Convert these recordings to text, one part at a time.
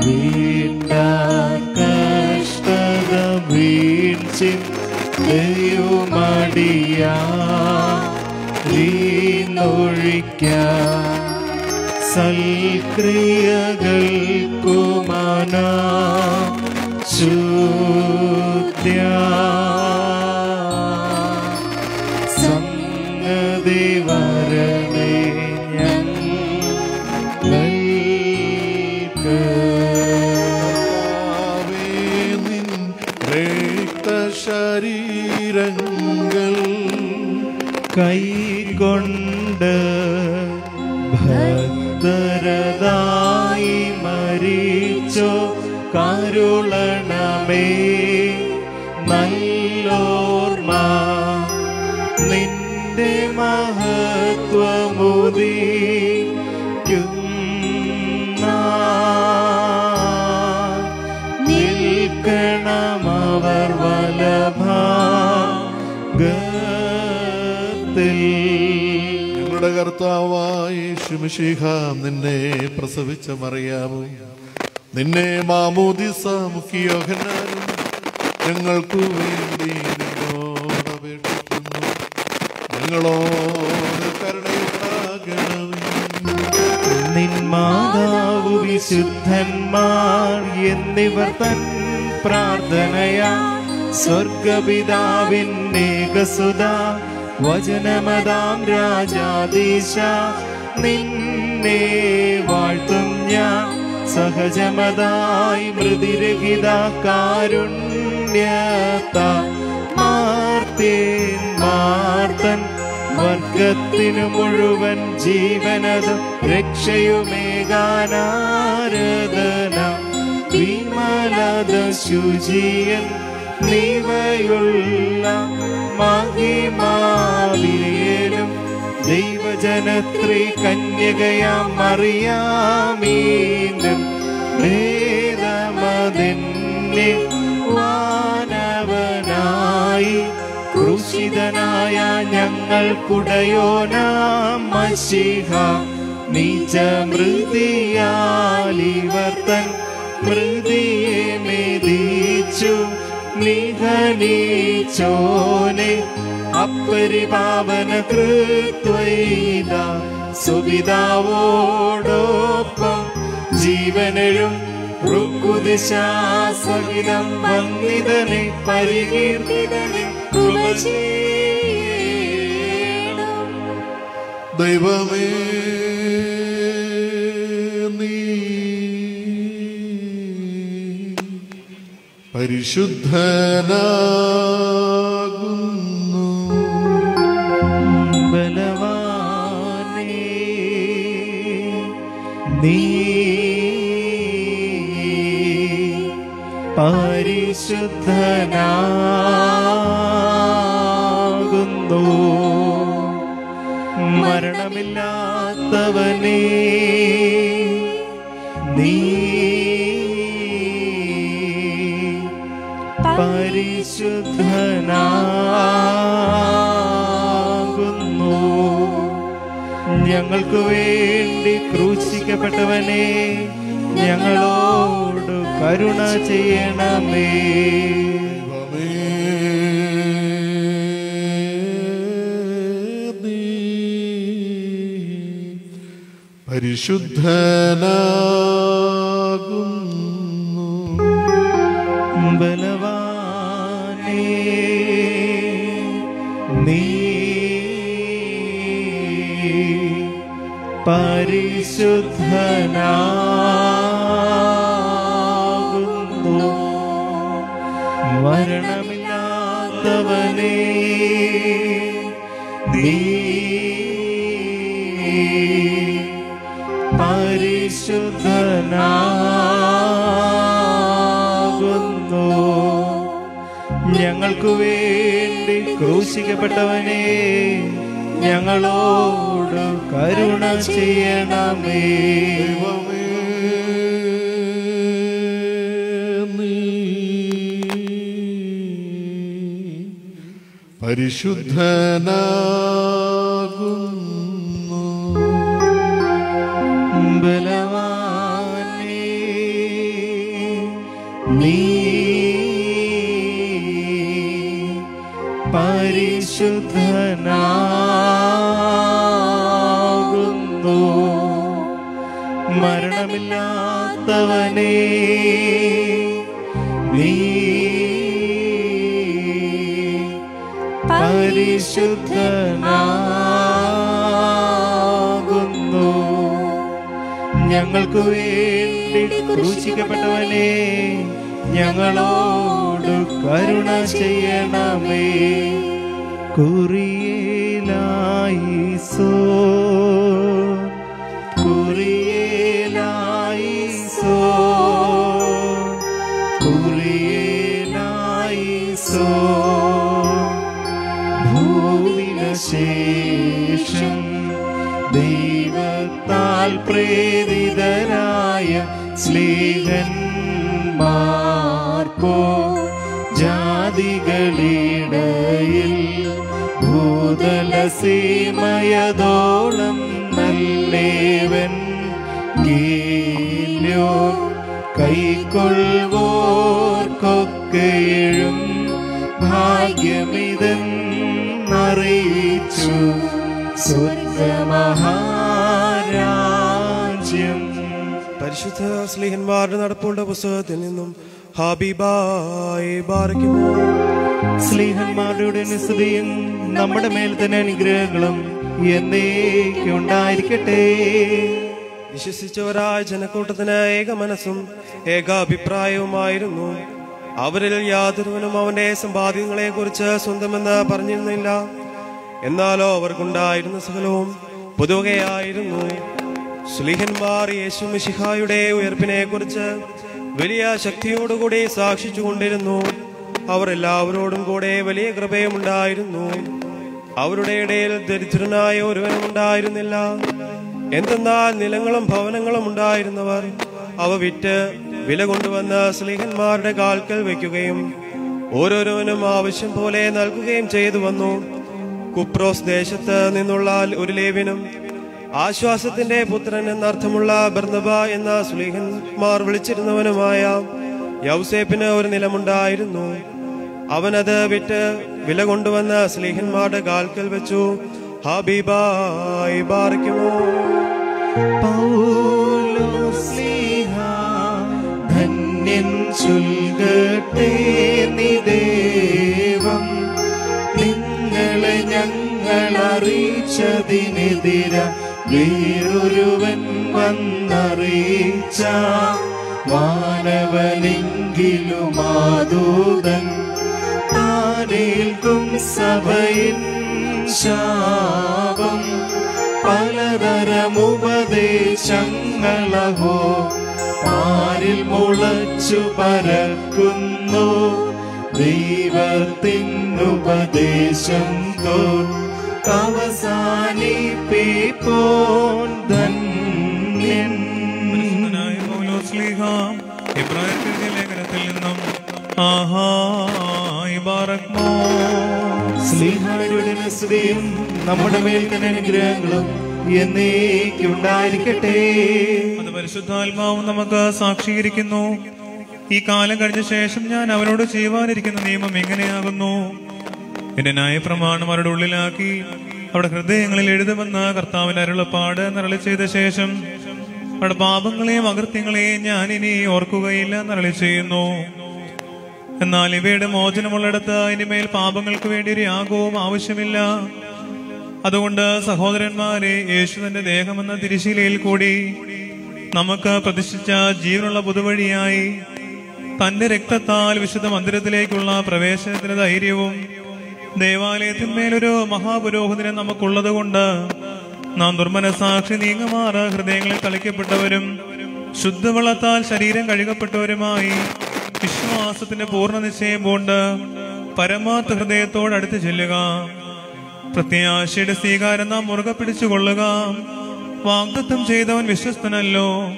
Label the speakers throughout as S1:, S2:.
S1: വീണ്ട കഷ്ടത വീഴ്ചി ദൈവമടിയാ നീന്നൊഴിക്ക സൽക്രിയകൾക്കുമന ശുദ്ധ്യ
S2: ഞങ്ങളുടെ കർത്താവായ ശുമിഷിഹ നിന്നെ പ്രസവിച്ച മറിയാമോ. നിന്നെ മാമോദിസ മുഖിയോഹനാനും ഞങ്ങൾക്കു വേണ്ടി നിന്നോട് അപേക്ഷിക്കുന്നു. ഞങ്ങളോട് കരുണയുണ്ടാകണമേ.
S1: വിശുദ്ധന്മാർ എന്നിവർ തൻ പ്രാർത്ഥനയാ സ്വർഗപിതാവിന്നേകസുത വചനമതാം രാജാദീശ നിന്നെ വാഴ്ത്തും ഞാൻ. സഹജമതായി മൃതിരഹിത കാരുണ്യത. മാർത്തേൻ മാർത്തൻ വർഗത്തിനു മുഴുവൻ ജീവനതും രക്ഷയുമേകാനാരദന വിമലത ശുചിയൻ നീവയുള്ള മഹിമാവിയേലും ദൈവജനത്രി കന്യകയാം മറിയാമീനും ഭേദമതിന്നെ വാനവനായി ക്രൂശിതനായ ഞങ്ങൾക്കുടയോനാം മഷിഹ നീച്ച മൃതിയാലിവർ തൻ മൃതിയെ മെതിച്ചു നിഹനിച്ചോനെ അപ്പരിപാവന കൃത്വൈത സുപിതാവോടൊപ്പം ജീവനെഴും ഋക്കുദിശാസഹിതം വന്നിതനെ പരികീർത്തിതനെ
S2: ദൈവമേ പരിശുദ്ധനാകുന്നു.
S1: ബലവാനേ നീ പരിശുദ്ധനാകുന്നു. മരണമില്ലാത്തവനേ നീ പരിശുദ്ധനാകുന്നു. ഞങ്ങൾക്ക് വേണ്ടി ക്രൂശിക്കപ്പെട്ടവനെ ഞങ്ങളോട് കരുണ ചെയ്യണമേ.
S2: പരിശുദ്ധനാകുന്നു.
S1: ബലവാനേ परिशुद्धना ക്രൂശിക്കപ്പെട്ടവനെ ഞങ്ങളോട് കരുണ ചെയ്യണമേ.
S2: ദൈവമേ
S1: മരണമില്ലാത്തവനേ നീ പരിശുദ്ധനാകുന്നു. ഞങ്ങൾക്ക് വേണ്ടി ക്രൂശിക്കപ്പെട്ടവനെ ഞങ്ങളോട് കരുണ ചെയ്യണമേ. കുറിയേലായിസോ കുറിയേലായിസോ
S3: പരിശുദ്ധ സ്ലീഹന്മാരുടെ നടപ്പുകളുടെ പുസ്തകത്തിൽ നിന്നും ഹാബിബായി ബാറയ്ക്കുമോ
S1: സ്ലീഹന്മാരുടെ നിസ്തുതിയും നമ്മുടെ മേൽ തന്നെ അനുഗ്രഹങ്ങളും എന്നേക്കും ഉണ്ടായിരിക്കട്ടെ
S3: വിശ്വസിച്ചവരായ ജനക്കൂട്ടത്തിന് ഏക മനസ്സും ഏകാഭിപ്രായവുമായിരുന്നു. അവരിൽ യാതൊരുവനും അവന്റെ സമ്പാദ്യങ്ങളെ കുറിച്ച് സ്വന്തമെന്ന് പറഞ്ഞിരുന്നില്ല. എന്നാലോ അവർക്കുണ്ടായിരുന്ന സകലവും പൊതുവകയായിരുന്നു. സ്ലീഹന്മാർ യേശു മിശിഹായുടെ ഉയർപ്പിനെ കുറിച്ച് വലിയ ശക്തിയോടുകൂടി സാക്ഷിച്ചു കൊണ്ടിരുന്നു അവർ എല്ലാവരോടും കൂടെ വലിയ കൃപയുമുണ്ടായിരുന്നു. അവരുടെ ഇടയിൽ ദരിദ്രനായ ഒരുവനും ഉണ്ടായിരുന്നില്ല. എന്തെന്നാൽ നിലങ്ങളും ഭവനങ്ങളും ഉണ്ടായിരുന്നവർ അവ വിറ്റ് വില കൊണ്ടുവന്ന് സ്ലീഹന്മാരുടെ കാൽക്കൽ വയ്ക്കുകയും ഓരോരുവനും ആവശ്യം പോലെ നൽകുകയും ചെയ്തു വന്നു. കുപ്രോസ് ദേശത്ത് നിന്നുള്ള ഒരു ലേവിനും ആശ്വാസത്തിന്റെ പുത്രൻ എന്നർത്ഥമുള്ള ബർന്നബ എന്ന സുലീഹന്മാർ വിളിച്ചിരുന്നവനുമായ യൗസേപ്പിന് ഒരു നിലമുണ്ടായിരുന്നു. അവനത് വിറ്റ് വില കൊണ്ടുവന്ന സ്ലീഹന്മാരുടെ കാൽക്കൽ വെച്ചു. ഹബീബായി
S1: ബാറിക്കുമോ നിദേവം നിങ്ങളെ ഞങ്ങൾ അറിയിച്ചതിനെതിര വേറൊരുവൻ വന്നറിയിച്ച മാനവനെങ്കിലും മാതൂതൻ താനേൽക്കും സഭയിൻ ശാപം. പലതരമുപദേശങ്ങളഹോ ആരിൽ മുളച്ചു പരക്കുന്നു. ദൈവത്തിനുപദേശം തോ അവസാനിപ്പിപ്പോൻ
S4: ഇബ്രാഹിം ലേഖനത്തിൽ നിന്നും ആഹായ് ബാറക്മോ
S1: സ്ലീഹായുടെ സ്തുതിയും നമ്മുടെ മേൽ തന്നെ അനുഗ്രഹങ്ങളും എന്നേക്കുണ്ടായിരിക്കട്ടെ
S4: അത് പരിശുദ്ധാത്മാവും നമുക്ക് സാക്ഷീകരിക്കുന്നു. ഈ കാലം കഴിഞ്ഞ ശേഷം ഞാൻ അവരോട് ചെയ്യുവാനിരിക്കുന്ന നിയമം എങ്ങനെയാകുന്നു? എന്റെ ന്യായപ്രമാണം അവരുടെ ഉള്ളിലാക്കി. അവിടെ ഹൃദയങ്ങളിൽ എഴുതുമെന്ന കർത്താവിന്റെ അരുളപ്പാട് നിറളി ചെയ്ത ശേഷം അവിടെ പാപങ്ങളെയും അകൃത്യങ്ങളെയും ഞാൻ ഇനി ഓർക്കുകയില്ല നിറളി ചെയ്യുന്നു. എന്നാൽ ഇവയുടെ മോചനമുള്ളിടത്ത് ഇനിമേൽ പാപങ്ങൾക്ക് വേണ്ടി ഒരു യാഗവും ആവശ്യമില്ല. അതുകൊണ്ട് സഹോദരന്മാരെ യേശു തന്റെ ദേഹമെന്ന തിരിശീലയിൽ കൂടി നമുക്ക് പ്രതിഷ്ഠിച്ച ജീവനുള്ള പുതുവഴിയായി തന്റെ രക്തത്താൽ വിശുദ്ധ മന്ദിരത്തിലേക്കുള്ള പ്രവേശനത്തിന് ധൈര്യവും ദേവാലയത്തിന്മേലൊരു മഹാപുരോഹിതനെ നമുക്കുള്ളത് കൊണ്ട് നാം ദുർമനസാക്ഷി നീങ്ങമാറ് ഹൃദയങ്ങളിൽ കളിക്കപ്പെട്ടവരും ശുദ്ധവെള്ളത്താൽ ശരീരം കഴുകപ്പെട്ടവരുമായി വിശ്വാസത്തിന്റെ പൂർണ നിശ്ചയം കൊണ്ട് പരമാർത്ഥ ഹൃദയത്തോട് അടുത്ത് ചെല്ലുക. പ്രത്യാശയുടെ സ്വീകാരം നാം മുറുകെ പിടിച്ചുകൊള്ളുക വാഗ്ദത്വം ചെയ്തവൻ വിശ്വസ്തനല്ലോ.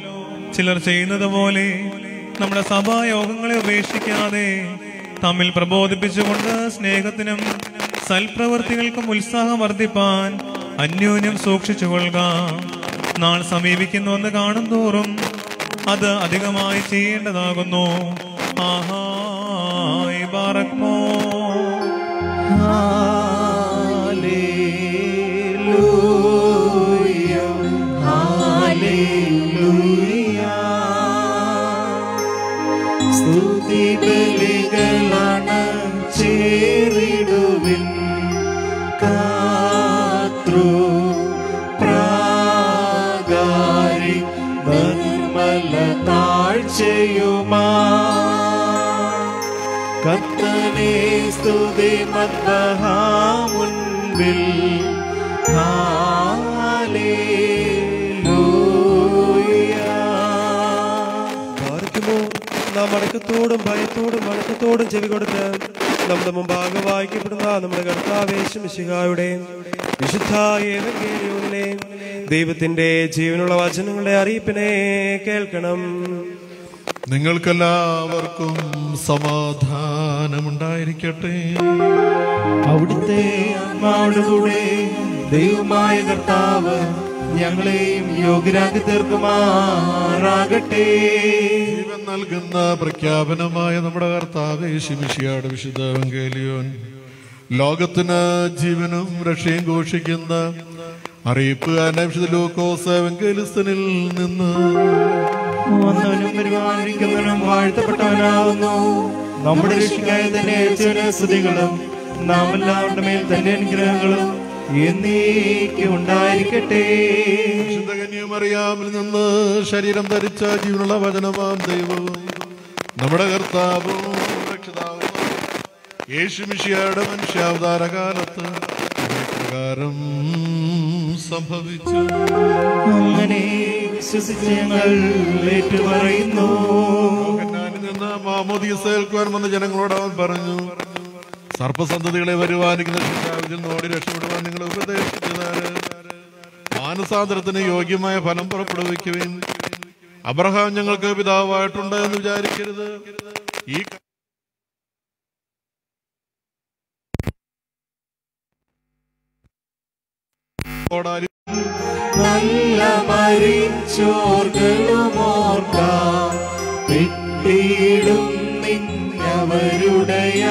S4: ചിലർ ചെയ്യുന്നത് പോലെ നമ്മുടെ സഭായോഗങ്ങളെ ഉപേക്ഷിക്കാതെ തമ്മിൽ പ്രബോധിപ്പിച്ചുകൊണ്ട് സ്നേഹത്തിനും സൽപ്രവൃത്തികൾക്കും ഉത്സാഹം വർദ്ധിപ്പാൻ അന്യോന്യം സൂക്ഷിച്ചു കൊള്ളുക നാൾ സമീപിക്കുന്നു എന്ന് കാണും തോറും അത് അധികമായി ചെയ്യേണ്ടതാകുന്നു. ആഹായ് പറക്മോ
S1: സ്തുതി ചേറിടുവിൻ കാതൃ പ്രാകാരി നിർമ്മല താഴ്ചയുമാ. കത്തനെ സ്തുതി മദ്ബഹാ മുൻപിൽ. ഹാലേലൂയ
S3: നാം അടക്കത്തോടും ഭയത്തോടും വണക്കത്തോടും ചെവി കൊടുത്ത് നമ്മുടെ മുമ്പാകെ വായിക്കപ്പെടുന്ന നമ്മുടെ കർത്താവേശമിശിഹായുടെ വിശുദ്ധ ഏവങ്കേലിയോനിലെ ദൈവത്തിന്റെ ജീവനുള്ള വചനങ്ങളുടെ അറിയിപ്പിനെ കേൾക്കണം.
S2: നിങ്ങൾക്കെല്ലാവർക്കും സമാധാനമുണ്ടായിരിക്കട്ടെ.
S1: അവിടുത്തെ ആത്മാവോടുകൂടെ ദൈവമായ കർത്താവ് ഞങ്ങളെയും യോഗ്യരാക്കി തീർക്കുമാറാകട്ടെ.
S2: നൽകുന്ന പ്രഖ്യാപനമായ നമ്മുടെ കർത്താവ് ശിമിഷിയാട് വിശുദ്ധ വെങ്കേലിയോൻ ലോകത്തിന് ജീവനും രക്ഷയും ഘോഷിക്കുന്ന അറിയിപ്പ് അനവിശുദ്ധ ലൂക്കോസ് എവങ്കേലിസ്തനിൽ നിന്ന്.
S1: നമ്മുടെ രക്ഷിക്കായി തന്നെ സ്തുതികളും നാം എല്ലാവരുടെ മേൽ തന്നെ അനുഗ്രഹങ്ങളും
S2: നിന്ന് ശരീരം ധരിച്ച ജീവനുള്ള വചനമാം ദൈവവും നമ്മുടെ കർത്താവും രക്ഷിതാവും യേശുമിഷിയുടെ മനുഷ്യാവതാര കാലത്ത് പ്രകാരം സംഭവിച്ചു.
S1: അങ്ങനെ വിശ്വസിച്ച് ഞങ്ങൾ ഏറ്റുപറയുന്നു.
S2: കന്നാനിൽ നിന്ന് മാമോദീസ ഏൽക്കുവാൻ വന്ന ജനങ്ങളോട് അവൻ പറഞ്ഞു സർപ്പസന്തതികളെ വരുവാനിക്കുന്ന ശിക്ഷാവിധിയിൽ നോടി രക്ഷപ്പെടുവാൻ നിങ്ങൾ ഉപദേശിച്ചതാര്? മാനസാന്തരത്തിന് യോഗ്യമായ ഫലം പുറപ്പെടുവിക്കുവിൻ. അബ്രഹാം ഞങ്ങൾക്ക് പിതാവായിട്ടുണ്ട് എന്ന് വിചാരിക്കരുത്. ഈ
S1: നല്ല മരിച്ചോർകളുമോർക്കാം നിന്നവരുടയ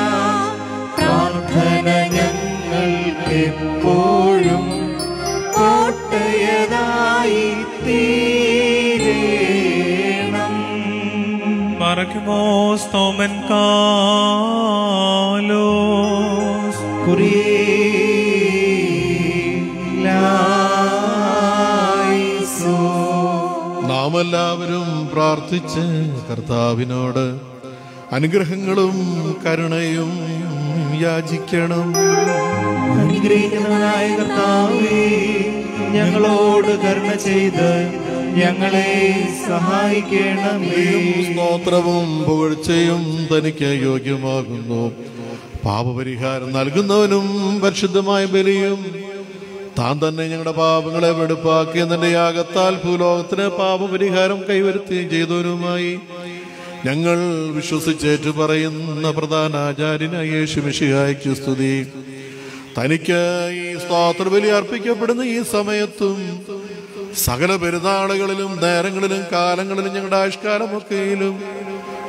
S1: പ്രാർത്ഥന ഞങ്ങൾക്ക് എപ്പോഴും കോട്ടയതായി തീരേണം
S4: മറക്കുമോ സ്തോമൻ കാലോ?
S1: കുറിയിലായിസോ.
S2: നാം എല്ലാവരും പ്രാർത്ഥിച്ച് കർത്താവിനോട് അനുഗ്രഹങ്ങളും കരുണയും യാചിക്കണം.
S1: അനുഗ്രഹിക്കുന്നവനായ കർത്താവേ ഞങ്ങളോട് കർമ്മ ചെയ്ത് ഞങ്ങളെ സഹായിക്കണമേ.
S2: സ്തോത്രവും പുകഴ്ചയും തനിക്ക് യോഗ്യമാകുന്നു. പാപപരിഹാരം നൽകുന്നവനും പരിശുദ്ധമായ ബലിയും താൻ തന്നെ ഞങ്ങളുടെ പാപങ്ങളെ വെടുപ്പാക്കി തന്റെ യാഗത്താൽ ഭൂലോകത്തിന് പാപപരിഹാരം കൈവരുത്തുകയും ചെയ്തവരുമായി ഞങ്ങൾ വിശ്വസിച്ചേറ്റു പറയുന്ന പ്രധാന ആചാര്യനായ യേശു മിശിഹായ്ക്ക് സ്തുതി. ഈ സ്തോത്രബലി അർപ്പിക്കപ്പെടുന്ന ഈ സമയത്തും സകല പെരുന്നാളുകളിലും നേരങ്ങളിലും കാലങ്ങളിലും ഞങ്ങളുടെ ആവിഷ്കാരമൊക്കെയിലും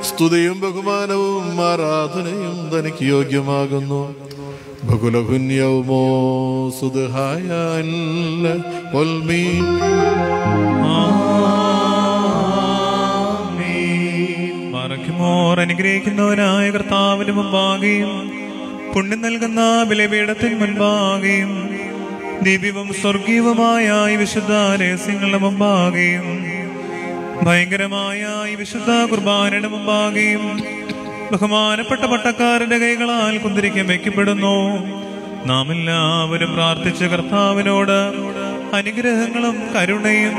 S2: സ്തുതിയും ബഹുമാനവും ആരാധനയും തനിക്ക് യോഗ്യമാകുന്നു. ബഹുലഭുന്യവുമോ സുദഹായ
S4: മറക്കുമോർ അനുഗ്രഹിക്കുന്നവനായ കർത്താവിന് മുമ്പാകെയും പുണ്യം നൽകുന്ന ബലിപീഠത്തിന് മുൻപാകെയും ദിവ്യവും സ്വർഗീയവുമായ ഈ വിശുദ്ധ രഹസ്യങ്ങളുടെ മുമ്പാകെയും ഭയങ്കരമായ ഈ വിശുദ്ധ കുർബാനയുടെ മുമ്പാകെയും ബഹുമാനപ്പെട്ട പട്ടക്കാരന്റെ കൈകളാൽ കുന്തിരിക്കം വയ്ക്കപ്പെടുന്നു. നാം എല്ലാവരും പ്രാർത്ഥിച്ച കർത്താവിനോട് അനുഗ്രഹങ്ങളും കരുണയും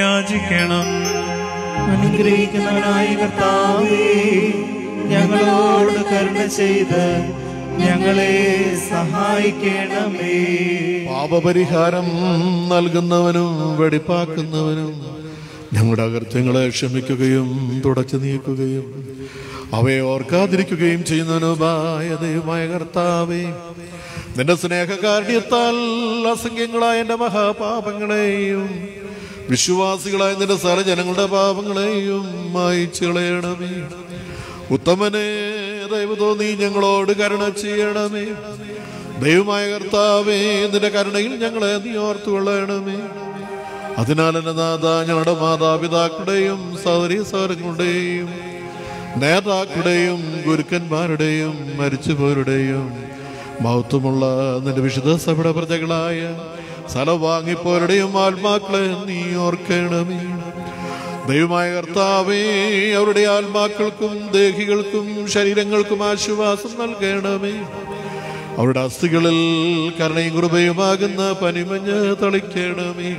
S4: യാചിക്കണം.
S1: അനുഗ്രഹിക്കുന്നവനായ കർത്താവേ ഞങ്ങളോട് കരുണ ചെയ്ത് ഞങ്ങളെ സഹായിക്കണമേ.
S2: പാപപരിഹാരം നൽകുന്നവനും വെടിപ്പാക്കുന്നവനും ഞങ്ങളുടെ അകൃത്യങ്ങളെ ക്ഷമിക്കുകയും തുടച്ചു നീക്കുകയും അവയെ ഓർക്കാതിരിക്കുകയും ചെയ്യുന്നതിനുപായ ദൈവമായ കർത്താവേ നിന്റെ സ്നേഹകാരുണ്യത്താൽ അസംഖ്യങ്ങളായ എന്റെ മഹാപാപങ്ങളെയും വിശ്വാസികളായ നിന്റെ സകല ജനങ്ങളുടെ പാപങ്ങളെയും മായിച്ചു കളയണമേ ഉത്തമനെ ദൈവതോ നീ ഞങ്ങളോട് കരുണ ചെയ്യണമേ. ദൈവമായ കർത്താവേ നിന്റെ കരുണയിൽ ഞങ്ങളെ നീ ഓർത്തുകൊള്ളണമേ. അതിനാൽ എന്റെ നാഥ ഞങ്ങളുടെ മാതാപിതാക്കളുടെയും സഹോദരി സഹോദരങ്ങളുടെയും നേതാക്കളുടെയും ഗുരുക്കന്മാരുടെയും മരിച്ചുപോരുടെയും മഹത്വമുള്ള നിന്റെ വിശുദ്ധ സഭയുടെ പ്രജകളായ സ്ഥലം വാങ്ങിപ്പോരുടെയും ആത്മാക്കളെ നീ ഓർക്കണമേ. ദൈവമായ കർത്താവേ അവരുടെ ആത്മാക്കൾക്കും ദേഹികൾക്കും ശരീരങ്ങൾക്കും ആശ്വാസം നൽകണമേ. അവരുടെ അസ്ഥികളിൽ കരുണയും കൃപയുമാകുന്ന പനിമഞ്ഞ് തളിക്കണമേ.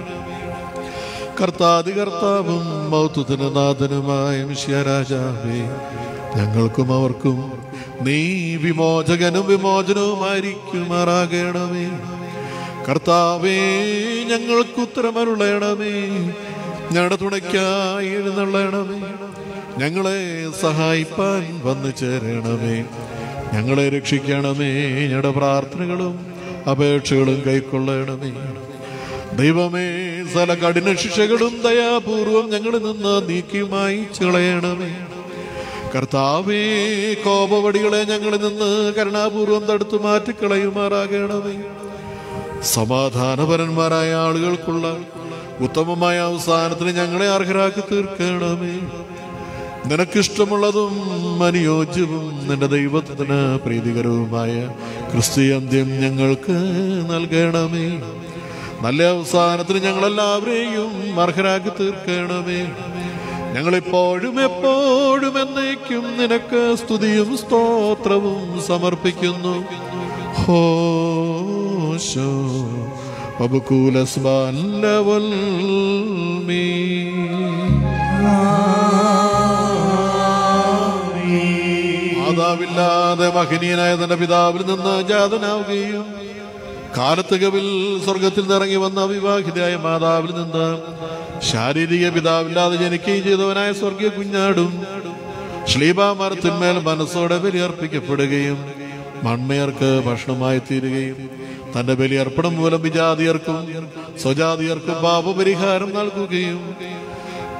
S2: കർത്താതി കർത്താവും മൗത്വത്തിന് നാഥനുമായ മിഷ്യരാജാവേ ഞങ്ങൾക്കും അവർക്കും നീ വിമോചകനും വിമോചനവുമായിരിക്കുമാറാകണമേ. കർത്താവേ ഞങ്ങൾക്ക് ഉത്തരമരുളയണമേ ഞങ്ങളുടെ തുണയ്ക്കായി ഞങ്ങളെ സഹായിപ്പാൻ വന്നു ചേരണമേ. ഞങ്ങളെ രക്ഷിക്കണമേ. ഞങ്ങളുടെ പ്രാർത്ഥനകളും അപേക്ഷകളും കൈക്കൊള്ളണമേ. ദൈവമേ സല കഠിന ശിക്ഷകളും ദയാപൂർവം ഞങ്ങളിൽ നിന്ന് നീക്കിയുമായി കളയണമേ കർത്താവേ കോപവടികളെ ഞങ്ങളിൽ നിന്ന് കരുണാപൂർവം തടുത്തു മാറ്റിക്കളയുമാറാകണമേ സമാധാനപരന്മാരായ ആളുകൾക്കുള്ള ഉത്തമമായ അവസാനത്തിന് ഞങ്ങളെ അർഹരാക്കി തീർക്കണമേ. നിനക്കിഷ്ടമുള്ളതും അനുയോജ്യവും നിന്റെ ദൈവത്തിന് പ്രീതികരവുമായ ക്രിസ്തീയന്ത്യം ഞങ്ങൾക്ക് നൽകണമേ. നല്ല അവസാനത്തിന് ഞങ്ങളെല്ലാവരെയും അർഹരാക്കി തീർക്കണമേ. ഞങ്ങളിപ്പോഴും എപ്പോഴും എന്നേക്കും നിനക്ക് സ്തുതിയും സ്തോത്രവും സമർപ്പിക്കുന്നു. പബുകൂലസ്ബാലവൽമീ മാതാവില്ലാതെ മഹനീയനായ തന്റെ പിതാവിൽ നിന്ന് ജാതനാവുകയും കാലത്തുകവിൽ സ്വർഗത്തിൽ നിറങ്ങി വന്ന അവിവാഹിതയായ മാതാവിൽ നിന്ന് ശാരീരിക പിതാവില്ലാതെ ജനിക്കുകയും ചെയ്തവനായ സ്വർഗീയ കുഞ്ഞാടും ശ്ലീപാമരത്തിന്മേൽ മനസ്സോടെ ബലിയർപ്പിക്കപ്പെടുകയും മൺമയർക്ക് ഭക്ഷണമായി തീരുകയും തന്റെ ബലിയർപ്പണം മൂലം വിജാതിയർക്കും സ്വജാതിയർക്കും പാപപരിഹാരം നൽകുകയും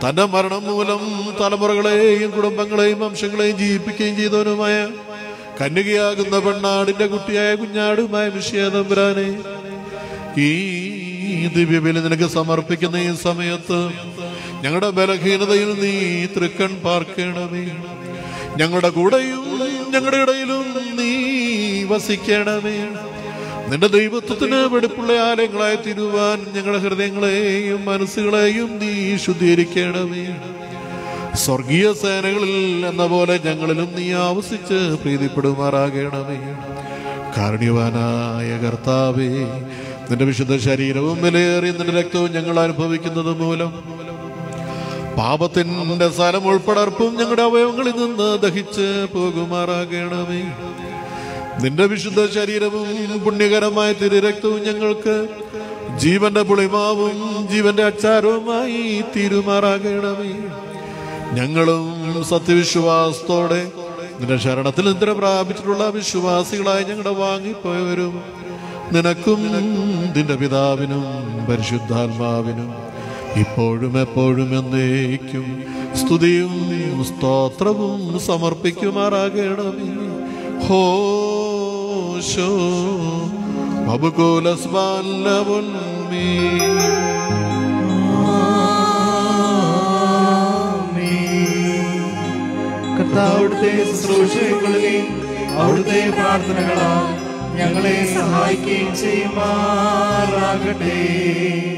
S2: തന്റെ മരണം മൂലം തലമുറകളെയും കുടുംബങ്ങളെയും വംശങ്ങളെയും ജീവിപ്പിക്കുകയും ചെയ്തവനുമായ കന്യകയാകുന്ന പെണ്ണാടിന്റെ കുട്ടിയായ കുഞ്ഞാടുമായ വിഷയതമ്പുരാനെ ഈ ദിവ്യബലി നിനക്ക് സമർപ്പിക്കുന്ന ഈ സമയത്ത് ഞങ്ങളുടെ ബലഹീനതയിൽ നീ തൃക്കൺ പാർക്കണമേ. ഞങ്ങളുടെ കൂടെയും ഞങ്ങളുടെ ഇടയിലും നീ വസിക്കണമേ. നിന്റെ ദൈവത്വത്തിന് വെടുപ്പുള്ള ആലയങ്ങളായി തിരുവാൻ ഞങ്ങളുടെ ഹൃദയങ്ങളെയും മനസ്സുകളെയും നീ ശുദ്ധീകരിക്കണമേ. സ്വർഗീയ സേനകളിൽ എന്ന പോലെ ഞങ്ങളിലും നീ ആവസിച്ച് പ്രീതിപ്പെടുമാറാകണമേ. കാരുണ്യവാനായ കർത്താവേ നിന്റെ വിശുദ്ധ ശരീരവും വിലയേറി നിന്റെ രക്തവും ഞങ്ങൾ അനുഭവിക്കുന്നത് മൂലം പാപത്തിന്റെ സ്ഥലം ഉൾപ്പെടർപ്പും ഞങ്ങളുടെ അവയവങ്ങളിൽ നിന്ന് ദഹിച്ച് പോകുമാറാകണമേ. നിന്റെ വിശുദ്ധ ശരീരവും പുണ്യകരമായ തിരുരക്തവും ഞങ്ങൾക്ക് ജീവന്റെ പുളിമാവും ജീവന്റെ അച്ചാരവുമായി തീരുമാറാകണമേ. ഞങ്ങളും സത്യവിശ്വാസത്തോടെ നിന്റെ ശരണത്തിൽ നിദ്ര പ്രാപിച്ചിട്ടുള്ള വിശ്വാസികളായി ഞങ്ങളുടെ വാങ്ങിപ്പോയവരും നിനക്കും നിന്റെ പിതാവിനും പരിശുദ്ധാത്മാവിനും ഇപ്പോഴും എപ്പോഴും എന്നേക്കും സ്തുതിയും സ്തോത്രവും സമർപ്പിക്കുമാറാകണമേ. ഹോശോ ബബുകൂലസ്ബാലവുൽമീ
S1: കർത്താവിടുത്തെ ശുശ്രൂഷകളിലെയും അവിടുത്തെ പ്രാർത്ഥനകളാൽ ഞങ്ങളെ സഹായിക്കുകയും ചെയ്യുമാറാകട്ടെ.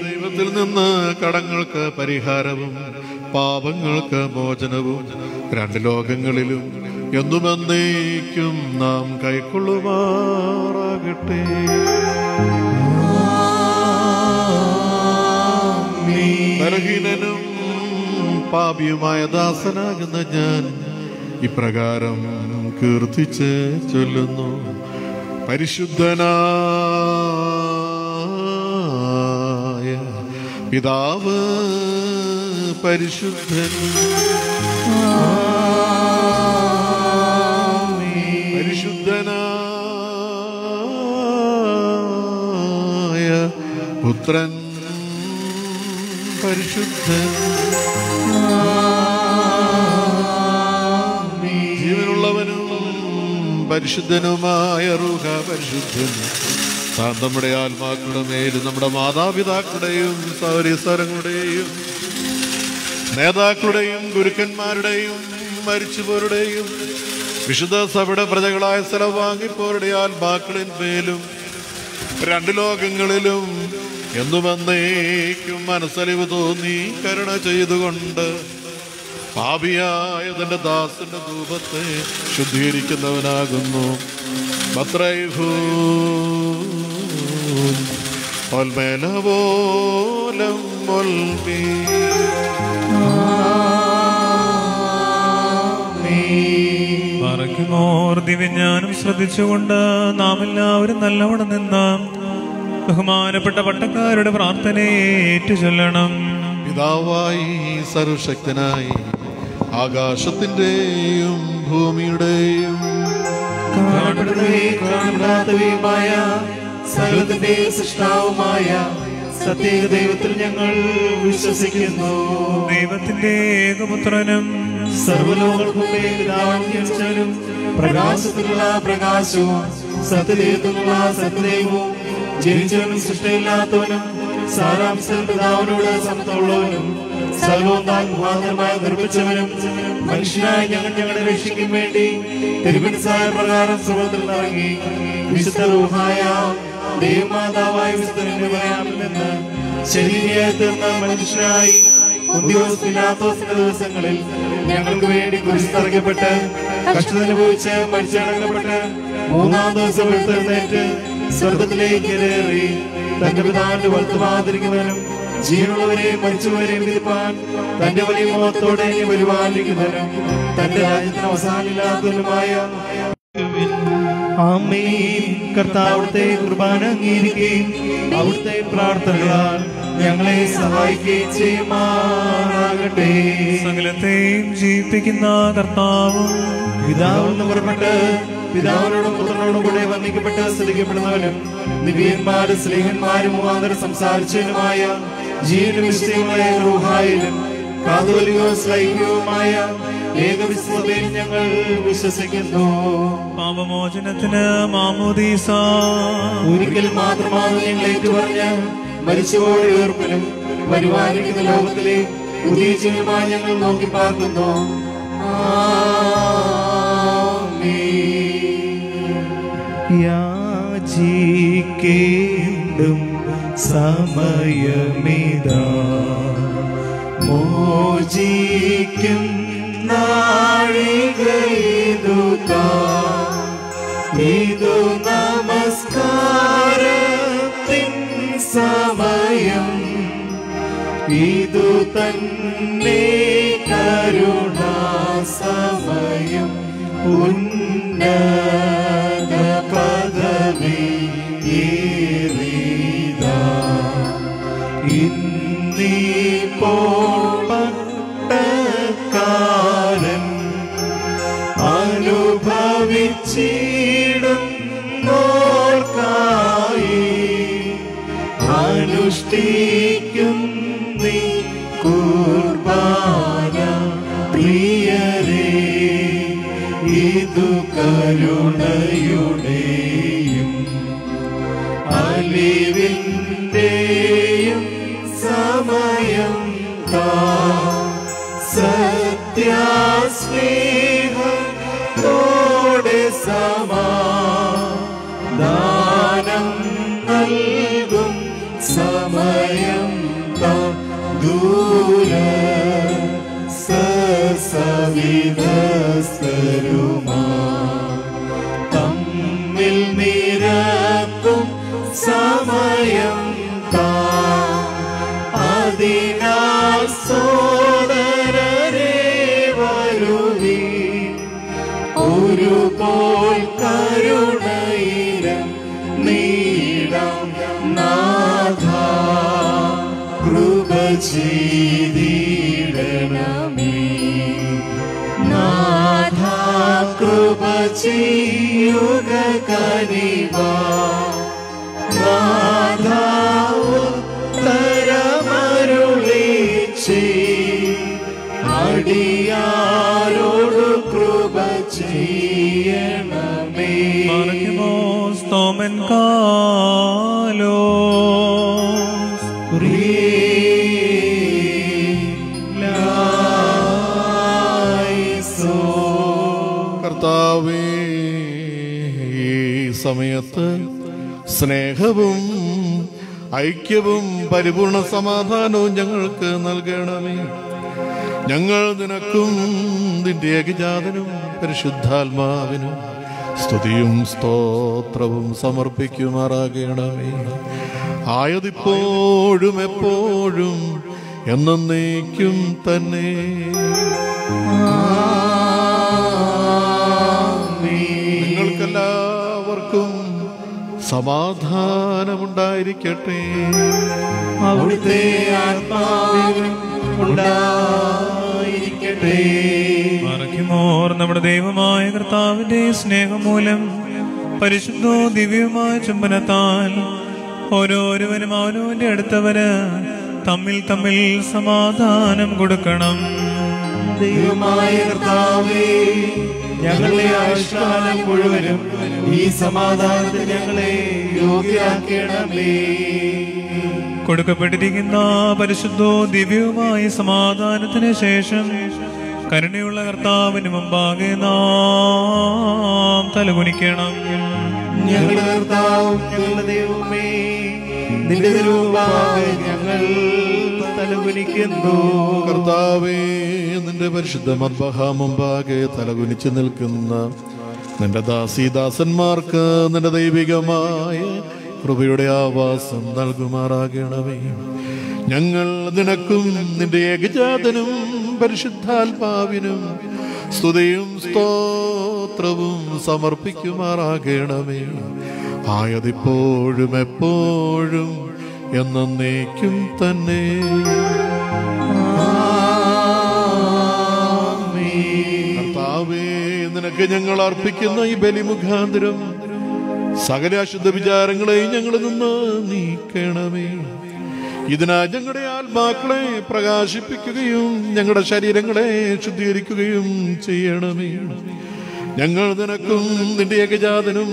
S2: ദൈവത്തിൽ നിന്ന് കടങ്ങൾക്ക് പരിഹാരവും പാപങ്ങൾക്ക് മോചനവും രണ്ട് ലോകങ്ങളിലും എന്നും എന്നേക്കും നാം കൈക്കൊള്ളുമാറാകട്ടെ. ബലഹീനനും പാപിയുമായ ദാസനാകുന്ന ഞാൻ ഇപ്രകാരം കീർത്തിച്ച് ചൊല്ലുന്നു. പരിശുദ്ധനായ പിതാവ് പരിശുദ്ധൻ. പരിശുദ്ധനായ പുത്രൻ പരിശുദ്ധൻ. ജീവനുള്ളവനും പരിശുദ്ധനുമായ റൂഹ പരിശുദ്ധൻ. താൻ നമ്മുടെ ആത്മാക്കളുടെ മേലും നമ്മുടെ മാതാപിതാക്കളുടെയും സൗരീസ്വരങ്ങളുടെയും നേതാക്കളുടെയും ഗുരുക്കന്മാരുടെയും മരിച്ചുപോരുടെയും വിശുദ്ധ സഭയുടെ പ്രജകളായ സ്ഥലം വാങ്ങിപ്പോരുടെ ആത്മാക്കളിൽ മേലും രണ്ട് ലോകങ്ങളിലും എന്നുമെന്നേക്കും മനസ്സലിവ് തോന്നി കരുണ ചെയ്തുകൊണ്ട്. പാപിയായ തന്റെ ദാസന്റെ ധൂപത്തെ ശുദ്ധീകരിക്കുന്നവനാകുന്നു. ഒൽമീ
S4: പറയ്ക്കുമോർ ദിവ്യജ്ഞാനം ശ്രദ്ധിച്ചുകൊണ്ട് നാം എല്ലാവരും നല്ലവണ്ണം നിന്ന. ബഹുമാനപ്പെട്ട പട്ടക്കാരുടെ പ്രാർത്ഥനയെ ഏറ്റുചൊല്ലണം.
S2: പിതാവായി സർവശക്തനായി ആകാശത്തിന്റെയും ഭൂമിയുടെയും.
S1: കാണപ്പെടാത്തവയുമായ സകലത്തിന്റെ സൃഷ്ടാവുമായ സത്യേക ദൈവത്തിൽ ഞങ്ങൾ വിശ്വസിക്കുന്നു.
S4: ദൈവത്തിന്റെ ഏകപുത്രനും
S1: സർവലോകർക്കും പിതാവാം പ്രകാശത്തിലുള്ള പ്രകാശവും സത്യദൈവത്തിനുള്ള സത്യദൈവവും ജനിച്ചവനും സൃഷ്ടിയില്ലാത്തവനും സാരാംശം പിതാവിനോട് സമത്തുള്ളവനും സകലവും താൻ മുഖാന്തരമായി നിർമ്മിച്ചവനും മനുഷ്യനായ ഞങ്ങൾ ഞങ്ങളുടെ രക്ഷിക്കാൻ വേണ്ടി തിരുവനസായ പ്രകാരം സുഖത്തിൽ ഇറങ്ങി വിശുദ്ധ റൂഹായ ദൈവമാതാവായ വിശുദ്ധനെ പറയാമെന്ന് ശരീരയായി തീർന്ന മനുഷ്യനായി ഉദ്യോഗസ്ഥില്ലാത്തോസിന്റെ ദിവസങ്ങളിൽ ഞങ്ങൾക്ക് വേണ്ടി കുരിശിറക്കപ്പെട്ട് കഷ്ടതനുഭവിച്ച് മരിച്ചടങ്ങപ്പെട്ട് മൂന്നാം ദിവസം എടുത്തെഴുന്നേറ്റ് സ്വർഗത്തിലേക്ക് കയറി തന്റെ പിതാവിന്റെ വർത്തമാതിരിക്കുന്നവനും ജീവനുള്ളവരെയും മരിച്ചവരെയും വിധിപ്പാൻ തന്റെ വലിയ മുഖത്തോടെ പരിപാലിക്കുന്നവനും തന്റെ രാജ്യത്തിന് അവസാനമില്ലാത്തവനുമായ കർത്താവിടുത്തെ കുർബാന അംഗീകരിക്കുകയും അവിടുത്തെ പ്രാർത്ഥനകളാൽ ഞങ്ങളെ സഹായിക്കുകയും ചെയ്യുമാറാകട്ടെ.
S4: സകലത്തെയും ജീവിപ്പിക്കുന്ന കർത്താവും
S1: പിതാവ് എന്ന് പുറപ്പെട്ട് പിതാവിനോടും പുത്രനോടും കൂടെ വന്ദിക്കപ്പെട്ട് സ്തുതിക്കപ്പെടുന്നവനും നിവിയന്മാരും സ്നേഹന്മാരും മുഖാന്തരം സംസാരിച്ചതിനുമായ ജീവനും വിശുദ്ധയുമായ റൂഹായിലും കാതോലികവും സ്ലൈഹികവുമായ ഏകവിശ്വതയിൽ ഞങ്ങൾ വിശ്വസിക്കുന്നു.
S4: പാപമോചനത്തിന് മാമോദീസ.
S1: ഒരിക്കൽ മാത്രമാണ് ഞങ്ങൾ ഏറ്റുപറഞ്ഞ മരിച്ചുപോയ ഉയർപ്പിനും പരിപാലിക്കുന്ന ലോകത്തിലെ പുതിയ ജീവനുമായി ഞങ്ങൾ നോക്കി പാർക്കുന്നു. യാചിക്കേണ്ടും സമയമിതാ. മോചിക്കും നാഴികയിതുതാ. ഇതു നമസ്കാരത്തിൻ സമയം. ഇതു തന്നെ കരുണാ സമയം ഉന്നത. അനുഷ്ഠിക്കും നീ കുർബാന പ്രിയരേ ഇതു കരുണയുടെയും समय सत्यास्मि ചെയ്യുക കനിവാ നാഥ ഉത്തരമരുളി അടിയാരോട് കൃപ ചെയ്യണമേ.
S4: സ്തോമൻ tomen
S2: സമയത്ത് സ്നേഹവും ഐക്യവും പരിപൂർണ സമാധാനവും ഞങ്ങൾക്ക് നൽകണമേ. ഞങ്ങൾ നിനക്കും നിന്റെ ഏകജാതനും പരിശുദ്ധാത്മാവിനും സ്തുതിയും സ്തോത്രവും സമർപ്പിക്കുമാറാകണമേ. ആയതിപ്പോഴും എപ്പോഴും എന്നേക്കും തന്നെ. നിങ്ങൾക്കെല്ലാവർക്കും സമാധാനമുണ്ടായിരിക്കട്ടെ.
S1: അവിടുത്തെ ആത്മാവിനും ഉണ്ടായിരിക്കട്ടെ.
S4: മറയ്ക്കുമോർ നമ്മുടെ ദൈവമായ കർത്താവിന്റെ സ്നേഹം മൂലം പരിശുദ്ധോ ദിവ്യമായ ചുംബനത്താൽ ഓരോരുവനും അവനവന്റെ അടുത്തവര് തമ്മിൽ തമ്മിൽ സമാധാനം കൊടുക്കണം.
S1: ദൈവമായ കർത്താവേ ഞങ്ങളുടെ ആയുഷ്കാലം മുഴുവനും ഈ സമാധാനത്തിൽ ഞങ്ങളെ യോഗ്യരാക്കണമേ.
S4: കൊടുക്കപ്പെട്ടിരിക്കുന്ന പരിശുദ്ധോ ദിവ്യവുമായ സമാധാനത്തിന് ശേഷം കരുണയുള്ള കർത്താവിന് മുമ്പാകെ നാം തലകുനിക്കണം.
S1: ഞങ്ങളുടെ കർത്താവും ഞങ്ങളുടെ ദൈവമേ നിന്റെ ഞങ്ങൾ തലകുനിക്കുന്നു.
S2: കർത്താവേ നിന്റെ പരിശുദ്ധ മദ്ബഹ മുമ്പാകെ തലകുനിച്ച് നിൽക്കുന്ന നിന്റെ ദാസീദാസന്മാർക്ക് നിന്റെ ദൈവികമായ കൃപയുടെ ആവാസം നൽകുമാറാകണമേ. ഞങ്ങൾ നിനക്കും നിന്റെ ഏകജാതനും പരിശുദ്ധാത്മാവിനും സ്തുതിയും സ്തോത്രവും സമർപ്പിക്കുമാറാകണമേ. ആയതിപ്പോഴും എപ്പോഴും എന്നേക്കും തന്നെ. കർത്താവേ നിനക്ക് ഞങ്ങൾ അർപ്പിക്കുന്ന ഈ ബലിമുഖാന്തരം സകല അശുദ്ധ വിചാരങ്ങളെയും ഞങ്ങളിൽ നിന്ന് നീക്കണമേ. ഇതിനാ ഞങ്ങളുടെ ആത്മാക്കളെ പ്രകാശിപ്പിക്കുകയും ഞങ്ങളുടെ ശരീരങ്ങളെ ശുദ്ധീകരിക്കുകയും ചെയ്യണമേ. ഞങ്ങൾ നിനക്കും നിന്റെ ഏകജാതനും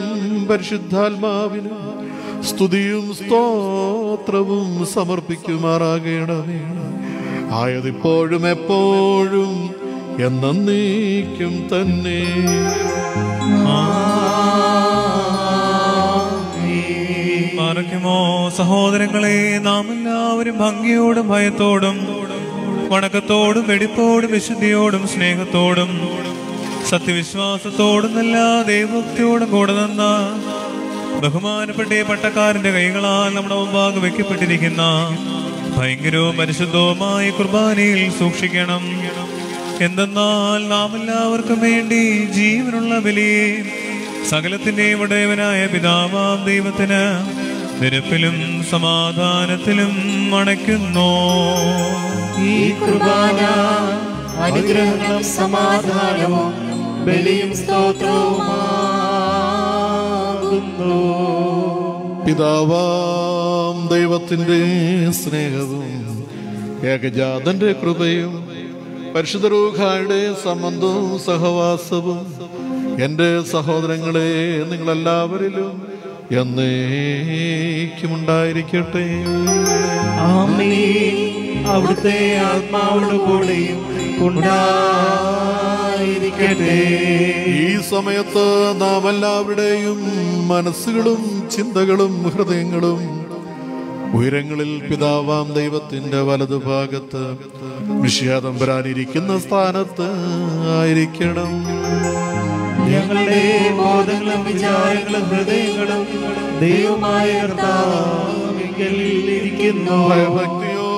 S2: പരിശുദ്ധാത്മാവിനും സ്തുതിയും സ്തോത്രവും സമർപ്പിക്കുമാറാകണമേ ആയതിപ്പോഴും എപ്പോഴും എന്നേക്കും തന്നെ.
S4: മറയ്ക്കുമോ സഹോദരങ്ങളെ നാം എല്ലാവരും ഭംഗിയോടും ഭയത്തോടും വണക്കത്തോടും വെടിപ്പോടും വിശുദ്ധിയോടും സ്നേഹത്തോടും സത്യവിശ്വാസത്തോടും എല്ലാ ദൈവഭക്തിയോടും കൂടെ നിന്ന ബഹുമാനപ്പെട്ട പട്ടക്കാരന്റെ കൈകളാൽ നമ്മുടെ മുമ്പാകെ വെക്കപ്പെട്ടിരിക്കുന്ന ഭയങ്കരവും പരിശുദ്ധവുമായ കുർബാനയിൽ സൂക്ഷിക്കണം. എന്തെന്നാൽ നാം എല്ലാവർക്കും വേണ്ടി ജീവനുള്ള ബലിയെ സകലത്തിന്റെയും ഉടയവനായ പിതാവാം ദൈവത്തിന് നിരപ്പിലും സമാധാനത്തിലും അണയ്ക്കുന്നു.
S1: ഈ കുർബാന അനുഗ്രഹങ്ങളും സമാധാനവും ബലിയും സ്തോത്രവുമാകുന്നു
S2: പിതാവാം ദൈവത്തിന്റെ സ്നേഹവും ഏകജാതന്റെ കൃപയും പരിശുദ്ധ റൂഹായുടെ സംബന്ധവും സഹവാസവും എന്റെ സഹോദരങ്ങളെ നിങ്ങളെല്ലാവരിലും എന്നേക്കും ഉണ്ടായിരിക്കട്ടെ
S1: അവിടുത്തെ ആത്മാവോട് കൂടെയും ഉണ്ടായിരിക്കട്ടെ
S2: ഈ സമയത്ത് നാം എല്ലാവരുടെയും മനസ്സുകളും ചിന്തകളും ഹൃദയങ്ങളും ഉയരങ്ങളിൽ പിതാവാം ദൈവത്തിന്റെ വലതുഭാഗത്ത് വിഷയാതമ്പരാനിരിക്കുന്ന സ്ഥാനത്ത് ആയിരിക്കണം.
S1: ഞങ്ങളുടെ ബോധങ്ങളും വിചാരങ്ങളും ഹൃദയങ്ങളും ദൈവമായ ഇരിക്കുന്നു.
S2: ഭയഭക്തിയോടെ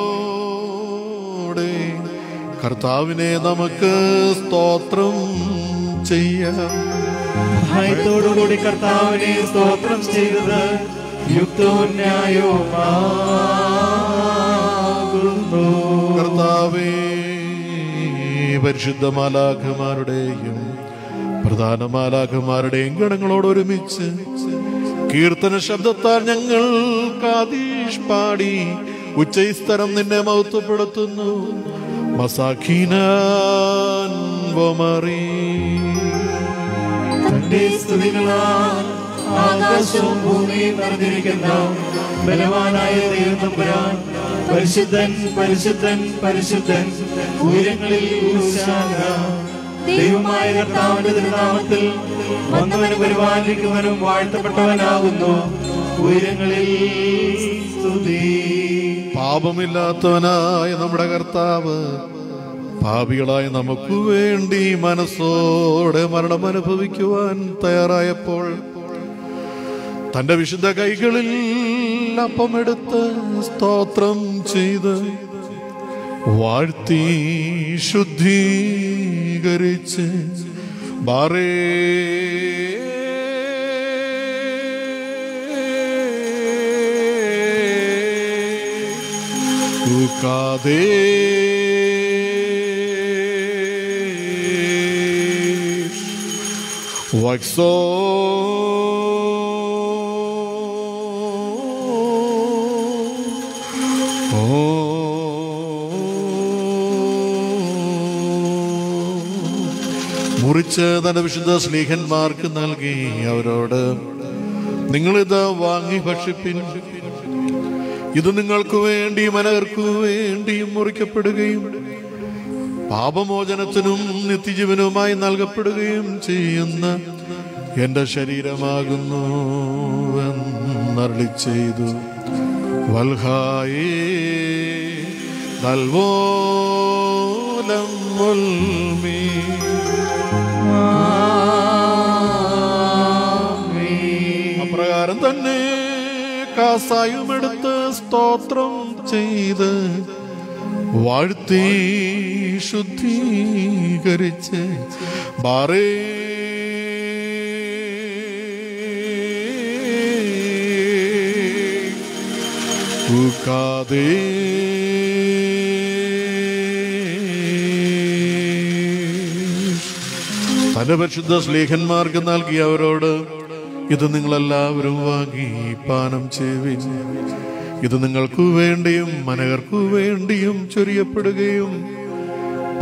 S2: കർത്താവിനെ നമുക്ക് സ്തോത്രം ചെയ്യാം.
S1: ഭയത്തോടുകൂടി കർത്താവിനെ സ്തോത്രം ചെയ്തത് യുക്തവും ന്യായവുമാകുന്നു.
S2: കർത്താവേ പരിശുദ്ധ മാലാഖമാരുടെയും പ്രധാന മാലാഖമാരുടെയും ഗണങ്ങളോട് ഒരുമിച്ച് കീർത്തന ശബ്ദത്താൽ ഞങ്ങൾ കാതീഷ് പാടി ഉച്ചൈസ്തരം നിന്നെ മഹത്വപ്പെടുത്തുന്നു. മസാഖീനാൻ വമറി
S1: തന്റെ സ്തുതികളാൽ ആകാശവും ഭൂമിയും നിറഞ്ഞിരിക്കുന്ന ബലവാനായ ദൈവത്തമ്പുരാൻ പരിശുദ്ധൻ പരിശുദ്ധൻ പരിശുദ്ധൻ ഉയരങ്ങളിൽ ദൈവമായ കർത്താവിന്റെ തിരുനാമത്തിൽ വന്നവനും പരിപാലിക്കുന്നവനും വാഴ്ത്തപ്പെട്ടവനാകുന്നു. ഉയരങ്ങളിൽ
S2: പാപമില്ലാത്തവനായ നമ്മുടെ കർത്താവ് പാപികളായ നമുക്ക് വേണ്ടി മനസ്സോടെ മരണം അനുഭവിക്കുവാൻ തയ്യാറായപ്പോൾ തന്റെ വിശുദ്ധ കൈകളിൽ അപ്പമെടുത്ത് സ്തോത്രം ചെയ്ത് വാഴ്ത്തി ശുദ്ധീകരിച്ച് ബാറേ തൂക്കാതെ വക്സോ. മുറിച്ച് തന്റെ വിശുദ്ധ സ്നേഹന്മാർക്ക് നൽകി അവരോട്. നിങ്ങളിത് വാങ്ങി ഭക്ഷിപ്പിൻ. ഇത് നിങ്ങൾക്ക് വേണ്ടി മനകർക്കു വേണ്ടിയും മുറിക്കപ്പെടുകയും പാപമോചനത്തിനും നിത്യജീവനുമായി നൽകപ്പെടുകയും ചെയ്യുന്ന എന്റെ ശരീരമാകുന്നു എന്നരളി ചെയ്തു. വൽഹായി നൽവോലം മുൽമീ അപ്രകാരം തന്നെ കാസായുമെടുത്ത് സ്തോത്രം ചെയ്ത് വാഴ്ത്തി ശുദ്ധീകരിച്ച് ബാറേ. ൂക്കാതെ തന്റെ പരിശുദ്ധ സ്ലേഹന്മാർക്ക് നൽകി അവരോട് ഇത് നിങ്ങളെല്ലാവരും വാങ്ങി പാനം ചെയ്യുവിൻ ഇത് നിങ്ങൾക്കു വേണ്ടിയും മനകർക്കു വേണ്ടിയും ചൊരിയപ്പെടുകയും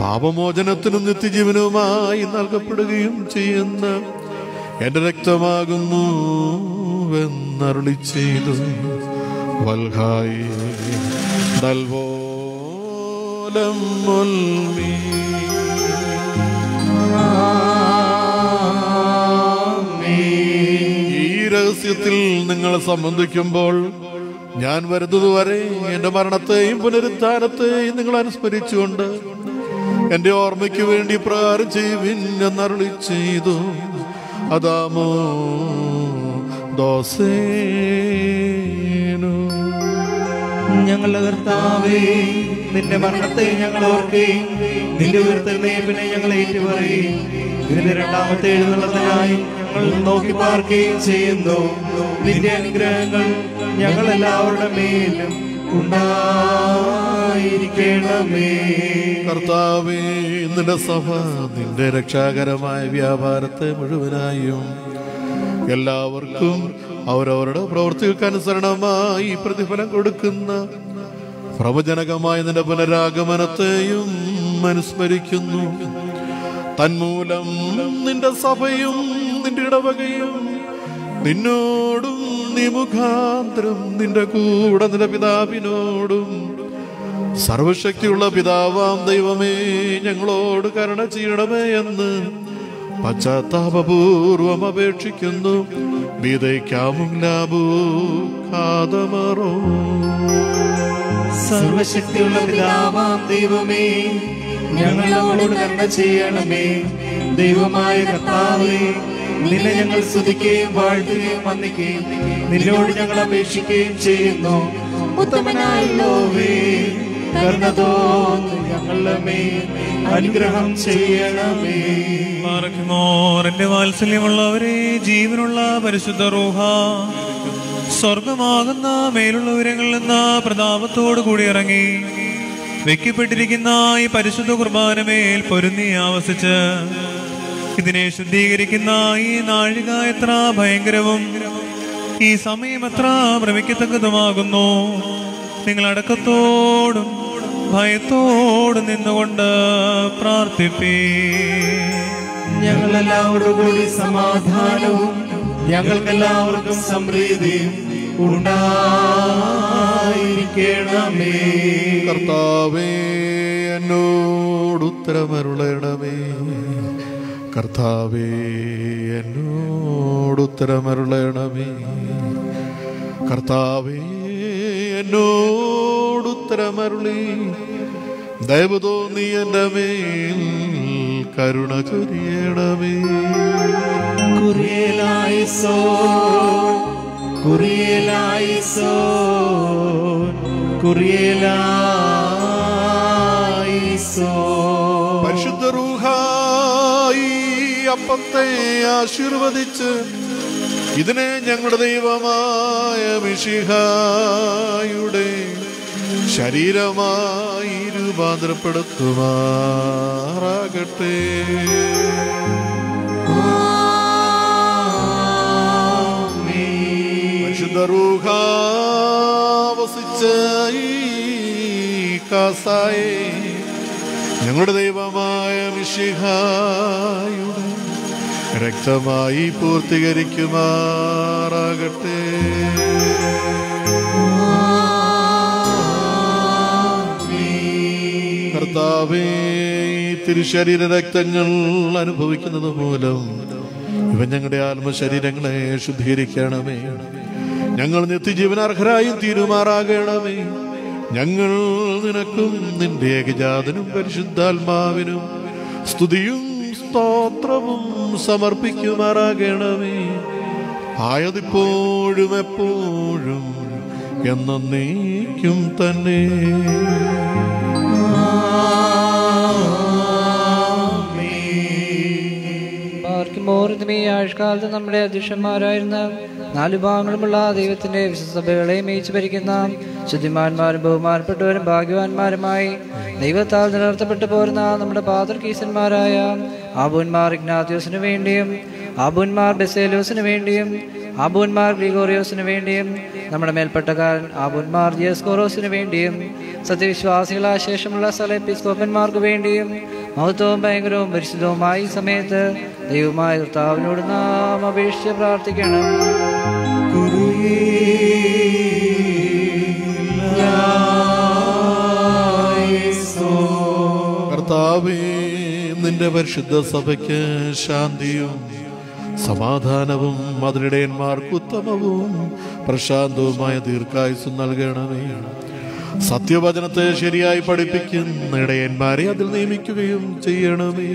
S2: പാപമോചനത്തിനും നിത്യജീവനുമായി നൽകപ്പെടുകയും ചെയ്യുന്ന എന്റെ രക്തമാകുന്നു എന്നരുളി ചെയ്തു. വൽഹായി മുൽമീ. ഈ രഹസ്യത്തിൽ നിങ്ങളെ സംബന്ധിക്കുമ്പോൾ ഞാൻ വരുന്നതുവരെ എന്റെ മരണത്തെയും പുനരുദ്ധാനത്തെയും നിങ്ങൾ അനുസ്മരിച്ചുകൊണ്ട് എന്റെ ഓർമ്മയ്ക്ക് വേണ്ടി പ്രകാരം ചെയ്യുവിൻ എന്നരുളി ചെയ്തു അതാമോ ദോസേനു.
S1: ഞങ്ങളുടെ കർത്താവേ നിന്റെ മരണത്തെ ഞങ്ങൾ ഓർക്കുകയും നിന്റെ ഉയർത്തെഴുന്നേൽപ്പിനെ ഞങ്ങൾ ഏറ്റുപറയുകയും. ഇതിന്റെ രണ്ടാമത്തെ എഴുന്നള്ളത്തിനായി ഞങ്ങൾ നോക്കി പാർക്കുകയും ചെയ്യുന്നു. നിന്റെ അനുഗ്രഹങ്ങൾ ഞങ്ങൾ എല്ലാവരുടെ മേലും ഉണ്ടായിരിക്കണമേ.
S2: കർത്താവേ നിന്റെ സഭ നിന്റെ രക്ഷാകരമായ വ്യാപാരത്തെ മുഴുവനായും എല്ലാവർക്കും അവരവരുടെ പ്രവൃത്തികൾക്കനുസരണമായി പ്രതിഫലം കൊടുക്കുന്ന പ്രവചനകമായ നിന്റെ പുനരാഗമനത്തെയും അനുസ്മരിക്കുന്നു. തന്മൂലം നിന്റെ സഭയും നിന്റെ ഇടവകയും നിന്നോടും നീ മുഖാന്തരം നിന്റെ കൂടെ നിന്റെ പിതാവിനോടും. സർവശക്തിയുള്ള പിതാവാം ദൈവമേ ഞങ്ങളോട് കരുണ ചെയ്യണമേ എന്ന് പശ്ചാത്താപപൂർവം അപേക്ഷിക്കുന്നു.
S1: സർവശക്തിയുള്ള പിതാവാം ദൈവമേ ഞങ്ങളോട് കരുണ ചെയ്യണമേ. ദൈവമായ കർത്താവേ നിന്നെ ഞങ്ങൾ സ്തുതിക്കുകയും വാഴ്ത്തുകയും വന്ദിക്കുകയും നിന്നോട് ഞങ്ങൾ അപേക്ഷിക്കുകയും ചെയ്യുന്നു. ഉത്തമനായല്ലോവേ കരുണ തോന്നി അനുഗ്രഹം ചെയ്യണമേ.
S4: പാറയ്ക്കുമോർ എന്റെ വാത്സല്യമുള്ളവരെ ജീവനുള്ള പരിശുദ്ധ റൂഹ. സ്വർഗമാകുന്ന മേലുള്ള ഉയരങ്ങളിൽ നിന്ന് പ്രതാപത്തോടു കൂടി ഇറങ്ങി. വെക്കപ്പെട്ടിരിക്കുന്ന ഈ പരിശുദ്ധ കുർബാനമേൽ പൊരുന്നി ആവസിച്ച് ഇതിനെ ശുദ്ധീകരിക്കുന്ന ഈ നാഴിക എത്ര ഭയങ്കരവും ഈ സമയം എത്ര ഭ്രമിക്കത്തക്കതുമാകുന്നു. നിങ്ങൾ അടക്കത്തോടും ഭയത്തോടും നിന്നുകൊണ്ട് പ്രാർത്ഥിപ്പേ.
S1: ഞങ്ങളെല്ലാവരോടും കൂടി സമാധാനവും ഞങ്ങൾക്കെല്ലാവർക്കും സമൃദ്ധിയും ഉണ്ടായിരിക്കണമേ
S2: കർത്താവേ എന്നോട് ഉത്തരമരുളണമേ കർത്താവേ എന്നോട് ഉത്തരമരുളണമേ കർത്താവേ എന്നോട് ഉത്തരമരുളി ദയവ് തോന്നി എന്റെ മേൽ കരുണ ചൊരിയണമേ.
S1: കുറിയലായിസോ. കുറിയലായിസോ കുറിയലായിസോ
S2: പരിശുദ്ധ റൂഹായി അപ്പത്തെ ആശീർവദിച്ച് ഇതിനെ ഞങ്ങളുടെ ദൈവമായ മിഷിഹായുടെ ശരീരമായി രൂപാന്തരപ്പെടുത്തുമാറാകട്ടെ. കാസായെ ഞങ്ങളുടെ ദൈവമായ മിഷിഹായുടെ രക്തമായി പൂർത്തീകരിക്കുമാറാകട്ടെ. കർത്താവേ തിരുശരീര രക്തങ്ങൾ അനുഭവിക്കുന്നത് മൂലം ഇവ ഞങ്ങളുടെ ആത്മശരീരങ്ങളെ ശുദ്ധീകരിക്കണമേ. ഞങ്ങൾ നിത്യജീവനാർഹരായും തീരുമാറാകണമേ. ഞങ്ങൾ നിനക്കും നിന്റെ ഏകജാതനും പരിശുദ്ധാത്മാവിനും സ്തുതിയും സ്തോത്രവും സമർപ്പിക്കുമാറാകണമേ. ആയതിപ്പോഴും എപ്പോഴും എന്നേക്കും തന്നെ.
S5: പാർക്കുമോർത്തും ഈ ആഴ്ചക്കാലത്ത് നമ്മുടെ അധ്യക്ഷന്മാരായിരുന്ന നാല് ഭാഗങ്ങളുമുള്ള ദൈവത്തിന്റെ വിശ്വസഭകളെ മേയിച്ചു ഭരിക്കുന്ന ശുദ്ധിമാന്മാരും ബഹുമാനപ്പെട്ടവരും ഭാഗ്യവാന്മാരുമായി ദൈവത്താൽ നിലനിർത്തപ്പെട്ടു പോരുന്ന നമ്മുടെ പാതൃകീസന്മാരായ ആബുന്മാർ ഇഗ്നാത്യോസിനു വേണ്ടിയും ആബുന്മാർ ബെസേലോസിനു വേണ്ടിയും ആബുന്മാർ ഗ്രിഗോറിയോസിനു വേണ്ടിയും നമ്മുടെ മേൽപ്പെട്ടക്കാരൻ ആബുന്മാർ ജിയസ്കോറോസിനു വേണ്ടിയും സത്യവിശ്വാസികളായ ശേഷമുള്ള സ്ഥല എപ്പിസ്കോപ്പന്മാർക്ക് വേണ്ടിയും മഹത്വവും ഭയങ്കരവും പരിശുദ്ധവുമായി സമയത്ത് ദൈവമായ കർത്താവിനോട് നാം അപേക്ഷിച്ച് പ്രാർത്ഥിക്കണം.
S2: കർത്താവേ നിന്റെ പരിശുദ്ധ സഭയ്ക്ക് ശാന്തിയും സമാധാനവും അതിനിടയന്മാർക്ക് ഉത്തമവും പ്രശാന്തവുമായ ദീർഘായുസും നൽകണമേ. സത്യവചനത്തെ ശരിയായി പഠിപ്പിക്കുന്ന ഇടയന്മാരെ അതിൽ നിയമിക്കുകയും ചെയ്യണമേ.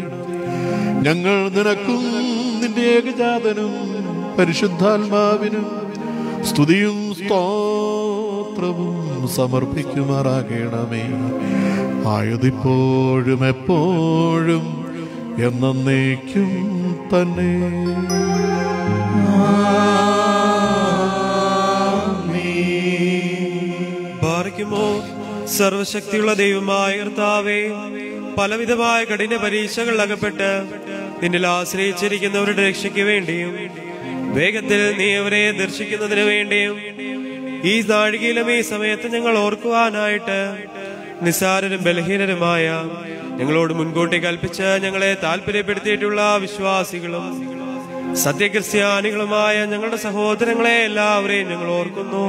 S2: ഞങ്ങൾ നിനക്കും നിന്റെ ഏകജാതനും പരിശുദ്ധാത്മാവിനും സ്തുതിയും സ്തോത്രവും സമർപ്പിക്കുമാറാകണമേ. ആയതിപ്പോഴും എപ്പോഴും എന്നേക്കും തന്നെ.
S3: ഭാരിക്കുമോ സർവശക്തിയുള്ള ദൈവമായ കർത്താവേ പലവിധമായ കഠിന പരീക്ഷകൾ അകപ്പെട്ട് നിന്നിൽ ആശ്രയിച്ചിരിക്കുന്നവരുടെ രക്ഷയ്ക്ക് വേണ്ടിയും വേഗത്തിൽ നീ അവരെ ദർശിക്കുന്നതിന് വേണ്ടിയും ഈ നാഴികയിലും ഈ സമയത്ത് ഞങ്ങൾ ഓർക്കുവാനായിട്ട് നിസാരരും ബലഹീനരുമായ ഞങ്ങളോട് മുൻകൂട്ടി കൽപ്പിച്ച് ഞങ്ങളെ താല്പര്യപ്പെടുത്തിയിട്ടുള്ള വിശ്വാസികളും സത്യക്രിസ്ത്യാനികളുമായ ഞങ്ങളുടെ സഹോദരങ്ങളെ എല്ലാവരെയും ഞങ്ങൾ ഓർക്കുന്നു.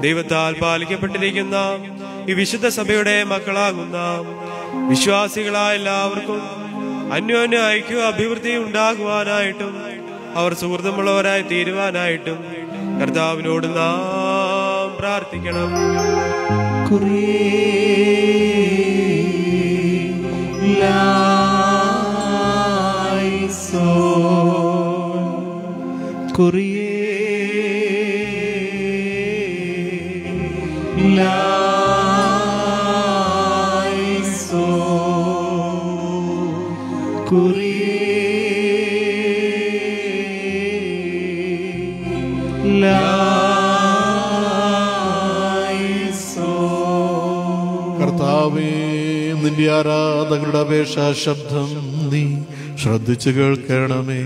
S3: ദൈവത്താൽ പാലിക്കപ്പെട്ടിരിക്കുന്ന ഈ വിശുദ്ധ സഭയുടെ മക്കളാകുന്ന വിശ്വാസികളായ എല്ലാവർക്കും അന്യോന്യ ഐക്യ അഭിവൃദ്ധി ഉണ്ടാകുവാനായിട്ടും അവർ സുഹൃത്തുമുള്ളവരായി തീരുവാനായിട്ടും കർത്താവിനോട് നാം പ്രാർത്ഥിക്കണം.
S2: കർത്താവേ നിന്റെ ആരാധകരുടെ അപേക്ഷാ ശബ്ദം നീ ശ്രദ്ധിച്ചു കേൾക്കണമേ.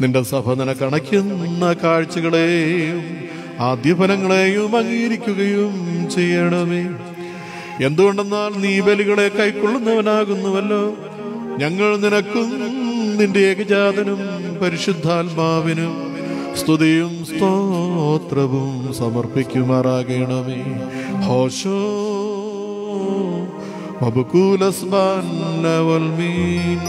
S2: നിന്റെ സഭ നിനക്കണയ്ക്കുന്ന കാഴ്ചകളെയും ആദ്യഫലങ്ങളെയും അംഗീകരിക്കുകയും ചെയ്യണമേ. എന്തുകൊണ്ടെന്നാൽ നീ ബലികളെ കൈക്കൊള്ളുന്നവനാകുന്നുവല്ലോ. ഞങ്ങൾ നിനക്കും നിന്റെ ഏകജാതനും പരിശുദ്ധാത്മാവിനും സ്തുതിയും സ്തോത്രവും സമർപ്പിക്കുമാറാകണമേ. ഹോശോ وبكوا الأسبان والمين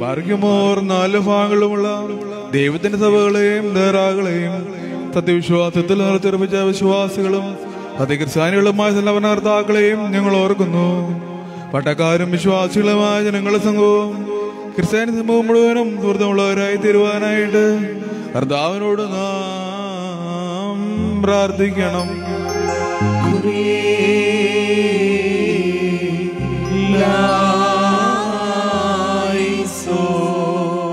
S6: ഭാഗ്യമോർ നാല് ഭാഗങ്ങളുമുള്ള ദൈവത്തിന്റെ സഭകളെയും നേറാകളെയും സത്യവിശ്വാസത്തിൽ നിർത്തിർപ്പിച്ച വിശ്വാസികളും അതിക്രിസ്ത്യാനികളുമായ സന്നപനകർത്താക്കളെയും ഞങ്ങൾ ഓർക്കുന്നു. പട്ടക്കാരും വിശ്വാസികളുമായ ജനങ്ങളുടെ സംഘവും ക്രിസ്ത്യാനി സംഭവം മുഴുവനും ദുരിതമുള്ളവരായി തീരുവാനായിട്ട് കർത്താവിനോട് നാം പ്രാർത്ഥിക്കണം.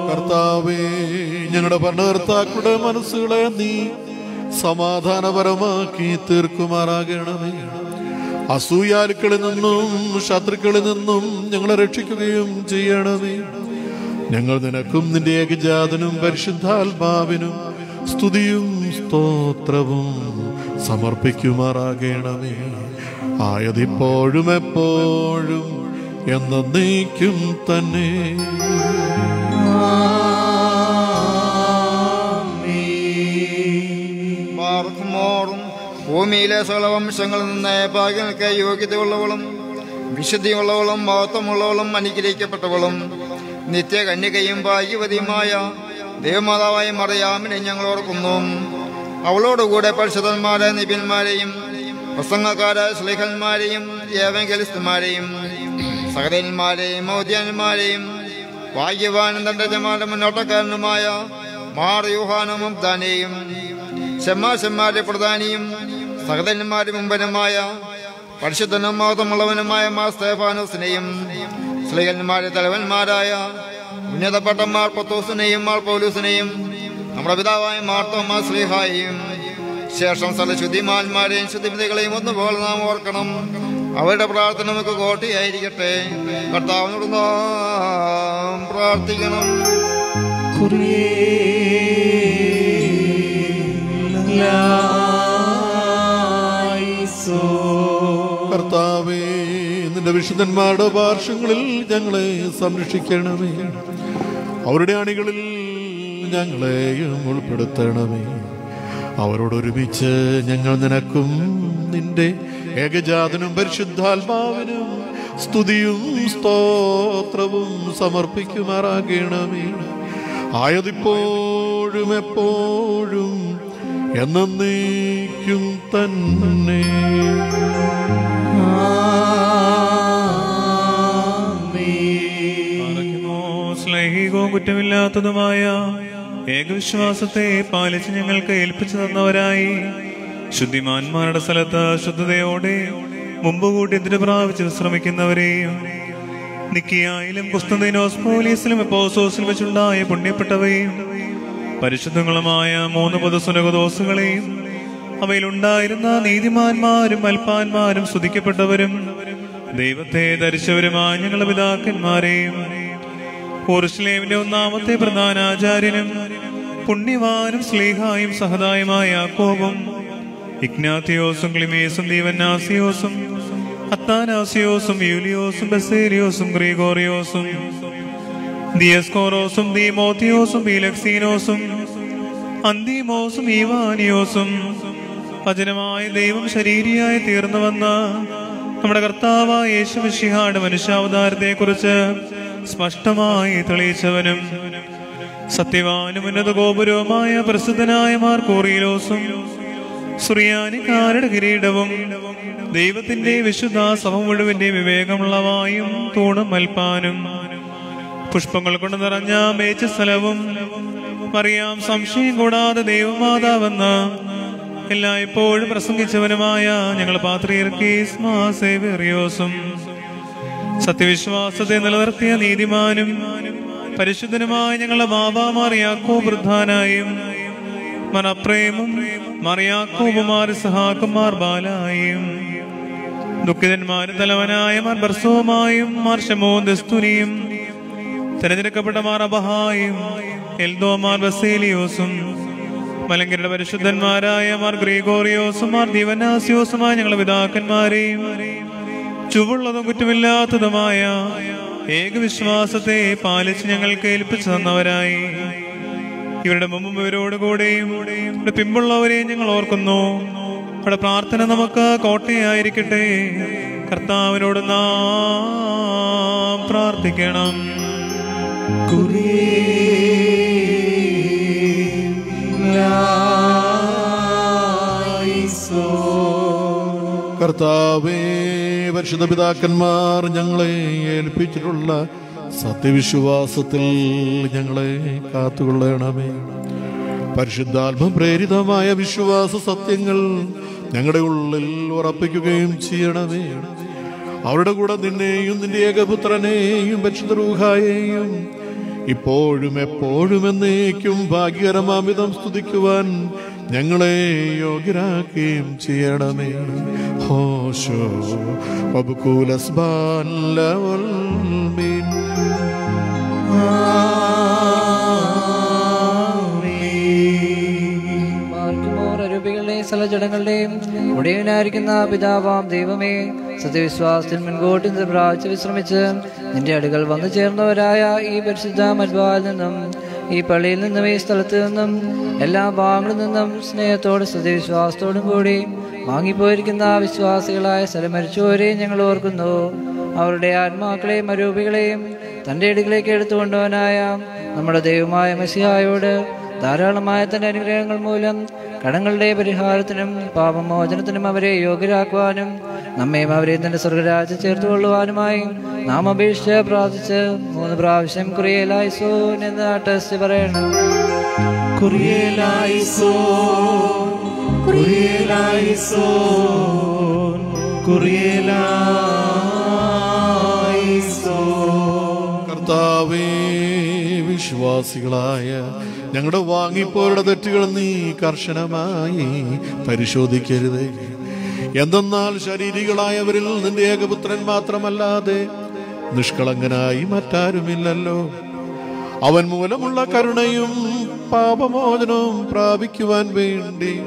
S2: കർത്താവേ ഞങ്ങളുടെ ഭരണകർത്താക്കളുടെ മനസ്സുകളെ നീ സമാധാനപരമാക്കി തീർക്കുമാറാകണമേ. അസൂയാലുക്കളിൽ നിന്നും ശത്രുക്കളിൽ നിന്നും ഞങ്ങളെ രക്ഷിക്കുകയും ചെയ്യണമേ. ഞങ്ങൾ നിനക്കും നിന്റെ ഏകജാതനും പരിശുദ്ധാത്മാവിനും സ്തുതിയും സ്തോത്രവും സമർപ്പിക്കുമാറാകണമേ. ആയതിപ്പോഴും എപ്പോഴും എന്നേക്കും തന്നെ.
S7: മാർക്കുമോറും ഭൂമിയിലെ സകലവംശങ്ങളിൽ നിന്ന് ഭാഗ്യങ്ങൾക്ക് യോഗ്യതയുള്ളവളും വിശുദ്ധിയുള്ളവളും മഹത്വമുള്ളവളും അനുഗ്രഹിക്കപ്പെട്ടവളും നിത്യകന്യകയും ഭാഗ്യവതിയുമായ ദേവമാതാവായ മറിയാമിനെ ഞങ്ങൾ ഓർക്കുന്നു. അവളോടുകൂടെ പരിശുദ്ധന്മാരെ നിപിന്മാരെയും പ്രസംഗക്കാരായ സ്ലേഖന്മാരെയും ഏവങ്കലിസ്തുമാരെയും സഹതന്മാരെയും മൗദ്യാന്മാരെയും ഭാഗ്യവാനും മുന്നോട്ടക്കാരനുമായ മാർ യൂഹാനും മുബ്ദാനെയും പ്രധാനിയും സഹതന്മാരുടെ മുമ്പനുമായ പരിശുദ്ധനും മഹത്വമുള്ളവനുമായ മാ സ്തേഫാനോസിനെയും സ്ത്രീകന്മാരുടെ തലവന്മാരായ ഉന്നതപ്പെട്ടന്മാർ പത്തോസിനെയും മാർ പൗലൂസിനെയും നമ്മുടെ പിതാവായ മാർത്തോമാ ശ്രീഹായും ശേഷം സ്ഥല ശുദ്ധിമാന്മാരെയും ശുദ്ധിമിതികളെയും ഒന്നുപോലെ നാം ഓർക്കണം. അവരുടെ പ്രാർത്ഥന നമുക്ക് കോട്ടിയായിരിക്കട്ടെ. കർത്താവിനോട് നാം പ്രാർത്ഥിക്കണം.
S2: കർത്താവേ നിന്റെ വിശുദ്ധന്മാരുടെ പാർശ്വങ്ങളിൽ ഞങ്ങളെ സംരക്ഷിക്കണമേ. അവരുടെ അണികളിൽ ഞങ്ങളെയും ഉൾപ്പെടുത്തണമേ. അവരോടൊരുമിച്ച് ഞങ്ങൾ നിനക്കും നിന്റെ ഏകജാതനും പരിശുദ്ധാത്മാവിനും സ്തുതിയും സ്തോത്രവും സമർപ്പിക്കുമാറാകണമേ. ആയതിപ്പോഴും എപ്പോഴും എന്നേക്കും തന്നെ.
S4: സ്നേഹികവും കുറ്റമില്ലാത്തതുമായ ഏകവിശ്വാസത്തെ പാലിച്ച് ഞങ്ങൾക്ക് ഏൽപ്പിച്ചു തന്നവരായി. ശുദ്ധിമാന്മാരുടെ സ്ഥലത്ത് ശുദ്ധതയോടെ മുമ്പ് കൂട്ടി എതിര് പ്രാപിച്ച് വിശ്രമിക്കുന്നവരെയും നിക്കിയായാലും കുസ്തന്തീനോസ് പോലീസിലും എപ്പോസോസിലും വെച്ചുണ്ടായ പുണ്യപ്പെട്ടവയും പരിശുദ്ധങ്ങളുമായ മൂന്ന് പൊതുസുനകദോസുകളെയും അവയിലുണ്ടായിരുന്ന നീതിമാന്മാരും അൽപ്പാന്മാരും സ്തുതിക്കപ്പെട്ടവരും ദൈവത്തെ ധരിച്ചവരുമായ ഞങ്ങളുടെ പിതാക്കന്മാരെയും ഓർസ്ലേമിന്റെ ഒന്നാമത്തെ പ്രധാന ആചാര്യനും പുണ്യവാനും സ്ലേഹായും സഹതായുമായ യാക്കോബും ഇഗ്നാത്തിയോസും ക്ലിമേസും ദീവന്നാസിയോസും അത്താനാസിയോസും യൂലിയോസും ബസേലിയോസും ഗ്രീഗോറിയോസും ദിയസ്കോറോസും ദീമോത്തിയോസും ബീലക്സീനോസും അന്തിമോസും ഈവാനിയോസും വചനമായ ദൈവം ശരീരിയായി തീർന്നു വന്ന നമ്മുടെ കർത്താവായ യേശു മിഷിഹാട് മനുഷ്യാവതാരത്തെ കുറിച്ച് സ്പഷ്ടമായി തെളിയിച്ചവനും സത്യവാനും ഉന്നത ഗോപുരവുമായ പ്രസിദ്ധനായ മാർ കോറിയിലോസും സുറിയാനിക്കാരുടെ കിരീടവും ദൈവത്തിന്റെ വിശുദ്ധ സഭ മുഴുവന്റെ വിവേകമുള്ളവായും തൂണും മൽപ്പാനും പുഷ്പങ്ങൾ കൊണ്ട് നിറഞ്ഞ മേച്ച സ്ഥലവും അറിയാം സംശയം കൂടാതെ ദൈവമാതാവെന്ന് എല്ലായ്പ്പോഴും പ്രസംഗിച്ചവനുമായ ഞങ്ങൾ പാത്രീർക്കീസ്മാസേറിയോസും സത്യവിശ്വാസത്തെ നിലനിർത്തിയ നീതിമാനും പരിശുദ്ധനുമായ ഞങ്ങളുടെ ബാബാ മറിയാക്കോ വൃദ്ധാനായും മനപ്രേമും മറിയാക്കോബുമാർ സഹാക്കുമാർ ബാലായും ദുഃഖിതന്മാരും തലവനായ മാർ ഷമോ ദസ്തുനിയും തിരഞ്ഞെടുക്കപ്പെട്ട മാർ അബഹായും എൽദോമാർ ബസേലിയോസും മലങ്കരുടെ പരിശുദ്ധന്മാരായ മാർ ഗ്രീഗോറിയോസും മാർ ദിവനാസിയോസുമായ ഞങ്ങളുടെ പിതാക്കന്മാരെയും ചുവള്ളതും കുറ്റമില്ലാത്തതുമായ ഏകവിശ്വാസത്തെ പാലിച്ച് ഞങ്ങൾക്ക് ഏൽപ്പിച്ചു തന്നവരായി. ഇവരുടെ മുമ്പും ഇവരോട് കൂടെയും ഇവിടെ പിമ്പുള്ളവരെയും ഞങ്ങൾ ഓർക്കുന്നു. ഇവിടെ പ്രാർത്ഥന നമുക്ക് കോട്ടയായിരിക്കട്ടെ. കർത്താവിനോട് നാം പ്രാർത്ഥിക്കണം.
S2: കർത്താവേ പരിശുദ്ധ പിതാക്കന്മാർ ഞങ്ങളെ ഏൽപ്പിച്ചിട്ടുള്ള സത്യവിശ്വാസത്തിൽ ഞങ്ങളെ കാത്തുകൊള്ളണമേ. പരിശുദ്ധാത്മ പ്രേരിതമായ വിശ്വാസ സത്യങ്ങൾ ഞങ്ങളുടെ ഉള്ളിൽ ഉറപ്പിക്കുകയും ചെയ്യണമേ. അവരുടെ കൂടെ നിന്നെയും നിന്റെ ഏകപുത്രനെയും പരിശുദ്ധ റൂഹായെയും ഇപ്പോഴും എപ്പോഴും എന്നേക്കും ഭാഗ്യകരമാമിതം സ്തുതിക്കുവാൻ ഞങ്ങളെ യോഗ്യരാക്കുകയും ചെയ്യണമേ. ലവൽ മീൻ
S5: മാർക്കുമോർ അരൂപികളുടെയും സ്ഥലജടങ്ങളുടെയും ഉടയനായിരിക്കുന്ന പിതാവാം ദൈവമേ സത്യവിശ്വാസത്തിൽ മുൻകൂട്ടി പ്രാവശ്യം വിശ്രമിച്ച് നിന്റെ അടുകൾ വന്നു ചേർന്നവരായ ഈ പരിശുദ്ധ മരുവായിൽ നിന്നും ഈ പള്ളിയിൽ നിന്നും ഈ സ്ഥലത്ത് നിന്നും എല്ലാ ഭാഗങ്ങളിൽ നിന്നും സ്നേഹത്തോടും സത്യവിശ്വാസത്തോടും കൂടി വാങ്ങിപ്പോയിരിക്കുന്ന വിശ്വാസികളായ സ്ഥലമരിച്ചവരെയും ഞങ്ങൾ ഓർക്കുന്നു. അവരുടെ ആത്മാക്കളെയും അരൂപികളെയും തന്റെ അടുക്കിലേക്ക് എടുത്തുകൊണ്ടവനായ നമ്മുടെ ദൈവമായ മസിഹായോട് ധാരാളമായ തന്റെ അനുഗ്രഹങ്ങൾ മൂലം കടങ്ങളുടെ പരിഹാരത്തിനും പാപമോചനത്തിനും അവരെ യോഗ്യരാക്കുവാനും നമ്മയും അവരെ തന്റെ സ്വർഗരാജ്യം ചേർത്ത് കൊള്ളുവാനുമായി നാം അപേക്ഷിച്ച് പ്രാർത്ഥിച്ച് മൂന്ന് പ്രാവശ്യം കുറിയലായിസോൻ എന്ന് ടെസ്റ്റ് പറയണം.
S1: കുറിയലായിസോ കുറിയലായിസോ കുറിയലായിസോ
S2: കർത്താവേ വിശ്വാസികളായ ഞങ്ങളുടെ വാങ്ങിപ്പോരുടെ തെറ്റുകൾ നീ കർശനമായി പരിശോധിക്കരുത്. എന്തെന്നാൽ ശരീരികളായവരിൽ നിന്റെ ഏകപുത്രൻ മാത്രമല്ലാതെ നിഷ്കളങ്കനായി മറ്റാരുമില്ലല്ലോ. അവൻ മൂലമുള്ള കരുണയും പാപമോചനവും പ്രാപിക്കുവാൻ വേണ്ടി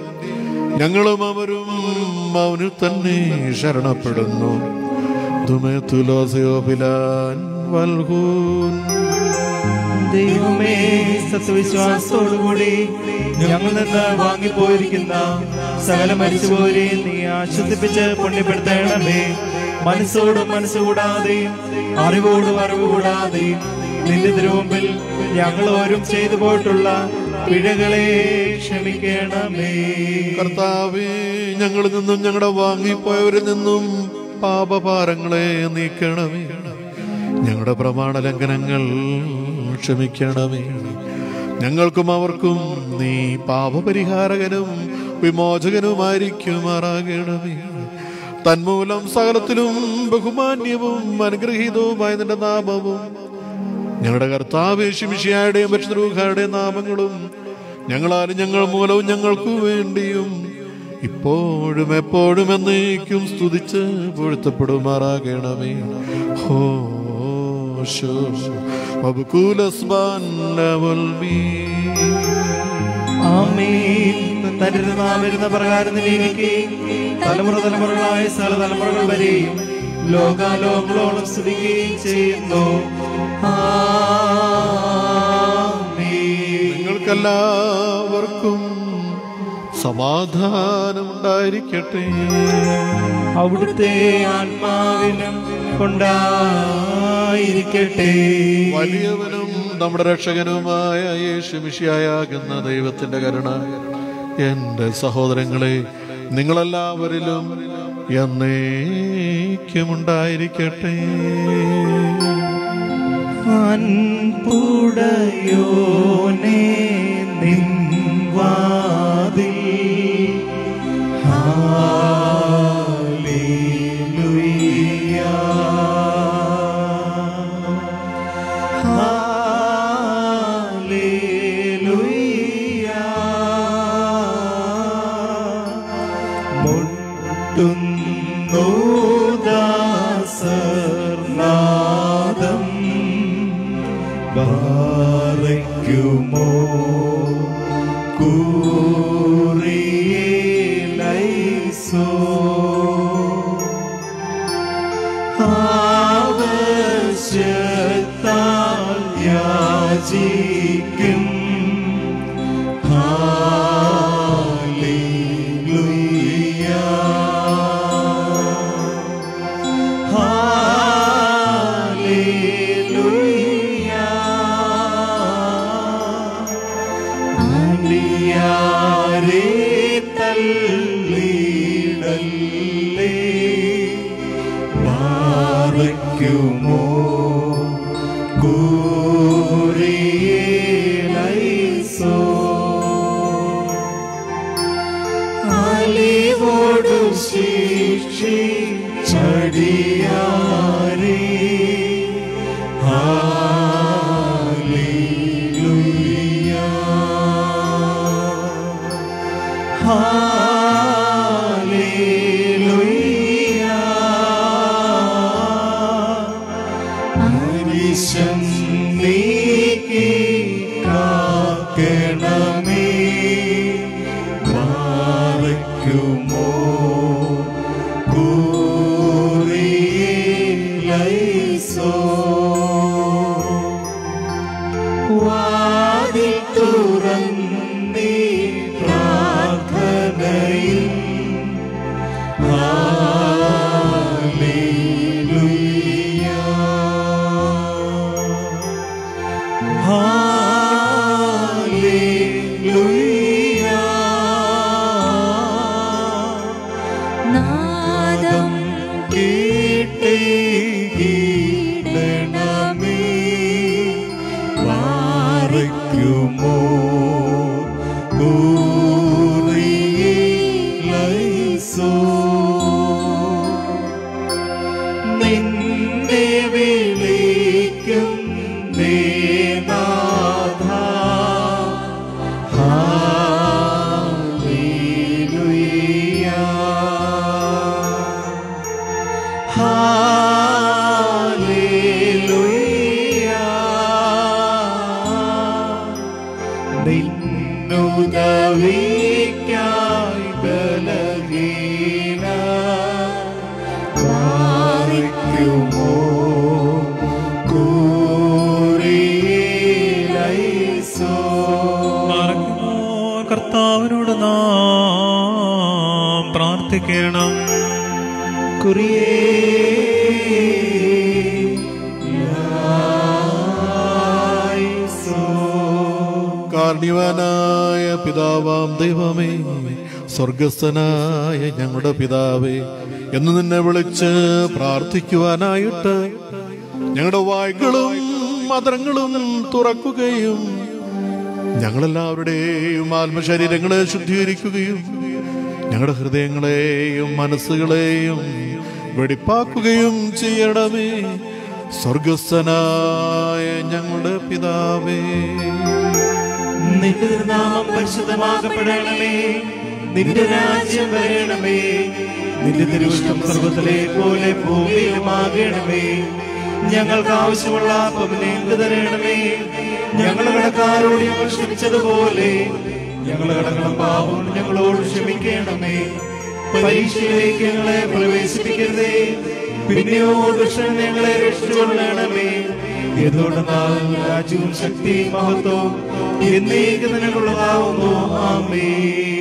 S2: ഞങ്ങളും അവരും അവന് തന്നെ ശരണപ്പെടുന്നു.
S1: ദൈവമേ സത്യവിശ്വാസത്തോടുകൂടി ഞങ്ങൾ നിന്ന് വാങ്ങിപ്പോയിരിക്കുന്ന സകല മരിച്ചുപോരെയും നീ ആശ്വസിപ്പിച്ച് പുണ്യപ്പെടുത്തേണമേ. മനസ്സോടും മനസ്സുകൂടാതെയും അറിവോടും അറിവ് കൂടാതെയും നിന്റെ തിരുമുമ്പിൽ ഞങ്ങൾ ഓരും ചെയ്തു പോയിട്ടുള്ള പിഴകളെ ക്ഷമിക്കണമേ.
S2: കർത്താവേ ഞങ്ങളിൽ നിന്നും ഞങ്ങളുടെ വാങ്ങിപ്പോയവരിൽ നിന്നും പാപഭാരങ്ങളെ നീക്കണമേ. ഞങ്ങളുടെ പ്രമാണ ലംഘനങ്ങൾ ക്ഷമിക്കണമേ. ഞങ്ങൾക്കും അവർക്കും നീ പാപപരിഹാരകനും വിമോചകനുമായിരിക്കുമാറാകണമേ. തന്മൂലം സകലത്തിലും ബഹുമാന്യവും അനുഗ്രഹീതവുമായ നിന്റെ നാമവും ഞങ്ങളുടെ കർത്താവ് ശിമിഷിയായുടെയും പരിശുദ്ധരൂഹായുടെയും നാമങ്ങളും ഞങ്ങളാലും ഞങ്ങൾ മൂലവും ഞങ്ങൾക്കു വേണ്ടിയും ഇപ്പോഴും എപ്പോഴും എന്നേക്കും സ്തുതിച്ച് പൊഴുത്തപ്പെടുമാറാകണമേ ഹോ
S1: തരുന്ന പ്രകാരം തലമുറ തലമുറകളായ സ്ഥല തലമുറകൾ വരെയും ലോകാലോകങ്ങളോളം സ്തുതിക്കുകയും ചെയ്യുന്നു.
S2: നിങ്ങൾക്കെല്ലാവർക്കും സമാധാനമുണ്ടായിരിക്കട്ടെ.
S1: അവിടുത്തെ ആത്മാവിനും ഉണ്ടായിരിക്കട്ടെ.
S2: വലിയവനും നമ്മുടെ രക്ഷകനുമായ യേശു യേശുമിഷിയായാകുന്ന ദൈവത്തിന്റെ കരുണ. എന്റെ സഹോദരങ്ങളെ നിങ്ങളെല്ലാവരിലും എന്നേക്കും ഉണ്ടായിരിക്കട്ടെ സ്വർഗസ്ഥനായ ഞങ്ങളുടെ പിതാവേ എന്ന് നിന്നെ വിളിച്ച് പ്രാർത്ഥിക്കുവാനായിട്ട് ഞങ്ങളുടെ വായ്കളും മതങ്ങളും തുറക്കുകയും ഞങ്ങളെല്ലാവരുടെയും ആത്മശരീരങ്ങളെ ശുദ്ധീകരിക്കുകയും ഞങ്ങളുടെ ഹൃദയങ്ങളെയും മനസ്സുകളെയും വെടിപ്പാക്കുകയും ചെയ്യണമേ സ്വർഗസ്ഥനായ ഞങ്ങളുടെ പിതാവേ.
S1: നിന്റെ നാമം പരിശുദ്ധമാക്കപ്പെടണമേ. നിന്റെ രാജ്യം വരണമേ. നിന്റെ തിരുവിഷ്ടം സർവത്തിലെ പോലെ ഭൂമിയിലുമാകണമേ. ഞങ്ങൾക്ക് ആവശ്യമുള്ള പവനേന്ത് തരണമേ? ഞങ്ങൾ കടക്കാരോട് ഞങ്ങൾ ക്ഷമിച്ചതുപോലെ ഞങ്ങൾ കടക്കണം പാവം ഞങ്ങളോട് ക്ഷമിക്കണമേ. പരീക്ഷയിലേക്ക് ഞങ്ങളെ പ്രവേശിപ്പിക്കരുതേ. പിന്നെയോ കൃഷ്ണൻ ഞങ്ങളെ രക്ഷിച്ചുകൊള്ളണമേ. എന്തുകൊണ്ടെന്നാൽ രാജ്യവും ശക്തിയും മഹത്വവും? എന്നേക്ക് നിനക്കുള്ളതാവുന്നു. ആമേ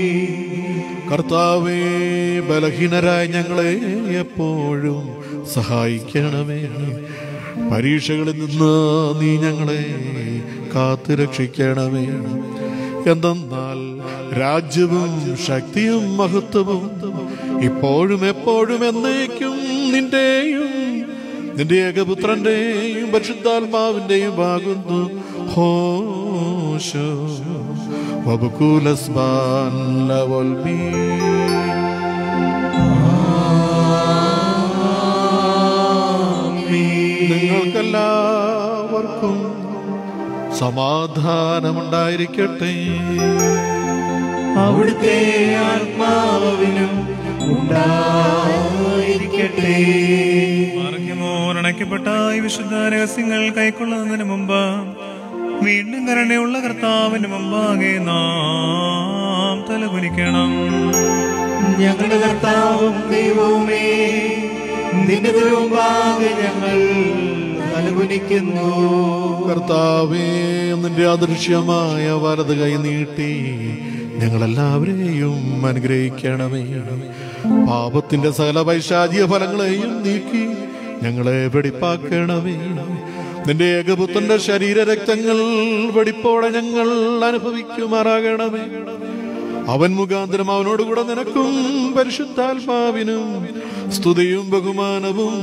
S2: കർത്താവേ ബലഹീനരായ ഞങ്ങളെ എപ്പോഴും സഹായിക്കണമേ. പരീക്ഷകളിൽ നിന്ന് നീ ഞങ്ങളെ കാത്തു രക്ഷിക്കണമേ. എന്തെന്നാൽ രാജ്യവും ശക്തിയും മഹത്വവും ഇപ്പോഴും എപ്പോഴും എന്നേക്കും നിന്റെയും നിന്റെ ഏകപുത്രന്റെയും പരിശുദ്ധാത്മാവിന്റെയും ആകുന്നു. ഹോശോ വബുകൂലസ്ബാൻ ലവൽമീ നിങ്ങൾക്കെല്ലാവർക്കും സമാധാനമുണ്ടായിരിക്കട്ടെ.
S1: അവിടുത്തെ ആത്മാവിനും ഉണ്ടായിരിക്കട്ടെ.
S4: മറയ്ക്കുമോർ അണയ്ക്കപ്പെട്ട ഈ വിശുദ്ധ രഹസ്യങ്ങൾ കൈക്കൊള്ളുന്നതിന് മുമ്പ് വീണ്ടും കരുണയുള്ള കർത്താവിന് മുമ്പാകെ നാം തലകുനിക്കണം.
S1: ഞങ്ങളുടെ കർത്താവും ദൈവവുമേ നിന്റെ തലമുമ്പാകെ ഞങ്ങൾ അനുഗുണിക്കുന്നു
S2: കർത്താവേ നിന്റെ അദൃശ്യമായ വലത് കൈ നീട്ടി ഞങ്ങളെല്ലാവരെയും അനുഗ്രഹിക്കണമേ. പാപത്തിന്റെ സകല വൈശാചിക ഫലങ്ങളെയും നീക്കി ഞങ്ങളെ വെടിപ്പാക്കണമേ. നിന്റെ ഏകപുത്രന്റെ ശരീര രക്തങ്ങൾ വെടിപ്പോടെ ഞങ്ങൾ അനുഭവിക്കുമാറാകണമേ. അവൻ മുഖാന്തരം അവനോടുകൂടെ നിനക്കും പരിശുദ്ധാത്മാവിനും സ്തുതിയും ബഹുമാനവും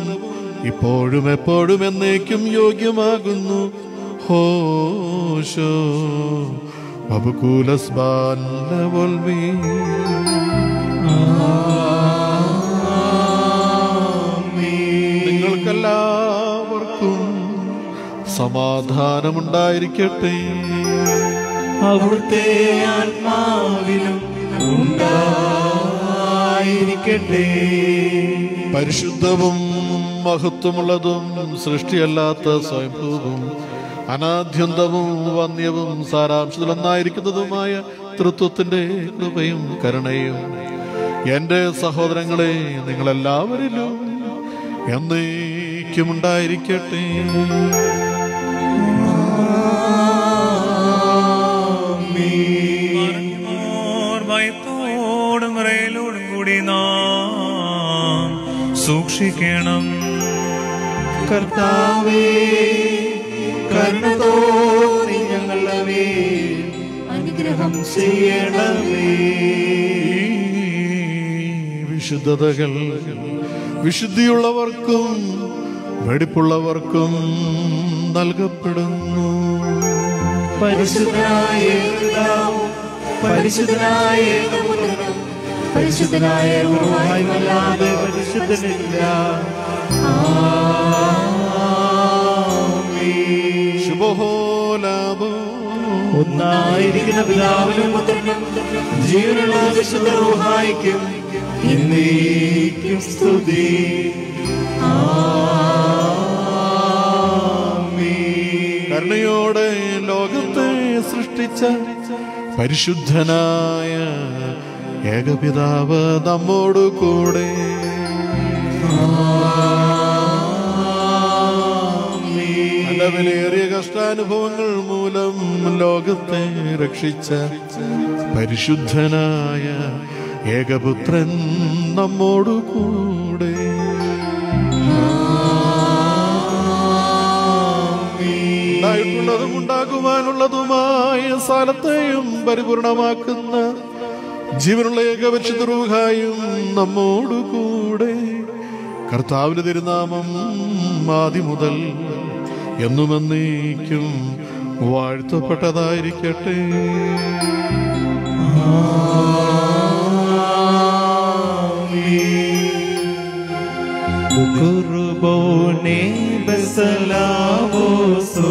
S2: ഇപ്പോഴും എപ്പോഴും എന്നേക്കും യോഗ്യമാകുന്നു. ഹോശോ നിങ്ങൾക്കെല്ലാവർക്കും സമാധാനമുണ്ടായിരിക്കട്ടെ.
S1: അവിടുത്തെ ആത്മാവിലും ഉണ്ടായിരിക്കട്ടെ.
S2: പരിശുദ്ധവും മഹത്വമുള്ളതും സൃഷ്ടിയല്ലാത്ത സ്വയംഭൂവും അനാദ്യന്തവും വന്യവും സാരാംശത്തിലൊന്നായിരിക്കുന്നതുമായ തൃത്വത്തിന്റെ കൃപയും കരുണയും എന്റെ സഹോദരങ്ങളെ നിങ്ങളെല്ലാവരിലും എന്നേക്കും
S4: ഭയത്തോടും വിറയലോടും കൂടി നാം സൂക്ഷിക്കണം.
S1: കർത്താവേ കരുണ തോന്നി ഞങ്ങളുടെ മേൽ അനുഗ്രഹം ചെയ്യണമേ.
S2: വിശുദ്ധതകൾ വിശുദ്ധിയുള്ളവർക്കും വെടിപ്പുള്ളവർക്കും നൽകപ്പെടുന്നു.
S1: പരിശുദ്ധനായ പരിശുദ്ധനായ പരിശുദ്ധനായ ഗുരുവായുമല്ലാതെ പരിശുദ്ധനില്ല.
S2: ശുഭഹോലാഭോ
S1: ഒന്നായിരിക്കുന്ന പിതാവിനും പുത്രനും ജീവനുള്ള വിശുദ്ധ റൂഹായിക്കും എന്നേക്കും സ്തുതി.
S2: കരുണയോടെ ലോകത്തെ സൃഷ്ടിച്ച പരിശുദ്ധനായ ഏകപിതാവ് നമ്മോടു കൂടെ. വിലയേറിയ കഷ്ടാനുഭവങ്ങൾ മൂലം ലോകത്തെ രക്ഷിച്ച പരിശുദ്ധനായ ഏകപുത്രൻ നമ്മോടു കൂടെ. ഉണ്ടായിട്ടുള്ളതും ഉണ്ടാകുവാനുള്ളതുമായ സ്ഥലത്തെയും പരിപൂർണമാക്കുന്ന ജീവനുള്ള ഏകപരിശുദ്ധ റൂഹായും നമ്മോടുകൂടെ കർത്താവിന് തിരുനാമം ആദ്യം മുതൽ എന്നുമെന്നേക്കും വാഴ്ത്തപ്പെട്ടതായിരിക്കട്ടെ.
S1: കുർബോനെ ബസലാവോസോ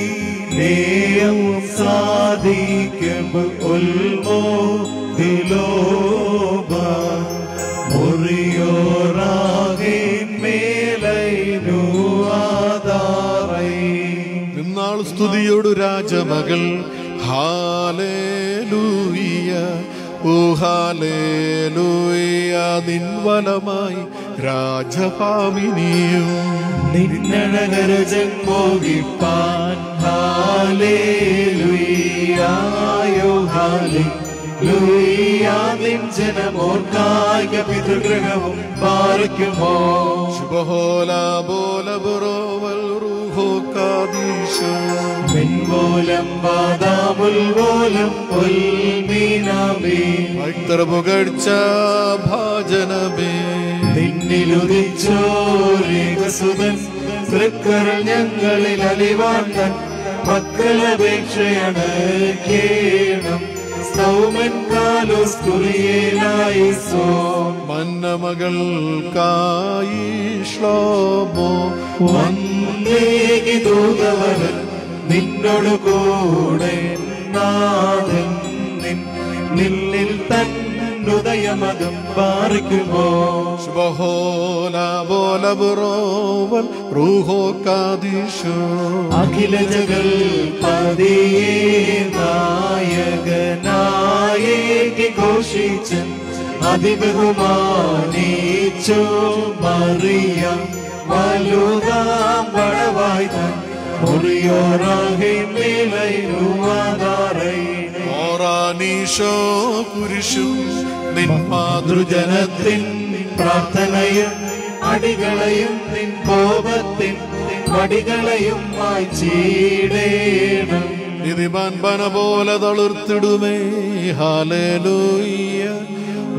S1: നേയം സാധിക്കും ഉൽമോ ദിലോബ മുറിയോറാകേൻ മേലൈനു ആധാറൈ
S2: നിന്നാൾ സ്തുതിയോടു രാജമകൾ. ഹാലേലൂയ ഓ ഹാലേലൂയ നിൻ വലമായി രാജഭാമിനിയും
S1: നിന്നഴകരജൻ മോഹിപ്പാൻ ഹാലേലുയ്യായോ ഹാലേ ജനമോർക്കായ പിതൃഗ്രഹവും പാലിക്കുമോ
S2: ശുഭഹോല ബോല ബുറോവൽ റൂഹോ കാദീശോ
S1: മിൻമൂലം ബാദാമുൽമൂലം ഉൽമീനാമേ
S2: ഭക്തർ പുകഴ്ച ഭാജനമേ
S1: നിന്നിലുദിച്ചോരേകസുതൻ തൃക്കരൾ ഞങ്ങളിൽ അലിവാൻ തൻ മക്കളപേക്ഷയാണ് കേണം. സൗമൻ കാലോസ് കുറിയേനായി സോ.
S2: മന്നമകൾക്കായി ശ്ലോമോ.
S1: വന്നേകി ദൂതവരൻ നിന്നോട് കൂടെ നാഥൻ നിന്നിൽ നിന്നിൽ തന്നുദയമതും പാറിക്കുമോ?
S2: ശുഭഹോല ബോല ബുറോവൽ റൂഹോ കാദിഷോ
S1: അഖില ജഗൽ പതിയേ നായകനായേക്ക് ഘോഷിച്ചൻ അതിബഹുമാനിച്ചു മറിയം വലുതാം പടവായി തൻ. മുറിയോറാകെ മേലൈരുവാതാറൈനെ
S2: ഓറാനീശോ കുരിശും നിൻ മാതൃജനത്തിൻ
S1: ജനത്തിൻ പ്രാർത്ഥനയും അടികളെയും നിൻ കോപത്തിൻ വടികളെയും വായിച്ചിടേണം
S2: ഇതിമാൻ പന പോലെ തളിർത്തിടുമേ ഹാലേലൂയ്യ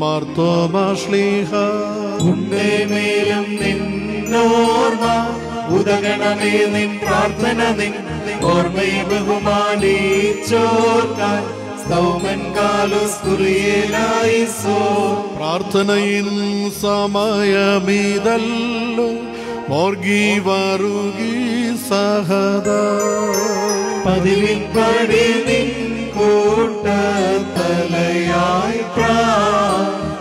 S2: മാർത്തോമാശ്ലീഹ
S1: ഉണ്ടേ മേലും നിന്നോർമ്മ ഉദകണമേ നിൻ പ്രാർത്ഥന നിൻ ഓർമ്മയെ ബഹുമാനിച്ചോർക്കാൻ
S2: പ്രാർത്ഥനയിൻ സമയമീതല്ലോ മോർഗി വറുകി സഹദ
S1: പതിവിൻ പടി നിൻ കൂട്ടത്തലയായി പ്രാർത്ഥിക്കാം.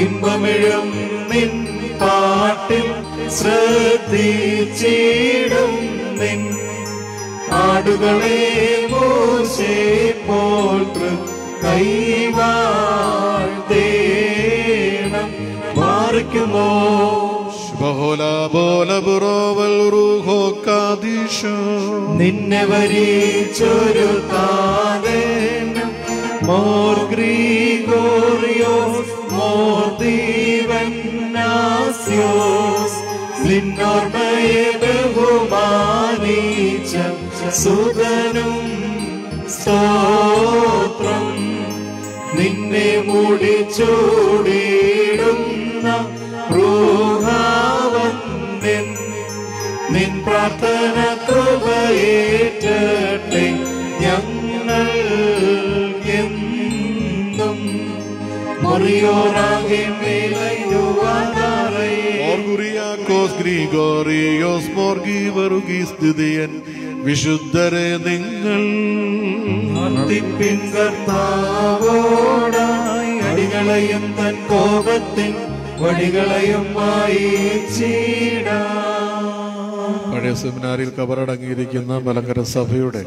S1: ഇമ്പമിഴും നിൻ പാട്ടിൽ ശ്രദ്ധിച്ചിടും നിൻ. ആടുകളെ മൂശേ പോൽ കൈവാഴ്ത്തേണം. മാറിക്കുമോ
S2: ബഹുല ബോല ബുറോവൽ റൂഹോ കാദീശോ
S1: നിന്നെ വരിച്ചൊരു താതേനം മോർ ഗ്രീഗോറിയോസ് മോർ ദീവന്നാസ്യോസ്. നിന്നോർമ്മയെ സുതനും സ്തോത്രം. നിന്നെ മുടിച്ചൂടിയിടുന്ന പ്രാർത്ഥന കൃപയേറ്റട്ടെ ഞങ്ങൾ എന്നും.
S2: ഗ്രിഗോറിയോസ് മോർഗി വറുകി സ്ഥിതിയൻ വിശുദ്ധരെ നിങ്ങൾ
S1: കർത്താവോടായി അടികളെയും തൻ കോപത്തിൻ വടികളെയും വായിച്ചിടാം
S2: പഴയ സെമിനാറിൽ കബറടങ്ങിയിരിക്കുന്ന മലങ്കര സഭയുടെ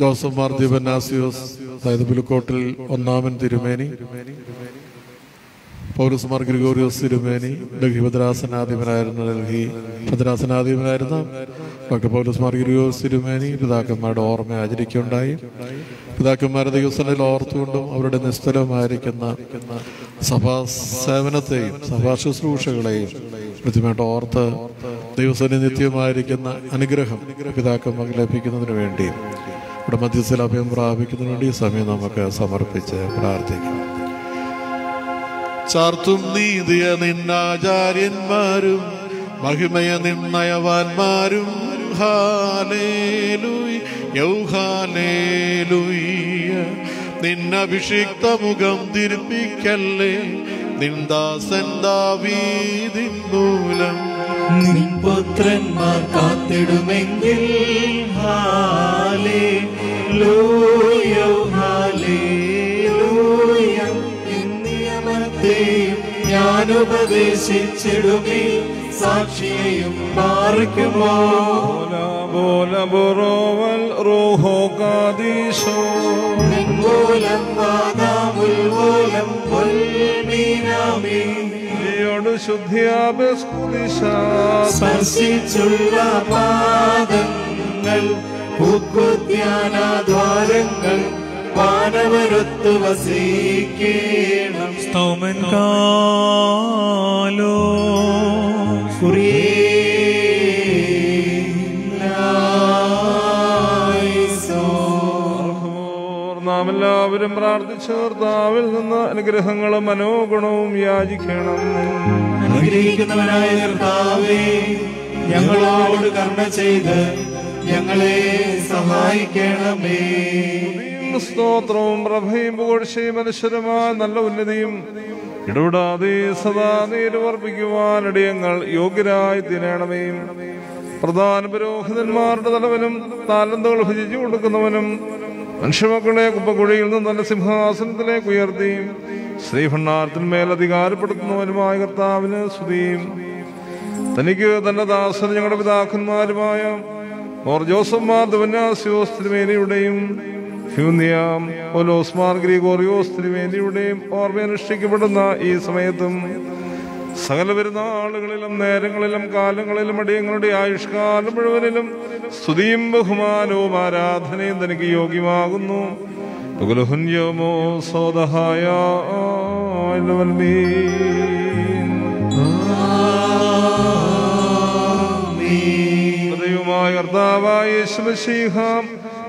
S2: ജോസഫ് മാർ ദീപനാസിയോസ് അതായത് പുലുക്കോട്ടിൽ ഒന്നാമൻ തിരുമേനി പൗരസ് മാർ ഗ്രിഗോറിയോസ് തിരുമേനി ഡൽഹി ഭദ്രാസനാധിപനായിരുന്ന ഡൽഹി ഭദ്രാസനാധിപനായിരുന്ന ഡോക്ടർ പൗരസ് മാർ ഗ്രിഗോറിയോസ് തിരുമേനി പിതാക്കന്മാരുടെ ഓർമ്മ ആചരിക്കുകയുണ്ടായി. പിതാക്കന്മാരുടെ ദിവസങ്ങളിൽ ഓർത്തുകൊണ്ടും അവരുടെ നിസ്തലമായിരിക്കുന്ന സഭാ സേവനത്തെയും സഭാ ശുശ്രൂഷകളെയും കൃത്യമായിട്ട് ഓർത്ത് ദൈവസേന നിത്യമായിരിക്കുന്ന അനുഗ്രഹം പിതാക്കന്മാർക്ക് ലഭിക്കുന്നതിന് വേണ്ടി ഇവിടെ മധ്യസ്ഥ അഭയം പ്രാപിക്കുന്നതിന് വേണ്ടി ഈ സമയം നമുക്ക് സമർപ്പിച്ച് പ്രാർത്ഥിക്കാം. ചാർത്തും നീതിയ നിന്നാചാര്യന്മാരും മഹിമയ യൗഹാലേലൂയ്യ നിന്നഭിഷിക്ത മുഖം തിരുപ്പിക്കല്ലേ നിന്ദാസൻ ദാവീദിൻ മൂലം
S1: നിൻ പുത്രന്മാർ കാത്തിടുമെങ്കിൽ ഹാലേ ലൂയോ ഹാലേ ലൂയം. നിയമത്തെയും ഞാൻ ഉപദേശിച്ചിടുമേ സാക്ഷിയെയും പാർക്കുമോ
S6: പോല ബുറോവൽ റോഹോ കാദീശോ
S1: മൂലം വാദാമുൽ മൂലം പൊൽമീനാമേ
S6: യോട് ശുദ്ധിയാബസ്കുദിശാ
S1: സ്പർശിച്ചുള്ള പാദങ്ങൾ പൂക്കുത്യാനാദ്വാരങ്ങൾ വാനവരൊത്തു വസിക്കേണം
S4: സ്തോമൻ കാലോ
S6: എല്ലാവരും പ്രാർത്ഥിച്ചു കർത്താവിൽ നിന്ന് അനുഗ്രഹങ്ങളും മനോഗുണവും യാചിക്കണം.
S1: അനുഗ്രഹിക്കുന്നവനായ കർത്താവേ ഞങ്ങളോട് കർമ്മ ചെയ്ത് ഞങ്ങളെ സഹായിക്കണമേ.
S6: സ്തോത്രവും പ്രഭയും പുകഴ്ചയും മനുഷ്യരുമായ നല്ല ഉന്നതിയും ഇടപെടാതെ സദാ നീരുവർപ്പിക്കുവാൻ ഇടയങ്ങൾ യോഗ്യരായി തീരണമേ. പ്രധാന പുരോഹിതന്മാരുടെ തലവനും താലന്തുകൾ ഭജിച്ചു കൊടുക്കുന്നവനും മനുഷ്യമക്കളെ കുപ്പക്കുഴിയിൽ നിന്ന് തന്റെ സിംഹാസനത്തിലേക്ക് ഉയർത്തി. ശ്രീഭണ്ണാരത്തിന്മേൽ അധികാരപ്പെടുത്തുന്നവരുമായ കർത്താവിന് സ്തുതിയും. തനിക്ക് തന്റെ ദാസൻ ഞങ്ങളുടെ പിതാക്കന്മാരുമായ ഓർ ജോസഫ് മാർ ദവന്യാസിയോസ് തിരുമേനിയുടെയും ഹ്യൂന്യാം ഒലോസ്മാർ ഗ്രിഗോറിയോസ് ഈ സമയത്തും സകല വരുന്ന ആളുകളിലും നേരങ്ങളിലും കാലങ്ങളിലും അടിയങ്ങളുടെ ആയുഷ്കാലം മുഴുവനിലും സ്തുതിയും ബഹുമാനവും ആരാധനയും തനിക്ക് യോഗ്യമാകുന്നു. യോമോ സോദഹായ കർത്താവായ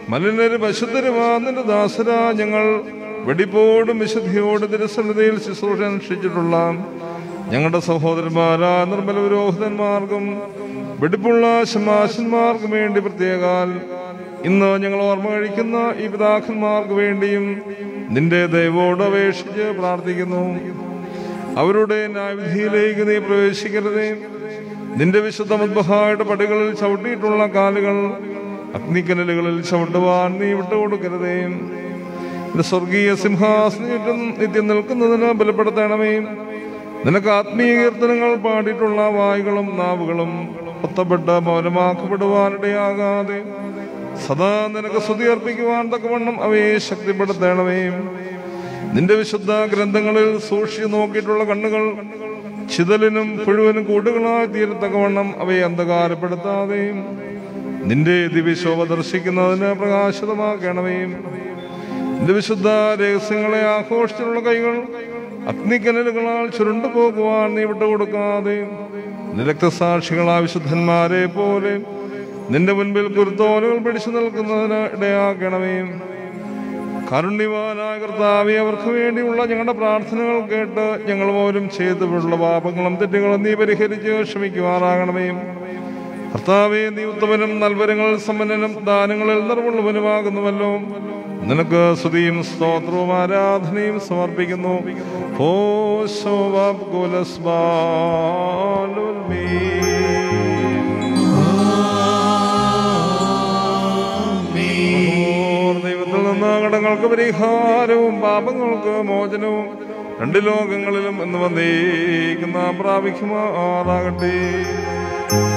S6: മലിനര് പശുദ്ധരുമാന്നിന്റെ ദാസരാ ഞങ്ങൾ വെടിപ്പോടും വിശുദ്ധിയോടും തിരുസന്നിധിയിൽ ശുശ്രൂഷ അനുഷ്ഠിച്ചിട്ടുള്ള ഞങ്ങളുടെ സഹോദരന്മാരാ നിർമ്മല പുരോഹിതന്മാർക്കും വെടിപ്പുള്ള ശമാശന്മാർക്കും വേണ്ടി പ്രത്യേകാൽ ഇന്ന് ഞങ്ങൾ ഓർമ്മ കഴിക്കുന്ന ഈ പിതാക്കന്മാർക്ക് വേണ്ടിയും നിന്റെ ദൈവോട് അപേക്ഷിച്ച് പ്രാർത്ഥിക്കുന്നു. അവരുടെ ന്യായവിധിയിലേക്ക് നീ പ്രവേശിക്കരുതേ. നിന്റെ വിശുദ്ധ മുദ്ബഹായുടെ പടികളിൽ ചവിട്ടിയിട്ടുള്ള കാലുകൾ അഗ്നിക്കനലുകളിൽ ചവിട്ടുവാൻ നീ വിട്ടുകൊടുക്കരുതേ. നിന്റെ സ്വർഗീയ സിംഹാസനം നിത്യം നിൽക്കുന്നതിന് ബലപ്പെടുത്തണമേ. നിനക്ക് ആത്മീയ കീർത്തനങ്ങൾ പാടിയിട്ടുള്ള വായുകളും നാവുകളും ഒത്തപ്പെട്ട് മൗനമാക്കപ്പെടുവാനിടയാകാതെ സദാ നിനക്ക് സ്തുതി അർപ്പിക്കുവാൻ തക്കവണ്ണം അവയെ ശക്തിപ്പെടുത്തേണമേ. നിന്റെ വിശുദ്ധ ഗ്രന്ഥങ്ങളിൽ സൂക്ഷിച്ചു നോക്കിയിട്ടുള്ള കണ്ണുകൾ ചിതലിനും പുഴുവിനും കൂടുകളായി തീരത്തക്കവണ്ണം അവയെ അന്ധകാരപ്പെടുത്താതെയും നിന്റെ ദിവ്യശോഭ ദർശിക്കുന്നതിന് പ്രകാശിതമാക്കണമേ. നിന്റെ വിശുദ്ധ രഹസ്യങ്ങളെ ആഘോഷിച്ചിട്ടുള്ള കൈകൾ അഗ്നിക്കനലുകളാൽ ചുരുണ്ടു പോകുവാൻ നീ വിട്ടു വിട്ടുകൊടുക്കാതെ നിരക്തസാക്ഷികളായ വിശുദ്ധന്മാരെ പോലെ നിന്റെ മുൻപിൽ കുരുത്തോലുകൾ പിടിച്ചു നിൽക്കുന്നതിന് ഇടയാക്കണമേ കരുണ്യവാനായ കർത്താവെ അവർക്ക് വേണ്ടിയുള്ള ഞങ്ങളുടെ പ്രാർത്ഥനകൾ കേട്ട് ഞങ്ങൾ പോലും ചെയ്തുള്ള പാപങ്ങളും തെറ്റുകളും നീ പരിഹരിച്ച് ക്ഷമിക്കുമാറാകണമേ. കർത്താവെ നീ ഉത്തമനും നൽവരങ്ങളിൽ സമ്പന്നനും ദാനങ്ങളിൽ നിർവുള്ളവനുമാകുന്നുവല്ലോ. നിനക്ക് സ്തുതിയും സ്തോത്രവും ആരാധനയും സമർപ്പിക്കുന്നു. ഓ ദൈവത്തിൽ നിന്ന് കടങ്ങൾക്ക് പരിഹാരവും പാപങ്ങൾക്ക് മോചനവും രണ്ട് ലോകങ്ങളിലും എന്ന് വന്നേക്കുന്ന പ്രാപിക്കുമാറാകട്ടെ.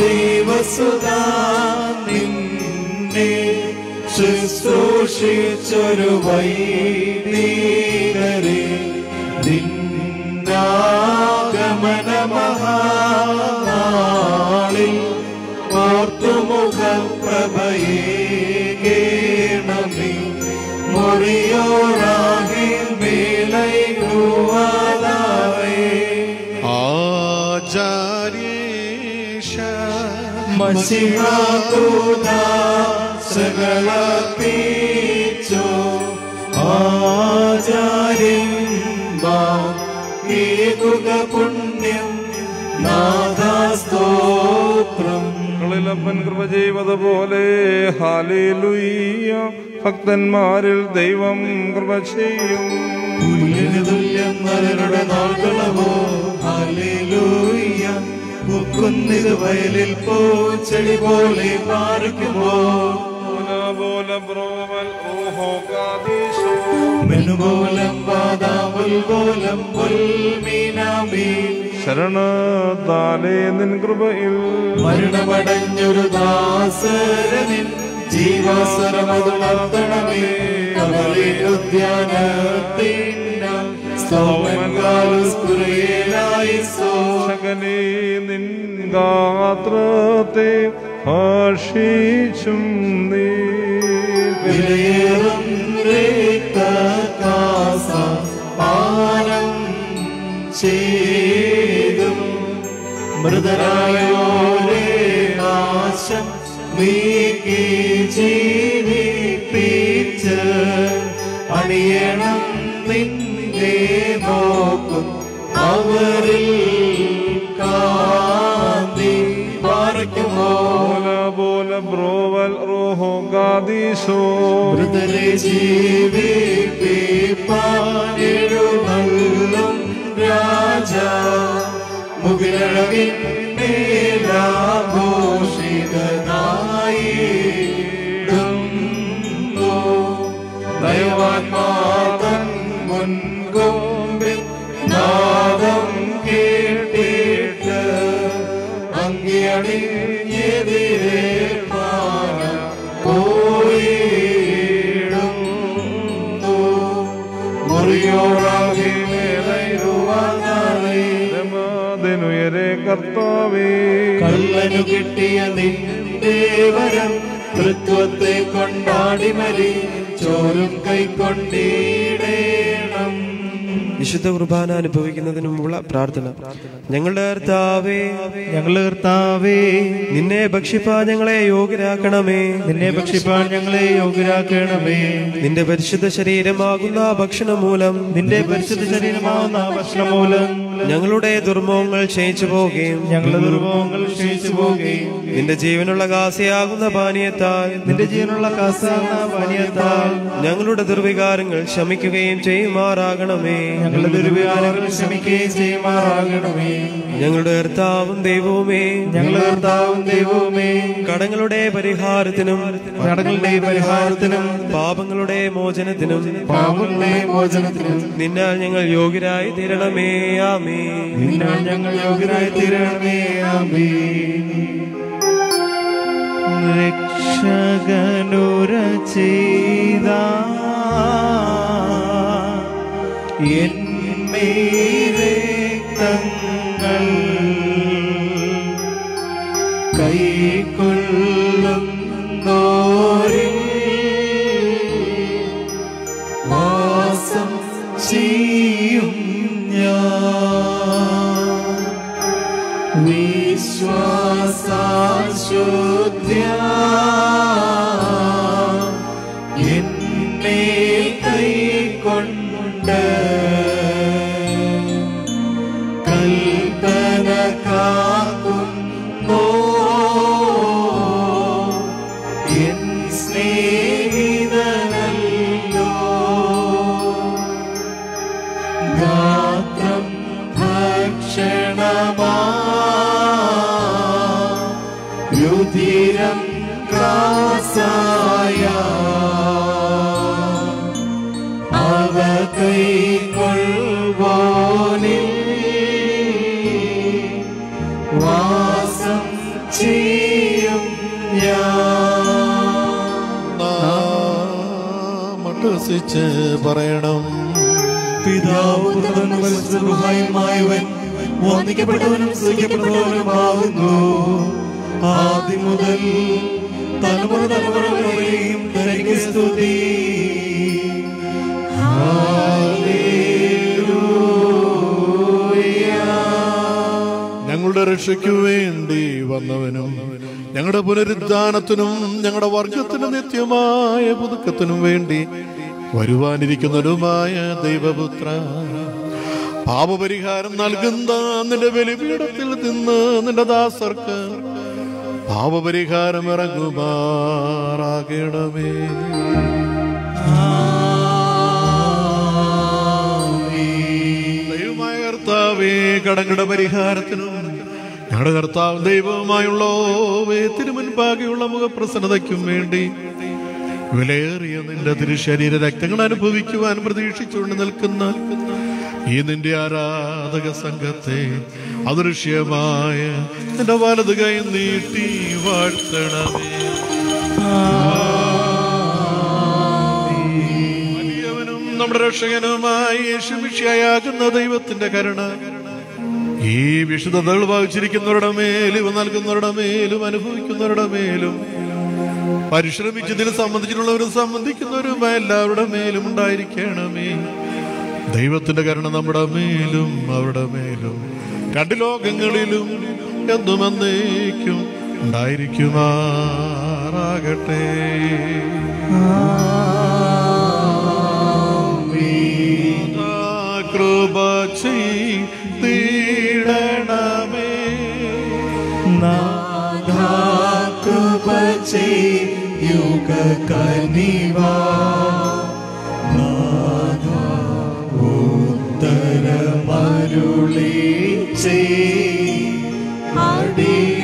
S1: ദേവസുതാ നിന്നെ ശുശ്രൂഷിച്ചൊരു വൈദികരെ. നിന്നാഗമന മഹാനാളിൽ ഓർത്തുമുഖ പ്രഭയേ കേണമേ സകളപ്പീച്ചോ ആചാര്യം ഏകുക പുണ്യം നാദാസ്തോത്രം.
S6: കളിലപ്പൻ കൃപ ചെയ്വതുപോലെ ഹാലേലുയ്യ. ഭക്തന്മാരിൽ ദൈവം കൃപ ചെയ്യും.
S1: തുല്യം നരരുടെ നാൾകളവോ മുക്കുന്നിത് വയലിൽ പൂച്ചെടി പോലെ പാറിക്കുമോ
S6: പോലം ശരണത്താലേ നിൻ കൃപയിൽ.
S1: മരണമടഞ്ഞൊരു ദാസരനിൻ ജീവാസരമതുണർത്തണമേ ഉദ്യാനത്തിൻ
S6: ശകലേ നിൻ ഗാത്രത്തെ ഹർഷിച്ചും നീ.
S1: ചെയ്തും മൃതരായോരേ നാശം നീക്കി ജീവിപ്പിച്ച് അണിയണം നോക്കും അവരിൽ കാന്തി
S6: പോലെ ബ്രോവൽ റോഹോ ഗാദീശോ.
S1: മൃതരെ ജീവിപ്പിപ്പാനെഴുന്നള്ളും രാജ. മുകിലഴകിൻ അങ്കിയണിഞ്ഞെതിരെ പോയിടുന്നു മുറിയോറാകെ മേലയുവാനായി
S6: കർത്താവേ.
S1: കള്ളനു കിട്ടിയ നിന്റെ വരം തൃത്വത്തെ കൊണ്ടാടി മരി. ചോരും കൈക്കൊണ്ടിടേണം.
S3: വിശുദ്ധ കുർബാന അനുഭവിക്കുന്നതിന് മുമ്പുള്ള പ്രാർത്ഥന. ഞങ്ങളുടെ കർത്താവേ
S1: ഞങ്ങളുടെ കർത്താവേ
S3: നിന്നെ ഭക്ഷിപ്പാൻ ഞങ്ങളെ യോഗ്യരാക്കണമേ.
S1: നിന്നെ ഭക്ഷിപ്പാൻ ഞങ്ങളെ യോഗ്യരാക്കണമേ.
S3: നിന്റെ പരിശുദ്ധ ശരീരമാകുന്ന ഭക്ഷണം മൂലം
S1: നിന്റെ പരിശുദ്ധ ശരീരമാകുന്ന ഭക്ഷണം മൂലം
S3: ഞങ്ങളുടെ ദുർമുഖങ്ങൾ ക്ഷയിച്ചു പോവുകയും
S1: ഞങ്ങളുടെ ദുർമുഖങ്ങൾ ക്ഷയിച്ചു പോവുകയും
S3: നിന്റെ ജീവനുള്ള കാസയാകുന്ന പാനീയത്താൽ
S1: നിന്റെ ജീവനുള്ള കാസയാകുന്ന പാനീയത്താൽ
S3: ഞങ്ങളുടെ ദുർവികാരങ്ങൾ ശമിക്കുകയും ചെയ്യുമാറാകണമേ.
S1: ഞങ്ങളുടെ ദുർവികാരങ്ങൾ ക്ഷമിക്കുകയും ചെയ്യുമാറാകണമേ.
S3: ഞങ്ങളുടെ കർത്താവും ദൈവവുമേ.
S1: ഞങ്ങളുടെ കർത്താവും ദൈവവുമേ.
S3: കടങ്ങളുടെ പരിഹാരത്തിനും
S1: കടങ്ങളുടെ പരിഹാരത്തിനും
S3: പാപങ്ങളുടെ മോചനത്തിനും
S1: പാപങ്ങളുടെ മോചനത്തിനും
S3: നിന്നാൽ ഞങ്ങൾ യോഗ്യരായി തീരണമേ. ആമേ
S1: നിന്നാൽ ഞങ്ങൾ യോഗ്യരായി തീരണമേ ആമേൻ രക്ഷകനുര ചെയ്ത എന്നേരക്തങ്ങൾ
S2: മട്ടസിച്ച് പറയണം.
S1: പിതാവ് പുത്രനുമായവൻ വന്ദിക്കപ്പെട്ടവനും സ്തുതിക്കപ്പെട്ടവനുമാകുന്നു ആദ്യം മുതൽ തലമുറ തലമുറ വരെയും തനിക്ക് സ്തുതി.
S2: ഞങ്ങളുടെ രക്ഷയ്ക്കു വേണ്ടി വന്നവനും ഞങ്ങളുടെ പുനരുദ്ധാനത്തിനും ഞങ്ങളുടെ വർഗത്തിനും നിത്യമായ പുതുക്കത്തിനും വേണ്ടി വരുവാനിരിക്കുന്നവരുമായ ദൈവപുത്ര പാപപരിഹാരം നൽകുന്ന നിന്റെ ബലിപീഠത്തിൽ നിന്ന് നിന്റെ ദാസർക്ക് പാപപരിഹാരം ഇറങ്ങുമാറാകണമേ. ദൈവമായ കർത്താവേ കടങ്ങളുടെ പരിഹാരത്തിനും ഞങ്ങളുടെ കർത്താവ് ദൈവവുമായുള്ളവേ തിരുമുൻപാകെയുള്ള മുഖപ്രസന്നതയ്ക്കും വേണ്ടി വിലയേറിയ നിന്റെ തിരുശരീര രക്തങ്ങൾ അനുഭവിക്കുവാൻ പ്രതീക്ഷിച്ചുകൊണ്ട് നിൽക്കുന്ന ഈ നിന്റെ ആരാധക സംഘത്തെ അദൃശ്യമായ നിന്റെ വലത് കൈ നീട്ടി വാഴ്ത്തണമേ. വലിയവനും നമ്മുടെ രക്ഷകനുമായി യേശുമിഷിയാകുന്ന ദൈവത്തിന്റെ കരുണ. ഈ വിശുദ്ധതകൾ വഹിച്ചിരിക്കുന്നവരുടെ മേലും നൽകുന്നവരുടെ മേലും അനുഭവിക്കുന്നവരുടെ മേലും പരിശ്രമിച്ചതിൽ സംബന്ധിച്ചിട്ടുള്ളവരും സംബന്ധിക്കുന്നവരും എല്ലാവരുടെ മേലും ഉണ്ടായിരിക്കണമേ. ദൈവത്തിന്റെ കരുണ നമ്മുടെ മേലും അവരുടെ മേലും. രണ്ട് ലോകങ്ങളിലും എന്നും എന്നേക്കും ഉണ്ടായിരിക്കുമാറാകട്ടെ. കൃപ ചെയ്തിടണമേ
S1: കൃപ ചെയ്യുക കനിവാ. ഉത്തരമരുളി അടിയാരോടു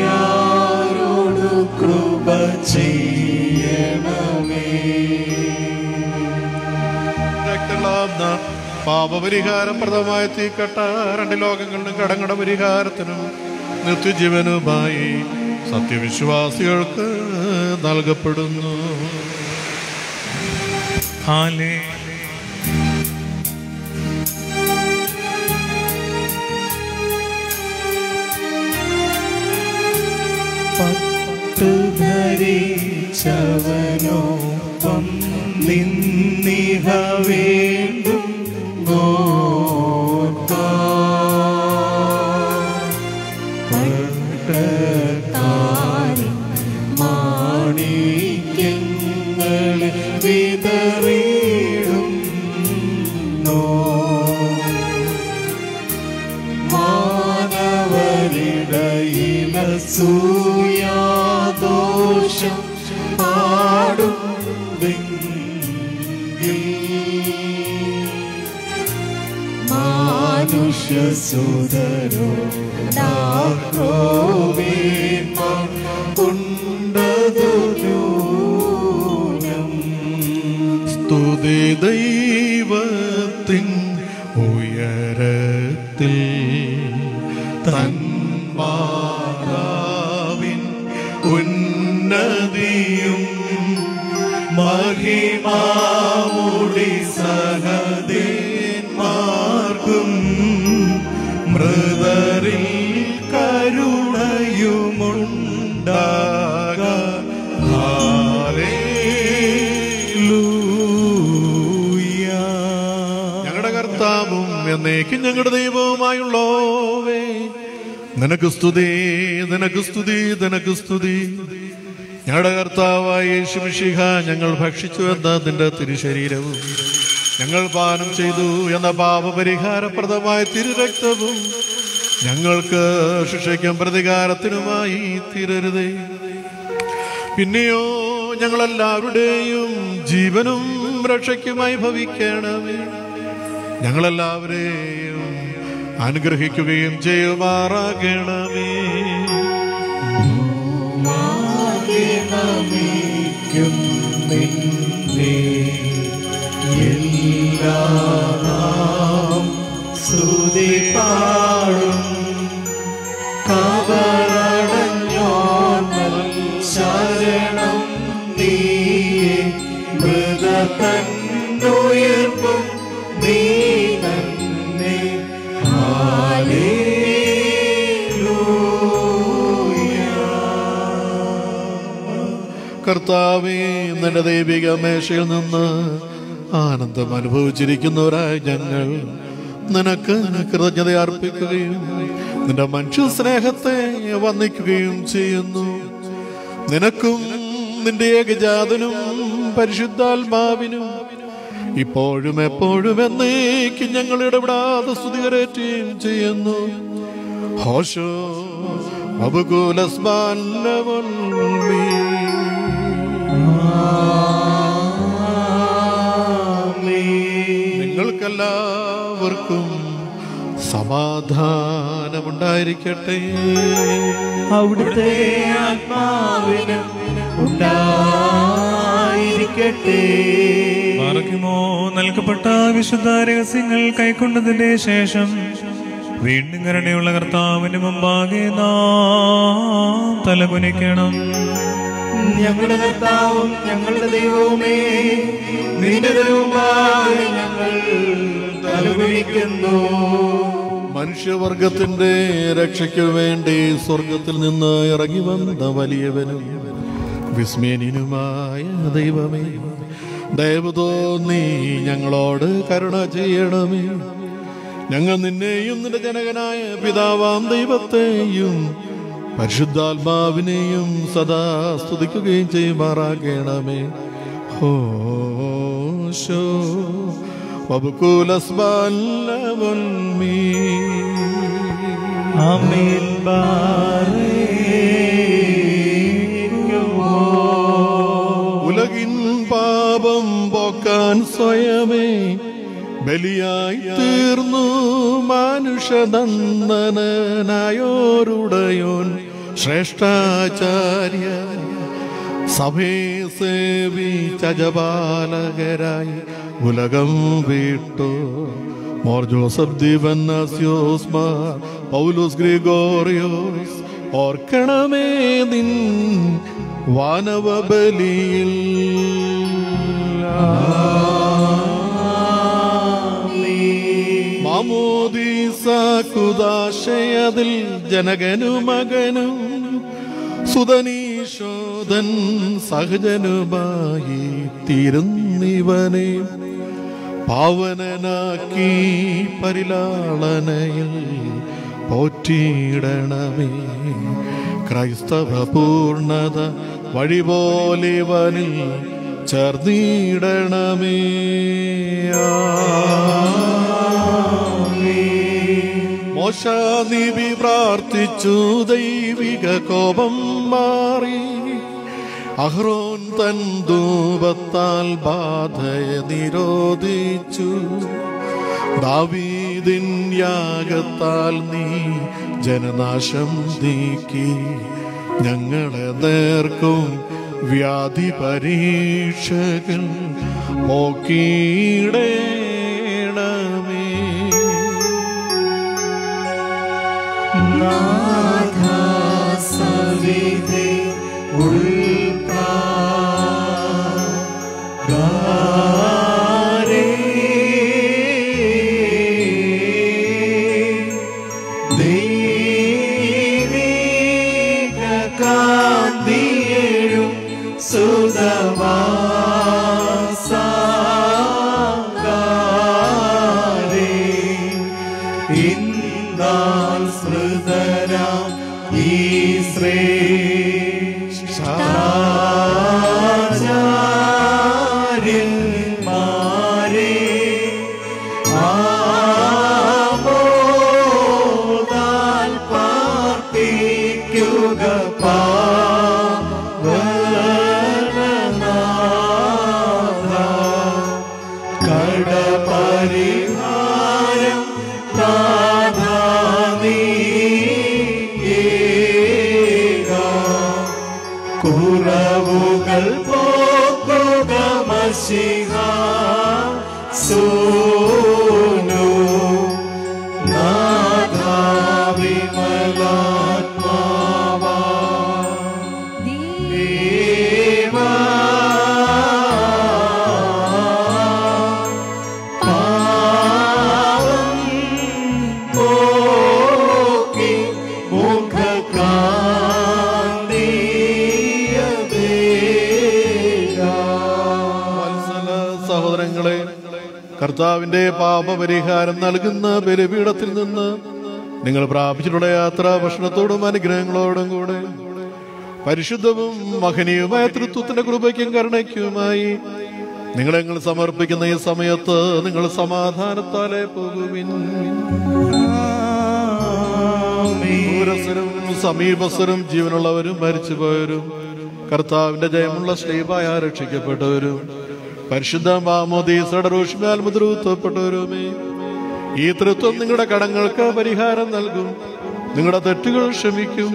S1: കൃപ ചെയ്യണമേ.
S2: പാപപരിഹാരപ്രദമായ തീക്കട്ട രണ്ട് ലോകങ്ങളിലും കടങ്ങട പരിഹാരത്തിനും നിത്യജീവനുമായി സത്യവിശ്വാസികൾക്ക് നൽകപ്പെടുന്നു.
S1: നിന്നിഹ വേണ്ടും പട്ടത്താരി മാനവരിടയിലസൂയാദോഷം പാടും മനുഷ്യസുതരോ ഉണ്ടതു
S2: സ്തുതി മഹിമാമുടി സഹദേന്മാർക്കും കരുണയുമുണ്ടാക. ഞങ്ങളുടെ എന്നേക്കും ഞങ്ങളുടെ ദൈവവുമായുള്ളോവേ. നിനക്ക് സ്തുതി നിനക്ക് സ്തുതി നിനക്ക് സ്തുതി. ഞങ്ങളുടെ കർത്താവായ യേശുമിഷിഹ ഞങ്ങൾ ഭക്ഷിച്ചു എന്ന നിന്റെ തിരുശരീരവും ഞങ്ങൾ പാനം ചെയ്തു എന്ന പാപപരിഹാരപ്രദമായ തിരുരക്തവും ഞങ്ങൾക്ക് ശിക്ഷയ്ക്കും പ്രതികാരത്തിനുമായി തീരരുതേ. പിന്നെയോ ഞങ്ങളെല്ലാവരുടെയും ജീവനും രക്ഷയ്ക്കുമായി ഭവിക്കണമേ. ഞങ്ങളെല്ലാവരെയും അനുഗ്രഹിക്കുകയും ചെയ്യുമാറാകണമേ.
S1: നമിക്കും നിന്നെ എല്ലാം സ്തുതി പാടും. ശരണം നീ മൃത
S2: കർത്താവേ നിന്റെ ദൈവിക മേശയിൽ നിന്ന് ആനന്ദം അനുഭവിച്ചിരിക്കുന്നവരായ ഞങ്ങൾ നിനക്ക് കൃതജ്ഞത അർപ്പിക്കുകയും നിന്റെ മനുഷ്യ സ്നേഹത്തെ വന്ദിക്കുകയും ചെയ്യുന്നു. നിനക്കും നിന്റെ ഏകജാതനും പരിശുദ്ധാത്മാവിനും ഇപ്പോഴും എപ്പോഴും എന്നേക്കും ഞങ്ങൾ ഇടപെടാതെ സ്തുതികരേറ്റുകയും ചെയ്യുന്നു. ഹോഷോ നിങ്ങൾക്കെല്ലാവർക്കും സമാധാനമുണ്ടായിരിക്കട്ടെ.
S1: അവിടുത്തെ ആത്മാവിനും ഉണ്ടായിരിക്കട്ടെ.
S4: മറക്കുമോ നൽകപ്പെട്ട വിശുദ്ധ രഹസ്യങ്ങൾ കൈക്കൊണ്ടതിന്റെ ശേഷം വീണ്ടും കരുണയുള്ള കർത്താവിന് മുമ്പാകെ നാം തലകുനിക്കണം.
S1: ഞങ്ങളുടെ കർത്താവും ഞങ്ങളുടെ ദൈവവുമേ. നിന്റെ ദൈവമായി ഞങ്ങൾ തലവിളിക്കുന്നു
S2: മനുഷ്യവർഗത്തിന്റെ രക്ഷയ്ക്കു വേണ്ടി സ്വർഗത്തിൽ നിന്ന് ഇറങ്ങി വന്ന വലിയവനും വിസ്മേനിനുമായ ദൈവമേ. ദയവ് തോന്നി ഞങ്ങളോട് കരുണ ചെയ്യണമേ. ഞങ്ങൾ നിന്നെയും നിന്റെ ജനകനായ പിതാവാം ദൈവത്തെയും പരിശുദ്ധാത്മാവിനെയും സദാ സ്തുതിക്കുകയും ചെയ്യുമാറാകണമേ. ഹോശോ
S1: ആമേൻ
S2: ഉലകിൻ പാപം പോക്കാൻ സ്വയമേ. ബലിയായി തീർന്നു മാനുഷനന്ദനായോരുടയോൻ ശ്രേഷ്ഠാചാര്യ സഭയെ സേവിച്ചജപാലകരായി ഉലകം വീട്ടു. മോർ ജോസഫ് ദിവന്നാസ്യോസ് പൗലോസ് ഗ്രിഗോറിയോസ് ഓർക്കണമേ നിൻ വാനവ ബലിയിൽ മാമോദീസ കുദാശയതിൽ ജനകനു മകനും സുതനീശോധൻ സഹജനുമായി തിരുന്നിവനെ പാവനനാക്കി പരിലാളനയിൽ പോറ്റിയിടണമേ. ക്രൈസ്തവ പൂർണത വഴി പോലിവനിൽ ചേർന്നിടണമേ. മോശാദിവി പ്രാർത്ഥിച്ചു ദൈവിക കോപം മാറി. അഹ്റോൻ തൻ ധൂപത്താൽ ബാധയെ നിരോധിച്ചു. ദാവീദിൻ യാഗത്താൽ നീ ജനനാശം നീക്കി. ഞങ്ങളെ നേർക്കും വ്യാധി പരീക്ഷകൻ നോക്കിയിടേണമേ കർത്താവിന്റെ പാപപരിഹാരം നൽകുന്ന ബലിപീഠത്തിൽ നിന്ന് നിങ്ങൾ പ്രാപിച്ചിട്ടുള്ള യാത്രാ ഭക്ഷണത്തോടും അനുഗ്രഹങ്ങളോടും കൂടെ പരിശുദ്ധവും മഹനീയവുമായ തൃത്വത്തിന്റെ കൃപയ്ക്കും കരുണയ്ക്കുമായി നിങ്ങളെങ്ങൾ സമർപ്പിക്കുന്ന ഈ സമയത്ത് നിങ്ങൾ സമാധാനത്താലെ പോകുവിൻ. ദൂരസ്ഥരും സമീപസ്ഥരും ജീവനുള്ളവരും മരിച്ചുപോയവരും കർത്താവിന്റെ ജയമുള്ള ശ്രീപായ രക്ഷിക്കപ്പെട്ടവരും പരിശുദ്ധ മാമോദീസയുടെ റൂഷ്മാൽ മുദ്രൂത്തപ്പെട്ടവരുമേ ഈ തൃത്വം നിങ്ങളുടെ കടങ്ങൾക്ക് പരിഹാരം നൽകും. നിങ്ങളുടെ തെറ്റുകൾ ക്ഷമിക്കും.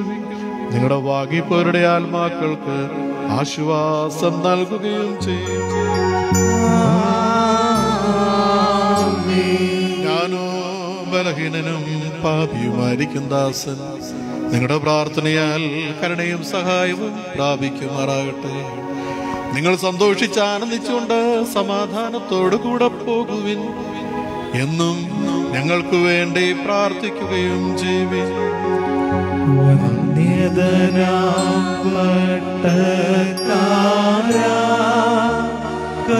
S2: നിങ്ങളുടെ വാങ്ങിപ്പോരുടെ ആത്മാക്കൾക്ക് ആശ്വാസം നൽകുകയും ചെയ്യും. ഞാനോ ബലഹീനനും പാപിയുമായിരിക്കും ദാസൻ. നിങ്ങളുടെ പ്രാർത്ഥനയാൽ കരുണയും സഹായവും പ്രാപിക്കുമാറാകട്ടെ. നിങ്ങൾ സന്തോഷിച്ച് ആനന്ദിച്ചുകൊണ്ട് സമാധാനത്തോടു കൂടെ പോകുവിൻ. എന്നും ഞങ്ങൾക്ക് വേണ്ടി പ്രാർത്ഥിക്കുകയും ചെയ്യുവിൻ.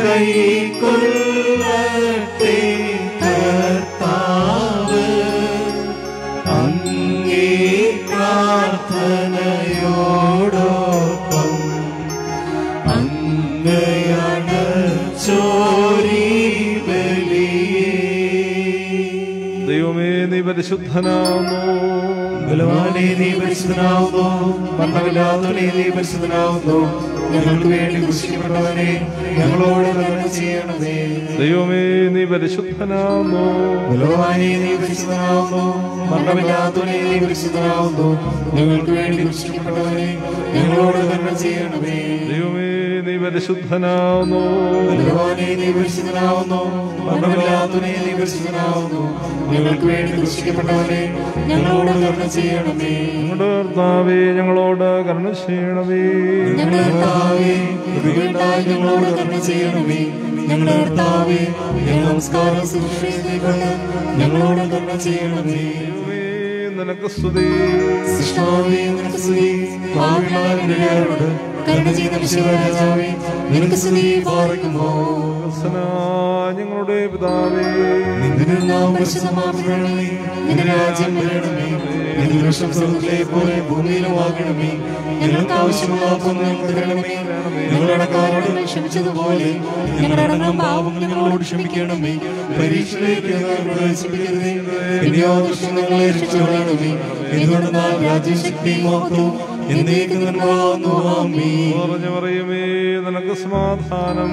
S1: കൈക്കൊള്ളട്ടെ കർത്താവ്.
S6: പരിശുദ്ധനാമോ
S1: ബലവാനെ നീ പരിശുദ്ധനാവുന്നു. മരണമില്ലാത്തവനെ നീ പരിശുദ്ധനാവുന്നു. ഞങ്ങൾക്ക് വേണ്ടി കുശിക്കപ്പെട്ടവനെ ഞങ്ങളോട് ചെയ്യണമേ.
S6: ദൈവമേ നീ പരിശുദ്ധനാമോ
S1: ബലവാനെ നീ പരിശുദ്ധനാവുന്നു. മരണമില്ലാത്തവനെ നീ പരിശുദ്ധനാവുന്നു. ഞങ്ങൾക്ക് വേണ്ടി കുശിക്കപ്പെട്ടവനെ ഞങ്ങളോട് ചെയ്യണമേ.
S6: ദൈവമേ
S1: പരിശുദ്ധനാവുന്നു ഞങ്ങൾക്ക് വേണ്ടി ഞങ്ങളോട് കരുണ ചെയ്യണമേ.
S6: ഞങ്ങളുടെ കർത്താവേ ഞങ്ങളോട് കരുണ ചെയ്യണമേ.
S1: ഞങ്ങളോട് കരുണ ചെയ്യണമേ. ഞങ്ങളുടെ കർത്താവേ ഞങ്ങൾ നമസ്കാരം ഞങ്ങളോട് കരുണ ചെയ്യണമേ.
S6: നിനക്ക് സ്തുതി.
S1: സൃഷ്ടാവേ നിനക്ക് സ്തുതി. ഭാവികളായ കരുണ ചെയ്ത വിശ്വരാജാവേ നിനക്ക് സ്തുതി പാർക്കുമോ?
S6: ഞങ്ങളുടെ പിതാവേ
S1: നിന്റെ നാം പരിശുദ്ധമാക്കണമേ നിന്റെ രാജ്യം വരണമേ. നിന്റെ ദൃഷ്ടം സ്വർഗത്തിലെ പോലെ ഭൂമിയിലും ആകണമേ. ഞങ്ങൾക്ക് ആവശ്യമുള്ള ഞങ്ങൾക്ക് തരണമേ. ഞങ്ങളുടെ അടക്കാരോട് ഞങ്ങൾ ക്ഷമിച്ചതുപോലെ ഞങ്ങളുടെ അടങ്ങാൻ പാപങ്ങൾ ഞങ്ങളോട് ക്ഷമിക്കണമേ. പരീക്ഷയിലേക്ക് പ്രവേശിപ്പിക്കരുതേ. ഞങ്ങളെ രക്ഷിച്ചുകൊള്ളണമേ. എന്തുകൊണ്ട് നാം രാജ്യശക്തിയും മഹത്വവും എന്നേക്കും നന്മാകുന്നു ആമീൻ.
S6: പറഞ്ഞു പറയുമേ നിനക്ക് സമാധാനം.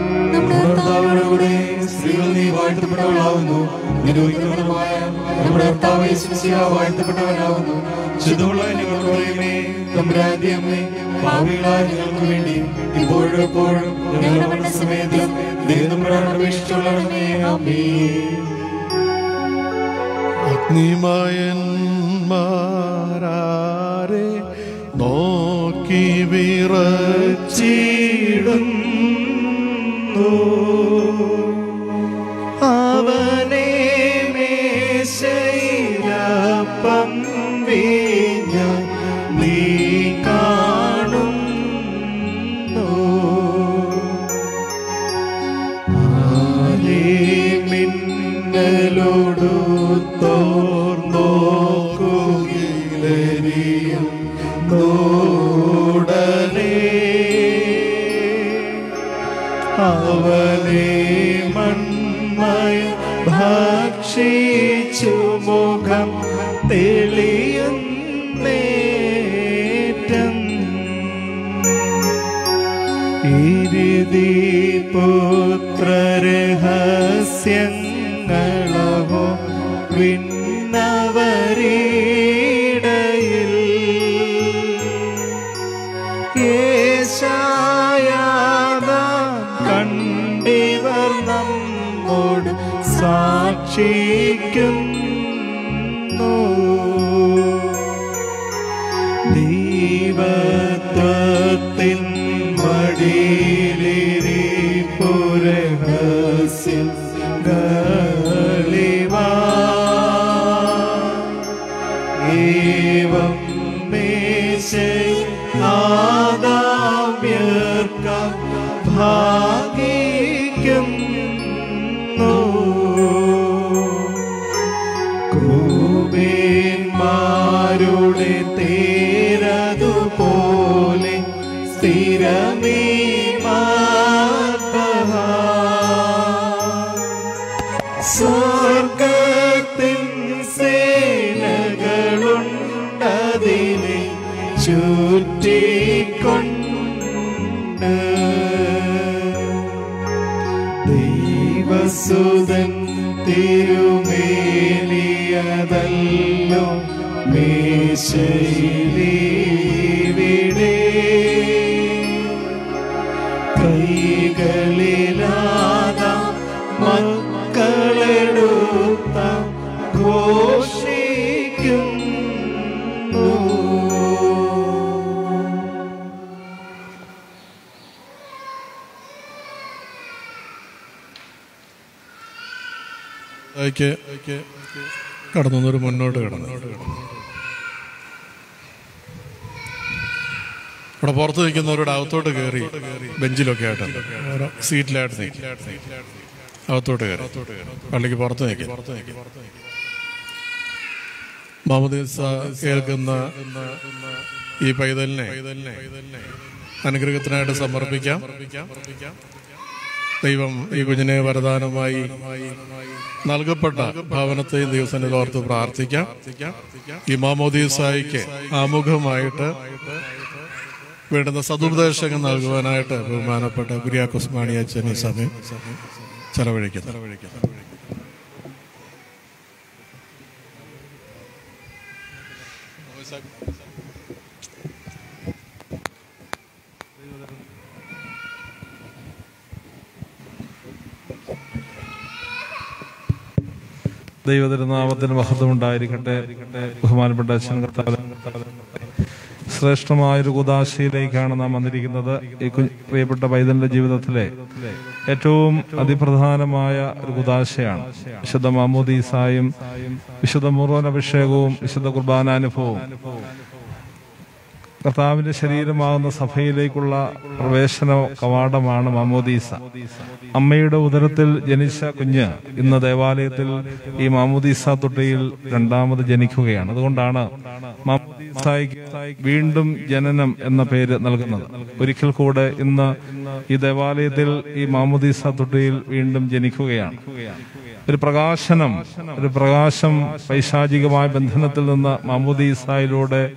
S1: സ്ത്രീകൾ നീ വാഴ്ത്തപ്പെട്ടവളാവുന്നു നിരോധിക്കുന്നതുമായ നമ്മുടെ കർത്താവ് യേശുമിശിഹ വാഴ്ത്തപ്പെട്ടവനാവുന്നു. ശുദ്ധമുള്ള ഞങ്ങൾ പറയുമേ. തമ്പുരാന്റെ അമ്മേ ഭാവികളായ ഞങ്ങൾക്ക് വേണ്ടി ഇപ്പോഴും എപ്പോഴും ഞങ്ങളുടെ മരണസമയത്തും ദൈവം അപേക്ഷിച്ചുള്ളണമേ ആമേ
S2: അഗ്നിമയന്മാരെ വിറച്ചിടുന്നു.
S1: അവനെ അവനെ മൺമയ ഭക്ഷിച്ചു മുഖം തെളിയുന്നേറ്റം. ഇരിതി പുത്രരഹസ്യങ്ങളോ
S2: കടന്നു ഒരു മുന്നോട്ട് കിടന്നു. ഇവിടെ പുറത്ത് നിൽക്കുന്നവരോട് അകത്തോട്ട് കയറി ബെഞ്ചിലൊക്കെ ആയിട്ടുണ്ട് ഓരോ സീറ്റിലായിട്ട് നിൽക്കും. അകത്തോട്ട് കയറി. പള്ളിക്ക് പുറത്ത് നിൽക്കും. മുഹമ്മദ് കേൾക്കുന്ന ഈ പൈതലിനെ അനുഗ്രഹത്തിനായിട്ട് സമർപ്പിക്കാം. ദൈവം ഈ കുഞ്ഞിനെ വരദാനമായി നൽകപ്പെട്ട ഭവനത്തെയും ദിവസത്തിൽ ഓർത്ത് പ്രാർത്ഥിക്കാം. ഈ മാമോദീസായിക്ക് ആമുഖമായിട്ട് വേണ്ടുന്ന സതുപദേശങ്ങൾ നൽകുവാനായിട്ട് ബഹുമാനപ്പെട്ട കുര്യാക്കുസ്മാണി അച്ഛൻ ഈ സമയം ചെലവഴിക്കുന്നു.
S6: ദൈവതിരുനാമത്തിന് മഹത്വം ഉണ്ടായിരിക്കട്ടെ ബഹുമാനപ്പെട്ട അച്ഛൻ കർത്താവ് ശ്രേഷ്ഠമായൊരു കുദാശയിലേക്കാണ് നാം വന്നിരിക്കുന്നത്. ഈ പ്രിയപ്പെട്ട പൈതലിന്റെ ജീവിതത്തിലെ ഏറ്റവും അതിപ്രധാനമായ ഒരു കുദാശയാണ്. വിശുദ്ധ മാമോദീസായും വിശുദ്ധ മുറോൻ അഭിഷേകവും വിശുദ്ധ കുർബാനാനുഭവവും കർത്താവിന്റെ ശരീരമാകുന്ന സഭയിലേക്കുള്ള പ്രവേശന കവാടമാണ് മാമോദീസ. അമ്മയുടെ ഉദരത്തിൽ ജനിച്ച കുഞ്ഞ് ഇന്ന് ദേവാലയത്തിൽ ഈ മാമോദീസ തൊട്ടിയിൽ രണ്ടാമത് ജനിക്കുകയാണ്. അതുകൊണ്ടാണ് വീണ്ടും ജനനം എന്ന പേര് നൽകുന്നത്. ഒരിക്കൽ കൂടെ ഇന്ന് ഈ ദേവാലയത്തിൽ ഈ മാമോദീസ തൊട്ടിയിൽ വീണ്ടും ജനിക്കുകയാണ്. ഒരു പ്രകാശനം ഒരു പ്രകാശം പൈശാചികമായ ബന്ധനത്തിൽ നിന്ന് മമ്മൂദീസായിലൂടെ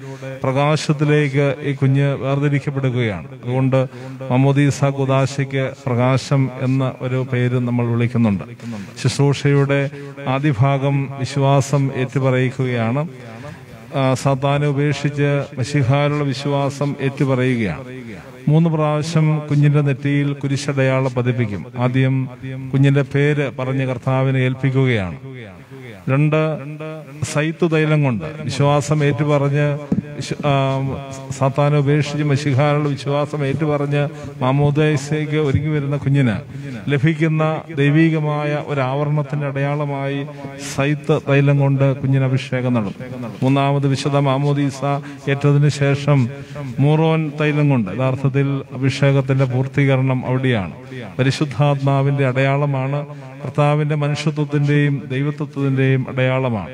S6: പ്രകാശത്തിലേക്ക് ഈ കുഞ്ഞ് വേർതിരിക്കപ്പെടുകയാണ്. അതുകൊണ്ട് മമ്മൂദീസ കുദാശയ്ക്ക് പ്രകാശം എന്ന ഒരു പേര് നമ്മൾ വിളിക്കുന്നുണ്ട്. ശുശ്രൂഷയുടെ ആദ്യഭാഗം വിശ്വാസം ഏറ്റുപറയിക്കുകയാണ്. സാത്താനെ ഉപേക്ഷിച്ച് മഷിഹാലുള്ള വിശ്വാസം ഏറ്റുപറയുകയാണ്. മൂന്ന് പ്രാവശ്യം കുഞ്ഞിന്റെ നെറ്റിയിൽ കുരിശടയാളം പതിപ്പിക്കും. ആദ്യം കുഞ്ഞിന്റെ പേര് പറഞ്ഞ് കർത്താവിനെ ഏൽപ്പിക്കുകയാണ്. രണ്ട് സൈത്തു തൈലം കൊണ്ട് വിശ്വാസം ഏറ്റുപറഞ്ഞ് സാത്താനെ ഉപേക്ഷിച്ച് മഷിഹാനുള്ള വിശ്വാസം ഏറ്റുപറഞ്ഞ് മാമോദയസേക്ക് ഒരുങ്ങി വരുന്ന കുഞ്ഞിന് ലഭിക്കുന്ന ദൈവീകമായ ഒരു ആവരണത്തിന്റെ അടയാളമായി സൈത്ത് തൈലം കൊണ്ട് കുഞ്ഞിന് അഭിഷേകം നടത്തും മൂന്നാമത് വിശദ മാമോദീസ ഏറ്റതിനു ശേഷം മൂറോൻ തൈലം കൊണ്ട് യഥാർത്ഥത്തിൽ അഭിഷേകത്തിന്റെ പൂർത്തീകരണം അവിടെയാണ്. പരിശുദ്ധാത്മാവിന്റെ അടയാളമാണ് കർത്താവിന്റെ മനുഷ്യത്വത്തിന്റെയും ദൈവത്വത്തിന്റെയും അടയാളമാണ്.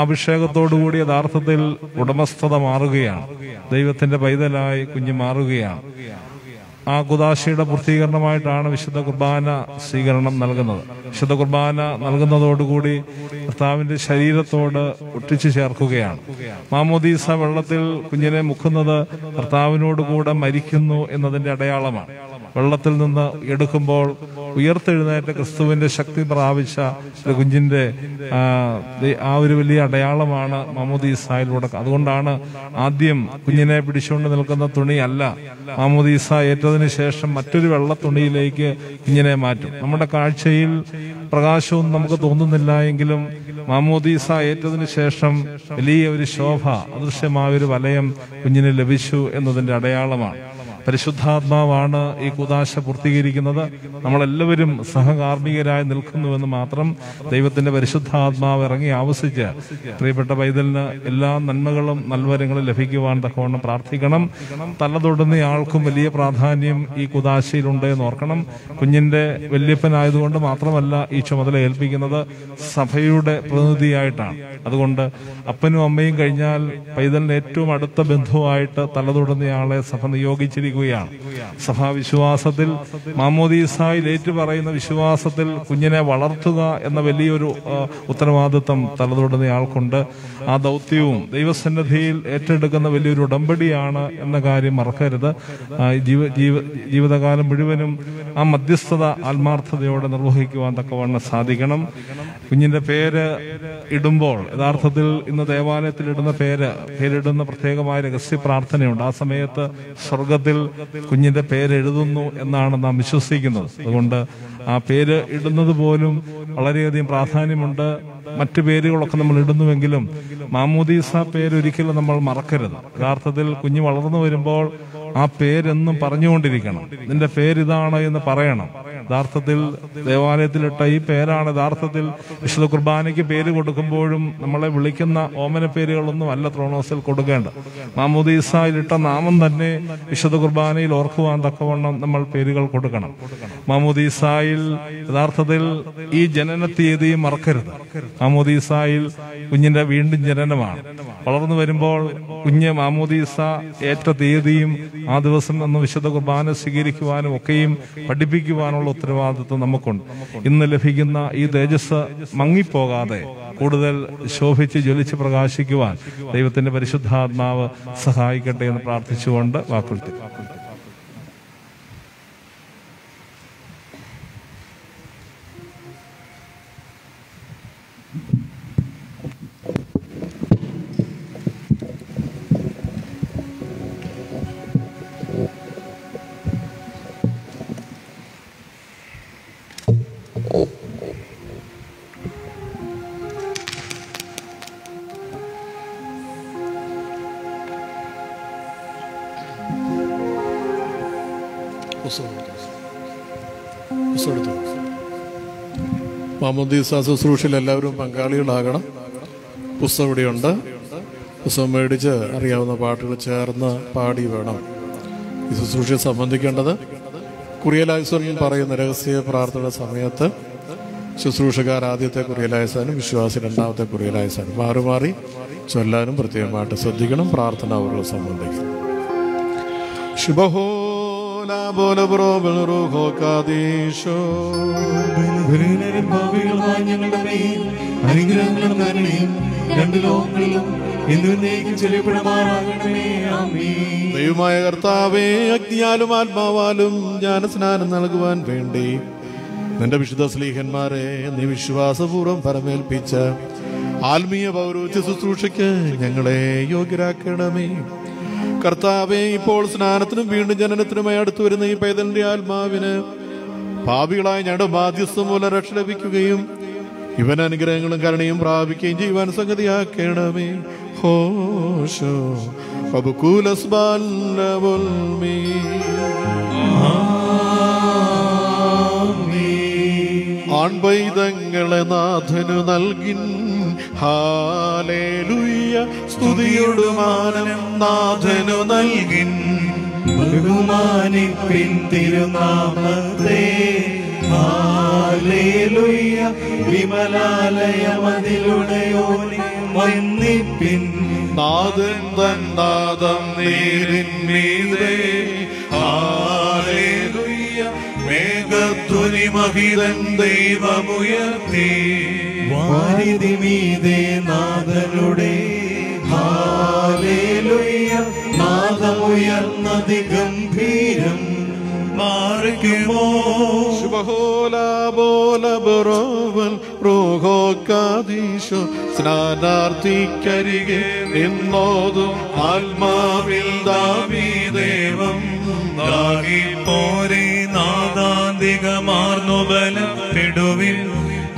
S6: അഭിഷേകത്തോടുകൂടി യഥാർത്ഥത്തിൽ ഉടമസ്ഥത മാറുകയാണ്. ദൈവത്തിന്റെ പൈതലായി കുഞ്ഞ് മാറുകയാണ്. ആ കുദാശയുടെ പൂർത്തീകരണമായിട്ടാണ് വിശുദ്ധ കുർബാന സ്വീകരണം നൽകുന്നത്. വിശുദ്ധ കുർബാന നൽകുന്നതോടുകൂടി കർത്താവിന്റെ ശരീരത്തോട് ഒട്ടിച്ചു ചേർക്കുകയാണ്. മാമോദീസ വെള്ളത്തിൽ കുഞ്ഞിനെ മുക്കുന്നത് കർത്താവിനോടുകൂടെ മരിക്കുന്നു എന്നതിന്റെ അടയാളമാണ്. വെള്ളത്തിൽ നിന്ന് എടുക്കുമ്പോൾ ഉയർത്തെഴുന്നേറ്റ ക്രിസ്തുവിന്റെ ശക്തി പ്രാപിച്ച ഒരു കുഞ്ഞിന്റെ ആ, ഒരു വലിയ അടയാളമാണ് മാമോദീസായിലൂടെ അതുകൊണ്ടാണ് ആദ്യം കുഞ്ഞിനെ പിടിച്ചുകൊണ്ട് നിൽക്കുന്ന തുണിയല്ല മാമോദീസ ഏറ്റതിന് ശേഷം മറ്റൊരു വെള്ള തുണിയിലേക്ക് കുഞ്ഞിനെ മാറ്റും. നമ്മുടെ കാഴ്ചയിൽ പ്രകാശവും നമുക്ക് തോന്നുന്നില്ല എങ്കിലും മാമോദീസ ഏറ്റതിന് ശേഷം വലിയ ഒരു ശോഭ അദൃശ്യമായ ഒരു വലയം കുഞ്ഞിന് ലഭിച്ചു എന്നതിന്റെ അടയാളമാണ്. പരിശുദ്ധാത്മാവാണ് ഈ കുദാശ പൂർത്തീകരിക്കുന്നത്. നമ്മളെല്ലാവരും സഹകാർമ്മികരായി നിൽക്കുന്നുവെന്ന് മാത്രം ദൈവത്തിന്റെ പരിശുദ്ധാത്മാവ് ഇറങ്ങി ആവശ്യിച്ച് പ്രിയപ്പെട്ട പൈതലിന് എല്ലാ നന്മകളും നൽവരങ്ങളും ലഭിക്കുവാൻ തക്കവണ്ണം പ്രാർത്ഥിക്കണം. തലതൊടുന്ന ആൾക്കും വലിയ പ്രാധാന്യം ഈ കുദാശയിലുണ്ട് എന്ന് ഓർക്കണം. കുഞ്ഞിന്റെ വല്യപ്പനായതുകൊണ്ട് മാത്രമല്ല ഈ ചുമതല ഏൽപ്പിക്കുന്നത് സഭയുടെ പ്രതിനിധിയായിട്ടാണ്. അതുകൊണ്ട് അപ്പനും അമ്മയും കഴിഞ്ഞാൽ പൈതലിന് ഏറ്റവും അടുത്ത ബന്ധുവായിട്ട് തലതൊടുന്നയാളെ സഭ നിയോഗിച്ചിരിക്കുകയാണ് സഭാവിശ്വാസത്തിൽ മാമോദീസായി ഏറ്റു പറയുന്ന വിശ്വാസത്തിൽ കുഞ്ഞിനെ വളർത്തുക എന്ന വലിയൊരു ഉത്തരവാദിത്വം തലതൊടുന്നയാൾക്കുണ്ട് ആ ദൗത്യവും ദൈവസന്നിധിയിൽ ഏറ്റെടുക്കുന്ന വലിയൊരു ഉടമ്പടിയാണ് എന്ന കാര്യം മറക്കരുത്. ജീവ ജീവിതകാലം മുഴുവനും ആ മധ്യസ്ഥത ആത്മാർത്ഥതയോടെ നിർവഹിക്കുവാൻ തക്കവണ്ണം സാധിക്കണം. കുഞ്ഞിന്റെ പേര് ഇടുമ്പോൾ യഥാർത്ഥത്തിൽ ഇന്ന് ദേവാലയത്തിൽ ഇടുന്ന പേര് പേരിടുന്ന പ്രത്യേകമായ രഹസ്യ പ്രാർത്ഥനയുണ്ട്. ആ സമയത്ത് സ്വർഗത്തിൽ കുഞ്ഞിന്റെ പേര് എഴുതുന്നു എന്നാണ് നാം വിശ്വസിക്കുന്നത്. അതുകൊണ്ട് ആ പേര് ഇടുന്നത് പോലും വളരെയധികം പ്രാധാന്യമുണ്ട്. മറ്റു പേരുകളൊക്കെ നമ്മൾ ഇടുന്നുവെങ്കിലും മാമോദീസ പേര് ഒരിക്കലും നമ്മൾ മറക്കരുത്. യഥാർത്ഥത്തിൽ കുഞ്ഞ് വളർന്നു വരുമ്പോൾ ആ പേരെന്നും പറഞ്ഞുകൊണ്ടിരിക്കണം. നിന്റെ പേരിതാണ് എന്ന് പറയണം. യഥാർത്ഥത്തിൽ ദേവാലയത്തിലിട്ട ഈ പേരാണ്. യഥാർത്ഥത്തിൽ വിശുദ്ധ കുർബാനയ്ക്ക് പേര് കൊടുക്കുമ്പോഴും നമ്മളെ വിളിക്കുന്ന ഓമന പേരുകളൊന്നും അല്ല ത്രോണോസിൽ കൊടുക്കേണ്ടത്. മാമോദീസായിലിട്ട നാമം തന്നെ വിശുദ്ധ കുർബാനയിൽ ഓർക്കുവാൻ തക്കവണ്ണം നമ്മൾ പേരുകൾ കൊടുക്കണം. മാമൂദീസായിൽ യഥാർത്ഥത്തിൽ ഈ ജനന തീയതിയും മറക്കരുത്. മാമൂദീസായിൽ കുഞ്ഞിന്റെ വീണ്ടും ജനനമാണ്. വളർന്നു വരുമ്പോൾ കുഞ്ഞ് മാമൂദീസ ഏറ്റ തീയതിയും ആ ദിവസം അന്ന് വിശുദ്ധ കുർബാന സ്വീകരിക്കുവാനും ഒക്കെയും പഠിപ്പിക്കുവാനുള്ള ഉത്തരവാദിത്വം നമുക്കുണ്ട്. ഇന്ന് ലഭിക്കുന്ന ഈ തേജസ് മങ്ങിപ്പോകാതെ കൂടുതൽ ശോഭിച്ച് ജ്വലിച്ച് പ്രകാശിക്കുവാൻ ദൈവത്തിന്റെ പരിശുദ്ധാത്മാവ് സഹായിക്കട്ടെ എന്ന് പ്രാർത്ഥിച്ചുകൊണ്ട് വാക്കുകൾ
S2: മാമോദീസ ശുശ്രൂഷയിൽ എല്ലാവരും പങ്കാളികളാകണം. പുസ്തകം ഇവിടെയുണ്ട്. പുസ്തകം മേടിച്ച് അറിയാവുന്ന പാട്ടുകൾ ചേർന്ന് പാടി വേണം. ഈ ശുശ്രൂഷയെ സംബന്ധിക്കേണ്ടത് കുറിയലായുസൻ പറയുന്ന രഹസ്യ പ്രാർത്ഥന സമയത്ത് ശുശ്രൂഷകാർ ആദ്യത്തെ കുറിയലായസാനും വിശ്വാസി രണ്ടാമത്തെ കുറിയലായസാനും മാറി മാറി ചൊല്ലാനും പ്രത്യേകമായിട്ട് ശ്രദ്ധിക്കണം. പ്രാർത്ഥന അവരോട് സംബന്ധിക്കും ശുഭഹോല ബോല ബ്രോബൽ റൂഹോ കാദീശോ
S1: ബലഹീനരും പാപികളുമായ ഞങ്ങളുടെ മേൽ അനുഗ്രഹങ്ങളും നന്മയും രണ്ട് ലോകങ്ങളിലും
S2: ദൈവമായ കർത്താവേ അഗ്നിയാലും ആത്മാവാലും ജ്ഞാനസ്നാനം നൽകുവാൻ വേണ്ടി നിന്റെ വിശുദ്ധ സ്ലീഹന്മാരെ നീ വിശ്വാസപൂർവം പരമേൽപ്പിച്ച ആത്മീയ പൗരോച്ച ശുശ്രൂഷയ്ക്ക് ഞങ്ങളെ യോഗ്യരാക്കണമേ. കർത്താവെ ഇപ്പോൾ സ്നാനത്തിനും വീണ്ടും ജനനത്തിനുമായി അടുത്തു വരുന്ന ഈ പൈതലിന്റെ ആത്മാവിന് പാപികളായ ഞങ്ങളുടെ ബാധ്യസ്ഥ മൂലം രക്ഷ ലഭിക്കുകയും ഇവൻ അനുഗ്രഹങ്ങളും കരുണയും പ്രാപിക്കുകയും ചെയ്യുവാൻ സംഗതിയാക്കണമേ. ഹോഷോ അബുകൂലസ്ബാൽമീ ആൺപൈതങ്ങളെ നാഥനു നൽകിൻ. ഹാലേലുയ്യ സ്തുതിയുടെ മാനം നാഥനു നൽകിൻ.
S1: ബഹുമാനിപ്പിൻ തിരുനാമത്തെ. ഹാലേലുയ്യ വിമലാലയമതിലുടയോനെ വന്നിപ്പിൻ.
S2: നാഥൻ തൻ നാദം നീരിൻ മീതേ. ഹാലേലുയ്യ മേഘധ്വനി മഹിതൻ ദൈവമുയർത്തി.
S1: വാരിധി മീതേ നാഥനുടെ. ഹാലേലുയ്യ നാദമുയർന്നതി ഗംഭീരം മാറിക്കുമോ?
S2: ശുഭഹോല ബോല ബറോവൽ റോഹോ കാദീശോ സ്നാനാർത്ഥിക്കരികെ നിന്നോതും ആത്മാവിൽ ദാവീദേവം
S4: പോരെ നാദാന്തികമാർന്നു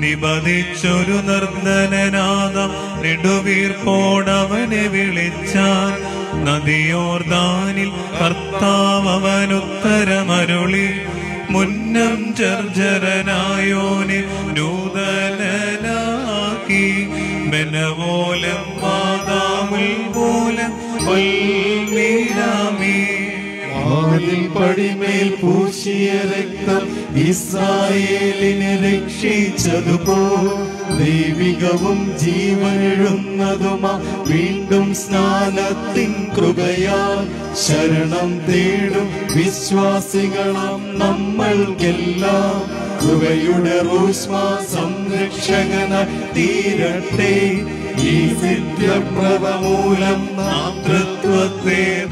S4: നിബദിച്ചൊരു നിർദ്ധനനാഥം നെടുവീർപ്പോടവനെ വിളിച്ചാൻ നദിയോർദാനിൽ കർത്താവനുത്തരമരുളി മുന്നം ചർജരനായോനെ നൂതനനാക്കി. മെനവോലം വാദാമുൽ പോലം
S1: പടിമേൽ പൂശിയ രക്തം ഇസ്രായേലിനെ രക്ഷിച്ചതുപോ. ദൈവികവും ജീവനെഴുന്നതുമാ വീണ്ടും സ്നാനത്തിൻ കൃപയാൽ ശരണം തേടും വിശ്വാസികളാം നമ്മൾക്കെല്ലാം. കൃപയുടെ റൂഷ്മ സംരക്ഷകന തീരട്ടെ. ഈ സിദ്ധ്യപ്രഭമൂലം നാം തൃത്വത്തെ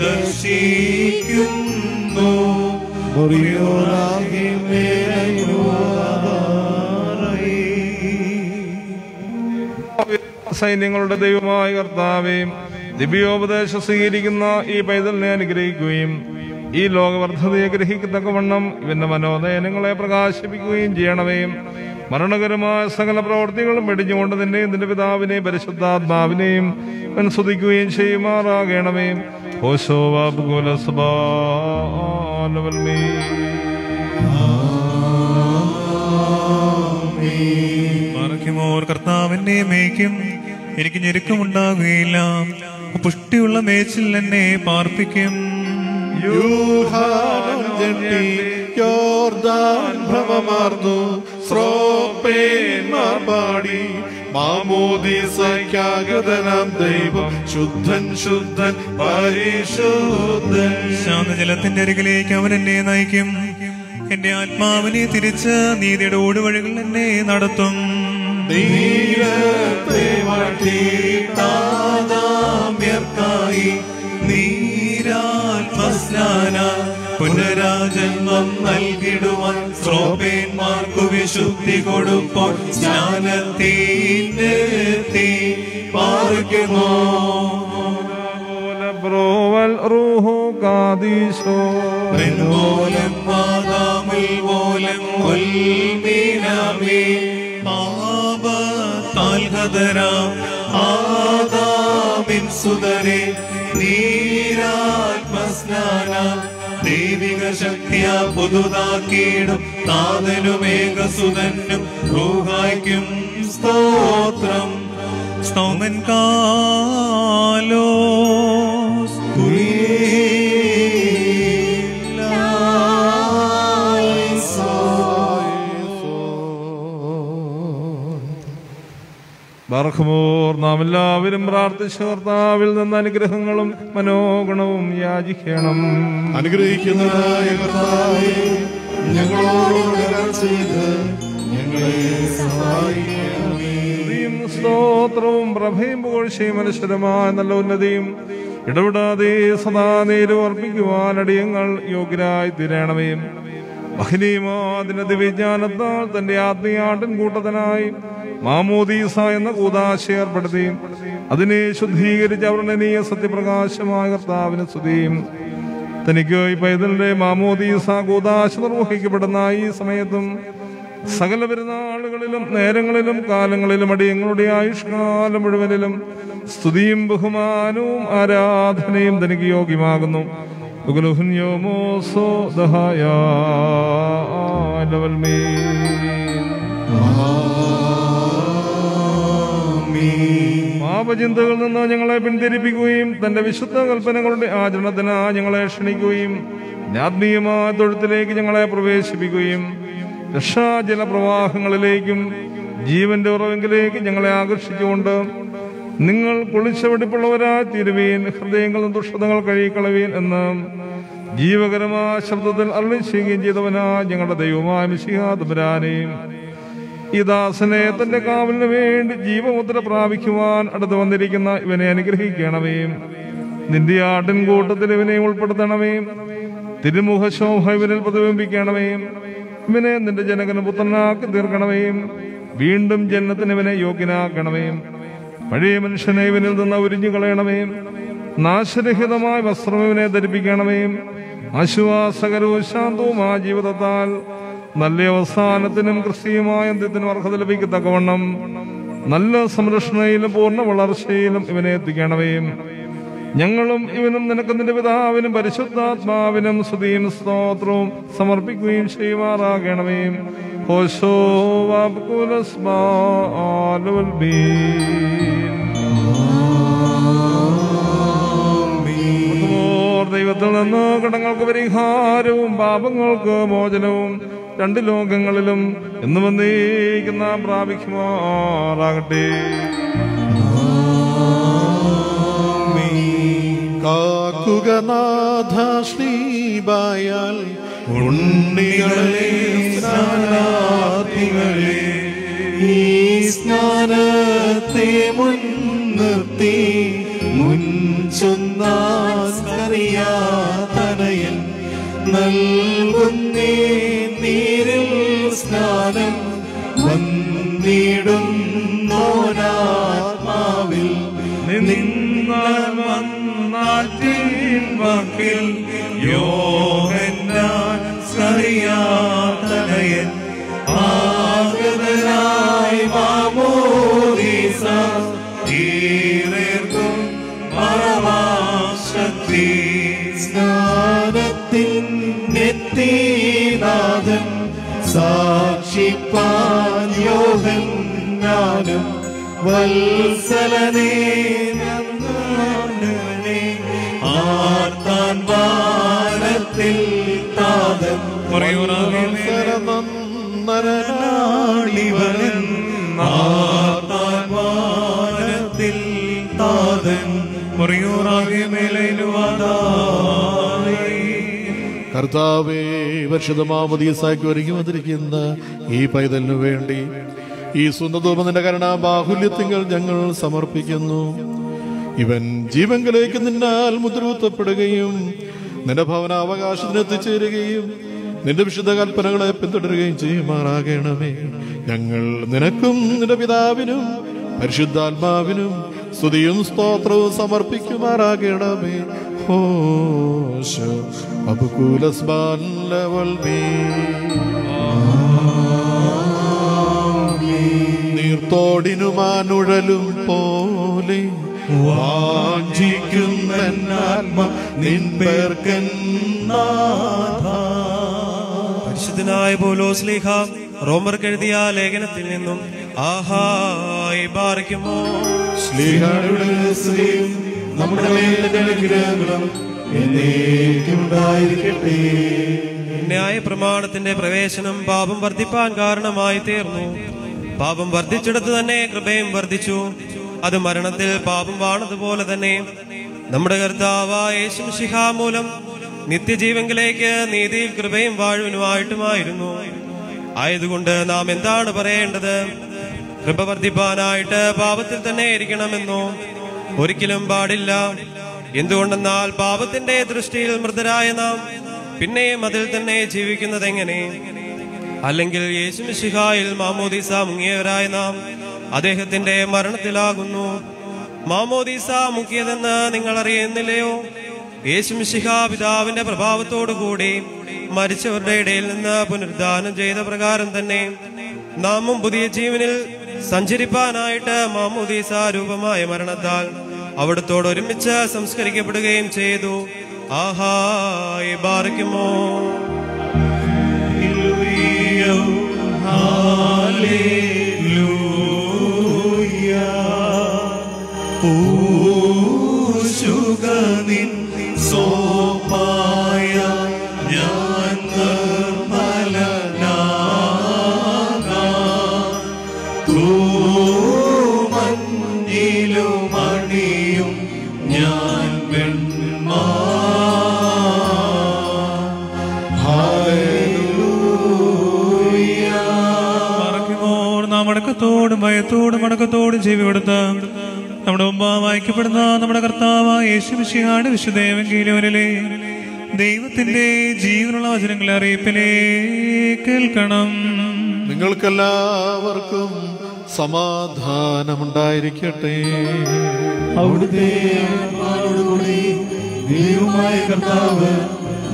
S6: സൈന്യങ്ങളുടെ ദൈവമായ കർത്താവേ ദിവ്യോപദേശം സ്വീകരിക്കുന്ന ഈ പൈതലിനെ അനുഗ്രഹിക്കുകയും ഈ ലോകവർദ്ധതയെ ഗ്രഹിക്കത്തക്കവണ്ണം ഇവന്റെ മനോദയനങ്ങളെ പ്രകാശിപ്പിക്കുകയും ചെയ്യണമേ. മരണകരമായ സകല പ്രവർത്തികളും വെടിഞ്ഞുകൊണ്ട് നിന്നെയും നിന്റെ പിതാവിനെയും പരിശുദ്ധാത്മാവിനെയും അനുസ്വദിക്കുകയും ചെയ്യുമാറാകണമേ. ഓശോ വാബുകുല
S4: മറയ്ക്കുമോർ കർത്താവിന്റെ മേയ്ക്കും എനിക്ക് ഞെരുക്കമുണ്ടാകുകയില്ല പുഷ്ടിയുള്ള മേച്ചിൽ എന്നെ പാർപ്പിക്കും
S2: യൂഹാനം ജെട്ടി യോർദാൻ ഭ്രമമാർന്നു ശ്രോപ്പേന്മാർ പാടി മാമോദീസയ്ക്കാഗതനാം ദൈവം. ശുദ്ധൻ ശുദ്ധൻ പരിശുദ്ധൻ.
S4: ശാന്തജലത്തിന്റെ അരികിലേക്ക് അവൻ എന്നെ നയിക്കും. എന്റെ ആത്മാവിനെ തിരിച്ച് നീതിയുടെ ഓടുവഴികൾ എന്നെ നടത്തും.
S2: നീരത്തെ വട്ടി
S4: നീരാത്മസ്നാന പുനരാജന്മം നൽകിടുവാൻ ശ്രോപേന്മാർക്കു വിശുദ്ധി കൊടുപ്പോൾ സ്നാനത്തീന്റെ തീ പാർക്കുമോ
S6: ബ്രോവൽ റൂഹോ കാദീശോ
S4: വെൺപോലം മാതാമിൽ പോലം കൊൽമീനാമേ. പാപത്താൽ ഹതരാം ആദാമിൻ സുതരെ നീരാത്മസ്നാന ദൈവിക ശക്തിയ പുതുതാക്കിയിടും. താതനും ഏകസുതനും റൂഹായ്ക്കും സ്തോത്രം. സ്തോമൻ കാലോ
S6: ബർഹമോർ നാം എല്ലാവരും പ്രാർത്ഥിച്ച കർത്താവിൽ നിന്ന് അനുഗ്രഹങ്ങളും മനോഗുണവും യാചിക്കണം.
S2: അനുഗ്രഹിക്കുന്നതായ കർത്താവേ ഞങ്ങളോട് കരുണ ചെയ്ത് ഞങ്ങളെ സഹായിക്കണമേ.
S6: സ്തോത്രവും പ്രഭയും പുകഴ്ചയും മനുഷ്യരമായ നല്ല ഉന്നതിയും ഇടപെടാതെ സദാ നേരം അർപ്പിക്കുവാൻ അടിയങ്ങൾ യോഗ്യരായി തീരണമേ. മഹനീമാതിന്റെ വിജ്ഞാനത്താൽ തന്റെ ആത്മീയാട്ടൻ കൂട്ടത്തിനായി മാമോദീസ എന്ന കൂതാശ ഏർപ്പെടുത്തിയും അതിനെ ശുദ്ധീകരിച്ച് അവർണനീയ സത്യപ്രകാശമായ കർത്താവിന് സ്തുതിയും. തനിക്ക് ഈ പൈതലിന്റെ മാമോദീസ കൂതാശ നിർവഹിക്കപ്പെടുന്ന ഈ സമയത്തും സകല പെരുന്നാളുകളിലും നേരങ്ങളിലും കാലങ്ങളിലും അടിയങ്ങളുടെ ആയുഷ്കാലം മുഴുവനിലും സ്തുതിയും ബഹുമാനവും ആരാധനയും തനിക്ക് യോഗ്യമാകുന്നു. ദഹായ പാപചിന്തകളിൽ നിന്ന് ഞങ്ങളെ പിന്തിരിപ്പിക്കുകയും തന്റെ വിശുദ്ധ കൽപ്പനകളുടെ ആചരണത്തിന് ഞങ്ങളെ ക്ഷണിക്കുകയും ആത്മീയമായ തൊഴുത്തിലേക്ക് ഞങ്ങളെ പ്രവേശിപ്പിക്കുകയും രക്ഷാജല പ്രവാഹങ്ങളിലേക്കും ജീവന്റെ ഉറവെങ്കിലേക്ക് ഞങ്ങളെ ആകർഷിച്ചുകൊണ്ട് നിങ്ങൾ കുളിച്ച വെടിപ്പുള്ളവരായി തീരുവീൻ ഹൃദയങ്ങളും ദുഷ്ടതകൾ കഴുകിക്കളവീൻ എന്ന് ജീവകരമായ ശബ്ദത്തിൽ അരുളി ചെയ്യുകയും ചെയ്തവനാ ഞങ്ങളുടെ ദൈവമായ മിശിഹാ മിശിഹാതുബരാനെയും ഈ ദാസനെ തന്റെ കാവലിന് വേണ്ടി ജീവമുദ്ര പ്രാപിക്കുവാൻ അടുത്ത് വന്നിരിക്കുന്ന ഇവനെ അനുഗ്രഹിക്കണമേ. നിന്റെ ആട്ടിൻ കൂട്ടത്തിൽ ഇവനെ ഉൾപ്പെടുത്തണമേ. തിരുമുഖ ശോഭ ഇവനിൽ പ്രതിബിംബിക്കണമേ. ഇവനെ നിന്റെ ജനകന് പുത്രനാക്കി തീർക്കണമേ. വീണ്ടും ജനത്തിന് ഇവനെ യോഗ്യനാക്കണമേ. പഴയ മനുഷ്യനെ ഇവനിൽ നിന്ന് ഉരിഞ്ഞു കളയണമേ നാശരഹിതമായ വസ്ത്രം ഇവനെ ധരിപ്പിക്കണമേ. ആശ്വാസകരവും ആ ജീവിതത്താൽ നല്ല അവസാനത്തിനും ക്രിസ്തീയമായ അന്ത്യത്തിനും അർഹത ലഭിക്കത്തക്കവണ്ണം നല്ല സംരക്ഷണയിലും പൂർണ വളർച്ചയിലും ഇവനെ എത്തിക്കണവേയും ഞങ്ങളും ഇവനും നിനക്ക് നിന്റെ പിതാവിനും പരിശുദ്ധാത്മാവിനും സ്തുതിയും സ്തോത്രവും സമർപ്പിക്കുകയും ചെയ്യുമാറാകണമേ. ഹോശോ വാബ്കുലസ്മാലുൽ ബീൻ. ഓർ ദൈവത്തിൽ നിന്ന് കടങ്ങൾക്ക് പരിഹാരവും പാപങ്ങൾക്ക് മോചനവും രണ്ട് ലോകങ്ങളിലും എന്ന് വന്നേക്കുന്ന പ്രാപിക്കുമാറാകട്ടെ.
S2: കാക്കുക നാഥ ശ്രീബായാൽ ഉണ്ണികളെ സ്നാനാർത്ഥികളെ. ഈ സ്നാനത്തെ മുൻനിർത്തി മുൻചൊന്നാസ്കറിയാതനയൻ നൽകുന്നേ നീരിൽ സ്നാനം വന്നിടുന്നോനാത്മാവിൽ
S4: നിന്നാൽ വന്നാറ്റിൻ വാക്കിൽ യോഹന്നാൻ
S2: സാക്ഷിപ്പാൻ യോ
S1: ഞാനും വത്സലനേ ആർത്താൻ വാരത്തിൽ താതൻ
S6: നന്ദനാണിവനൻ
S1: ആർത്താൻ വാരത്തിൽ താതൻ
S6: മുറിയൂറാകെ
S2: കർത്താവേ വർഷിതമാമതീസാക്കി ഒരുങ്ങി വന്നിരിക്കുന്ന ഈ പൈതലിനു വേണ്ടി. ഈ സുന്ദതോപനിന്റെ കരുണ ബാഹുല്യത്തിങ്ങൾ ഞങ്ങൾ സമർപ്പിക്കുന്നു. ഇവൻ ജീവങ്കിലേക്ക് നിന്നാൽ മുദ്രൂത്തപ്പെടുകയും നിന്റെ ഭവനാവകാശത്തിന് എത്തിച്ചേരുകയും നിന്റെ വിശുദ്ധ കൽപ്പനകളെ പിന്തുടരുകയും ചെയ്യുമാറാകണമേ. ഞങ്ങൾ നിനക്കും നിന്റെ പിതാവിനും പരിശുദ്ധാത്മാവിനും സ്തുതിയും സ്തോത്രവും സമർപ്പിക്കുമാറാകണമേ. അബുകൂലസ്ബാൻ ലവൽ മീ നീർത്തോടിനുമാനുഴലും പോലെ വാഞ്ചിക്കുന്നാത്മ നിൻപേർക്കെന്നാഥ.
S3: പരിശുദ്ധനായ പോലോസ്ലീഹ റോമർക്ക് എഴുതിയ ലേഖനത്തിൽ നിന്നും ആഹായി ബാറിക്കുമോ?
S1: സ്ലീഹ നമ്മുടെ മേലിന്റെ അനുഗ്രഹങ്ങളും എന്നേക്കുണ്ടായിരിക്കട്ടെ
S3: ന്യായ പ്രമാണത്തിന്റെ പ്രവേശനം പാപം വർദ്ധിപ്പാൻ കാരണമായി തീർന്നു. പാപം വർദ്ധിച്ചിടത്ത് തന്നെ കൃപയും വർദ്ധിച്ചു. അത് മരണത്തിൽ പാപം വാണതുപോലെ തന്നെ. നമ്മുടെ കർത്താവായ മൂലം നിത്യജീവങ്കിലേക്ക് നീതിയിൽ കൃപയും വാഴുവിനുമായിട്ടുമായിരുന്നു. ആയതുകൊണ്ട് നാം എന്താണ് പറയേണ്ടത്? കൃപ വർദ്ധിപ്പാനായിട്ട് പാപത്തിൽ തന്നെ ഇരിക്കണമെന്നോ? ഒരിക്കലും പാടില്ല. എന്തുകൊണ്ടെന്നാൽ പാപത്തിന്റെ ദൃഷ്ടിയിൽ മൃതരായ നാം പിന്നെയും അതിൽ തന്നെ ജീവിക്കുന്നത് എങ്ങനെ അല്ലെങ്കിൽ യേശുമിശിഹായിൽ മാമോദീസ മുങ്ങിയവരായ നാം അദ്ദേഹത്തിന്റെ മരണത്തിലാകുന്നു. മാമോദീസ മുക്കിയതെന്ന് നിങ്ങൾ അറിയുന്നില്ലയോ? യേശുമിശിഹ പിതാവിന്റെ പ്രഭാവത്തോടുകൂടി മരിച്ചവരുടെ ഇടയിൽ നിന്ന് പുനരുദ്ധാനം ചെയ്ത പ്രകാരം തന്നെ നാമും പുതിയ ജീവനിൽ സഞ്ചരിപ്പാനായിട്ട് മാമോദീസ രൂപമായ മരണത്താൽ അവിടത്തോട് ഒരുമിച്ച് സംസ്കരിക്കപ്പെടുകയും ചെയ്തു. ആഹായി ബാറിക്കുമോ
S1: പൂശുകനിൻ സോമായ
S4: ഭയത്തോടും അടക്കത്തോടും ചെവി കൊടുത്ത് നമ്മുടെ മുമ്പ് വായിക്കപ്പെടുന്ന നമ്മുടെ കർത്താവായ യേശുമിശിഹാട് വിശുദ്ധേവെങ്കിലോനിലെ ദൈവത്തിന്റെ ജീവനുള്ള വചനങ്ങളെ അറിയിപ്പിലേ കേൾക്കണം.
S2: നിങ്ങൾക്കെല്ലാവർക്കും സമാധാനമുണ്ടായിരിക്കട്ടെ.
S1: അവിടുത്തെ ദൈവമായ കർത്താവ്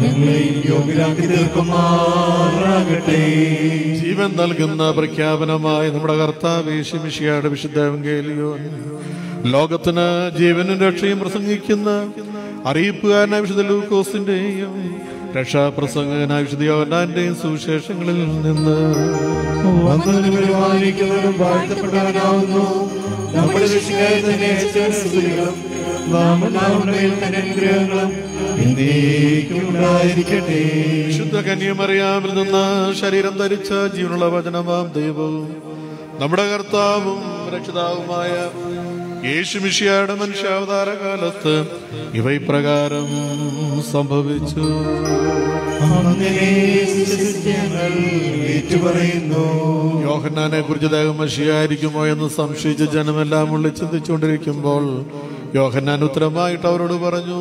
S1: ഞങ്ങളെയും യോഗ്യരാക്കി തീർക്കുമാറാകട്ടെ
S2: ജീവൻ നൽകുന്ന പ്രഖ്യാപനമായി നമ്മുടെ കർത്താവ് യേശുമിശിയാട് വിശുദ്ധ എവങ്കേലിയോൻ ലോകത്തിന് ജീവനും രക്ഷയും പ്രസംഗിക്കുന്ന അറിയിപ്പുകാരനായ വിശുദ്ധ ലൂക്കോസിന്റെയും രക്ഷാപ്രസംഗനായ വിശുദ്ധ യോഹന്നാന്റെയും സുവിശേഷങ്ങളിൽ നിന്ന്
S1: വാഴ്ത്തപ്പെട്ടവനാവുന്നു നമ്മുടെ രക്ഷിക്കായി തന്നെ സ്തുതികളും
S2: ശരീരം ധരിച്ച ജീവനുള്ള വചനമാം ദൈവവും നമ്മുടെ കർത്താവും രക്ഷിതാവുമായ യേശുമിഷിയുടെ മനുഷ്യാവതാര കാലത്ത് ഇവ ഇപ്രകാരം സംഭവിച്ചു. യോഹന്നാനെ കുറിച്ച് ദേഹം മഷിയായിരിക്കുമോ എന്ന് സംശയിച്ച് ജനമെല്ലാം ഉള്ളിൽ ചിന്തിച്ചുകൊണ്ടിരിക്കുമ്പോൾ യോഹന്നാൻ ഉത്തരമായിട്ട് അവരോട് പറഞ്ഞു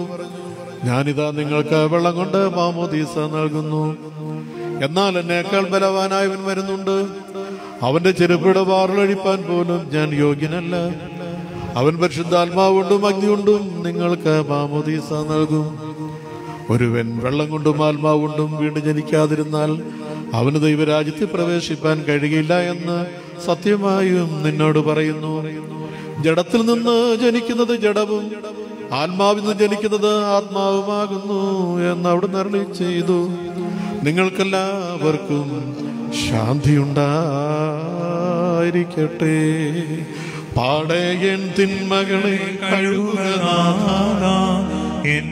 S2: ഞാനിതാ നിങ്ങൾക്ക് വെള്ളം കൊണ്ട് മാമോദീസ നൽകുന്നു. എന്നാൽ എന്നേക്കാൾ ബലവാനായവൻ വരുന്നുണ്ട്. അവന്റെ ചെരുപ്പിട വാറിലഴിപ്പാൻ പോലും ഞാൻ യോഗ്യനല്ല. അവൻ പരിശുദ്ധാത്മാവ് കൊണ്ടും അഗ്നി കൊണ്ടും നിങ്ങൾക്ക് മാമോദീസ നൽകും. ഒരുവൻ വെള്ളം കൊണ്ടും ആത്മാവ് കൊണ്ടും വീണ്ടും ജനിക്കാതിരുന്നാൽ അവന് ദൈവരാജ്യത്തിൽ പ്രവേശിപ്പാൻ കഴിയില്ല എന്ന് സത്യമായും നിന്നോട് പറയുന്നു. ജഡത്തിൽ നിന്ന് ജനിക്കുന്നത് ജഡവും ആത്മാവിൽ നിന്ന് ജനിക്കുന്നത് ആത്മാവുമാകുന്നു എന്ന് അവിടെ അരുളി ചെയ്തു. നിങ്ങൾക്കെല്ലാവർക്കും ശാന്തിയുണ്ടായിരിക്കട്ടെ. പാടയൻ തിന്മകളെ
S4: കഴുകുകനാഥ എൻ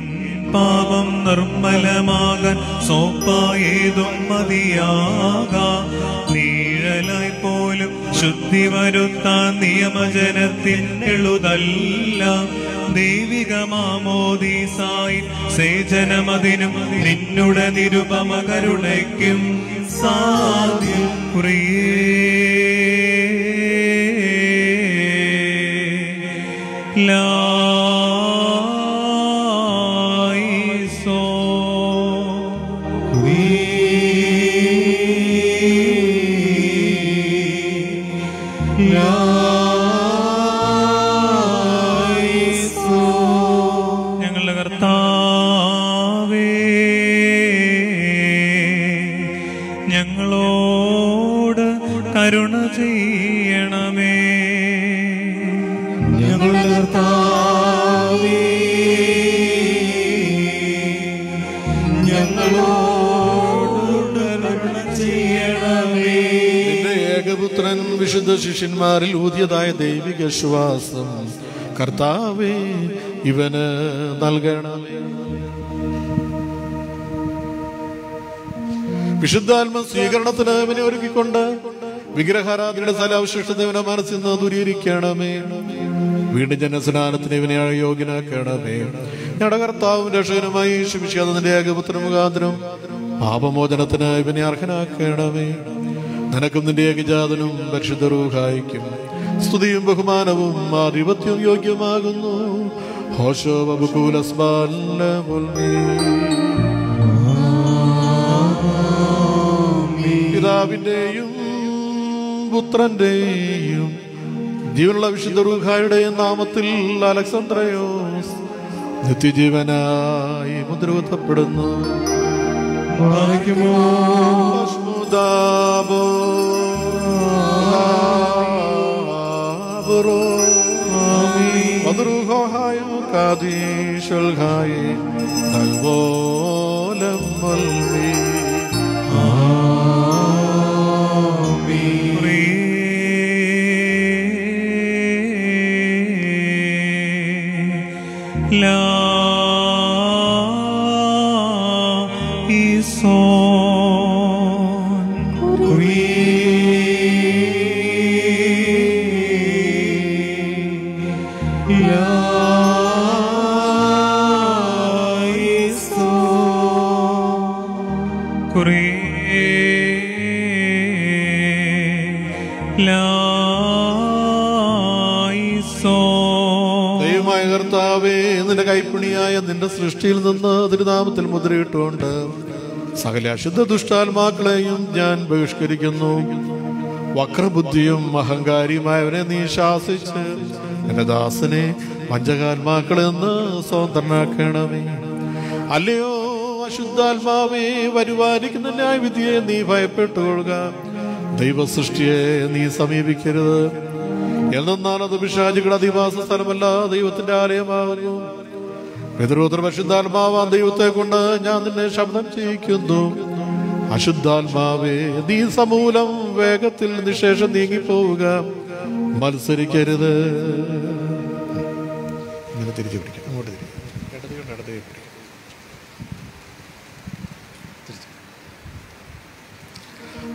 S4: പാപം നിർമ്മലമാകാൻ സോപ്പായതും മതിയാക. നീഴലായി പോലും ശുദ്ധി വരുത്താൻ നിയമജനത്തിൽ എഴുതല്ല ദൈവികമാമോദീസായി സേചനമതിനും നിന്നുടെ നിരുപമകരുടയ്ക്കും സാധ്യം. കുറിയേ
S2: ശിഷ്യന്മാരിൽ ഊതിയതായ ദൈവിക ശ്വാസം കർത്താവേ ഇവന് നൽകണമേ. വിശുദ്ധാത്മ സ്വീകരണത്തിന് ഇവനെ ഒരുക്കിക്കൊണ്ട് വിഗ്രഹാരാധനയുടെ സ്ഥലാവശിഷ്ടത ഇവനെ മനസ്സിൽ നിന്ന് ദൂരീകരിക്കണമേ. വീണ്ടും ജനസ്നാനത്തിന് ഇവനെ യോഗ്യനാക്കണമേ ഞങ്ങളുടെ കർത്താവും രക്ഷകനുമായി ശിമിക്കാതെ ഏകപുത്ര മുഖാന്തരം പാപമോചനത്തിന് ഇവനെ അർഹനാക്കണമേ. നിനക്കും നിന്റെ ഏകജാതനും പരിശുദ്ധ റൂഹായിക്കും സ്തുതിയും ബഹുമാനവും ആധിപത്യം യോഗ്യമാകുന്നു. പിതാവിന്റെയും പുത്രന്റെയും ജീവനുള്ള വിശുദ്ധ റൂഹായുടെയും നാമത്തിൽ അലക്സന്ദ്രയോസ് നിത്യജീവനായി മുദ്രകുത്തപ്പെടുന്നു. Dabro Madrugo
S4: Hayo Kadi Shalhai Talbolam
S2: Malmi Malmi നിന്റെ സൃഷ്ടിയിൽ നിന്ന് തിരുനാമത്തിൽ മുദ്രയിട്ടുകൊണ്ട് സകല അശുദ്ധ ദുഷ്ടാത്മാക്കളെയും ഞാൻ ബഹിഷ്കരിക്കുന്നു. വക്രബുദ്ധിയും അഹങ്കാരിയുമായവനെ നീ ശാസിച്ച് എന്റെ ദാസനെ പഞ്ചകാത്മാക്കളിൽ നിന്ന് സ്വതന്ത്രനാക്കണമേ. അല്ലയോ അശുദ്ധാത്മാവേ വരുവാനിക്കുന്ന ന്യായവിധിയെ നീ ഭയപ്പെട്ടുകൊള്ളുക. ദൈവസൃഷ്ടിയെ നീ സമീപിക്കരുത്. എന്നാൽ അത് പിശാചികളുടെ അധിവാസ സ്ഥലമല്ല ദൈവത്തിന്റെ ആലയമാകുന്നു പിതൃപുത്ര പരിശുദ്ധാത്മാവാൻ ദൈവത്തെ കൊണ്ട് ഞാൻ നിന്നെ ശബ്ദം ചെയ്യിക്കുന്നു. അശുദ്ധാത്മാവേ നീ സമൂലം വേഗത്തിൽ നിശേഷം നീങ്ങിപ്പോവുക. മത്സരിക്കരുത്. ഇങ്ങനെ തിരിച്ചു പിടിക്കാം. അങ്ങോട്ട് തിരിക്കും. ഇടത് കൊണ്ട് ഇടത് പിടിക്കും.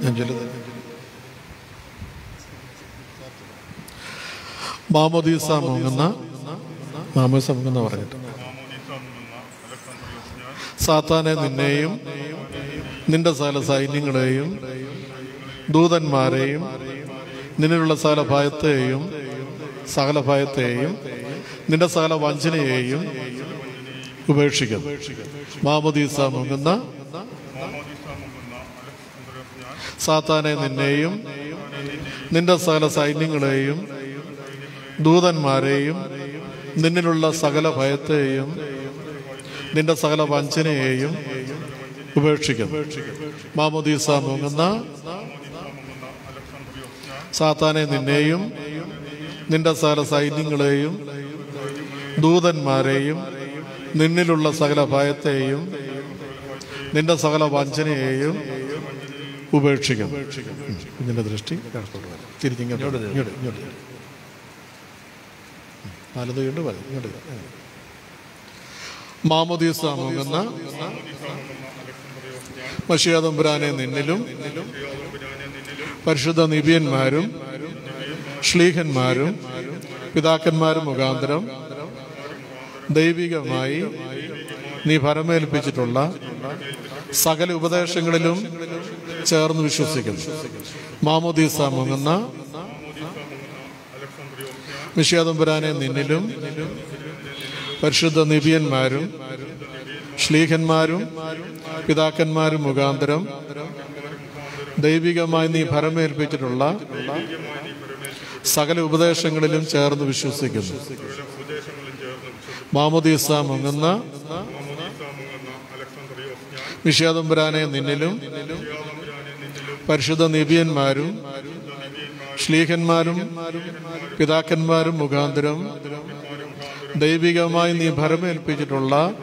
S2: ഞാൻ ചൊല്ലുന്നത് മാമോദീസ മുങ്ങുന്ന മാമോദീസ മുങ്ങുന്ന പറഞ്ഞിട്ട്. സാത്താനെ നിന്നെയും നിന്റെ സകല സൈന്യങ്ങളെയും ദൂതന്മാരെയും നിന്നിലുള്ള സകല ഭയത്തെയും സകല ഭയത്തെയും നിന്റെ സകല വഞ്ചനയെയും ഉപേക്ഷിക്കുന്നു മാമുദീസ മുങ്ങുന്ന സാത്താനെ നിന്നെയും നിന്റെ സകല സൈന്യങ്ങളെയും ദൂതന്മാരെയും നിന്നിലുള്ള സകല ഭയത്തെയും നിന്റെ സകല വഞ്ചനയെയും ഉപേക്ഷിക്കുന്നു മാമോദീസ മുങ്ങുന്ന സാത്താനെ നിന്നെയും നിന്റെ സകല സൈന്യങ്ങളെയും ദൂതന്മാരെയും നിന്നിലുള്ള സകല ഭയത്തെയും നിന്റെ സകല വഞ്ചനയെയും ഉപേക്ഷിക്കും. നിന്റെ ദൃഷ്ടി തിരിഞ്ഞിങ്ങോട്ട്. വലത് കണ്ട് വലത് ഇങ്ങോട്ട്. മാമോദീസ മുങ്ങുന്ന നിന്നിലും പരിശുദ്ധ നിബിയന്മാരും ശ്ലീഹന്മാരും പിതാക്കന്മാരും മുഖാന്തരം ദൈവികമായി നീ ഭരമേൽപ്പിച്ചിട്ടുള്ള സകല ഉപദേശങ്ങളിലും ചേർന്ന് വിശ്വസിക്കുന്നു. മാമോദീസ മുങ്ങുന്ന മിഷ്യാതമ്പുരാനെ നിന്നിലും പരിശുദ്ധ നിബിയന്മാരും ശ്ലീഹന്മാരും പിതാക്കന്മാരും മുഖാന്തരം ദൈവികമായി നീ ഭരമേൽപ്പിച്ചിട്ടുള്ള സകല ഉപദേശങ്ങളിലും ചേർന്ന് വിശ്വസിക്കുന്നു. മാമുദീസ മുങ്ങുന്ന നിഷേധംപുരാനെ നിന്നിലും പരിശുദ്ധ നിബിയന്മാരും ശ്ലീഹന്മാരും പിതാക്കന്മാരും മുഖാന്തരം ദൈവികമായി നീ ഭരമേൽപ്പിച്ചിട്ടുള്ള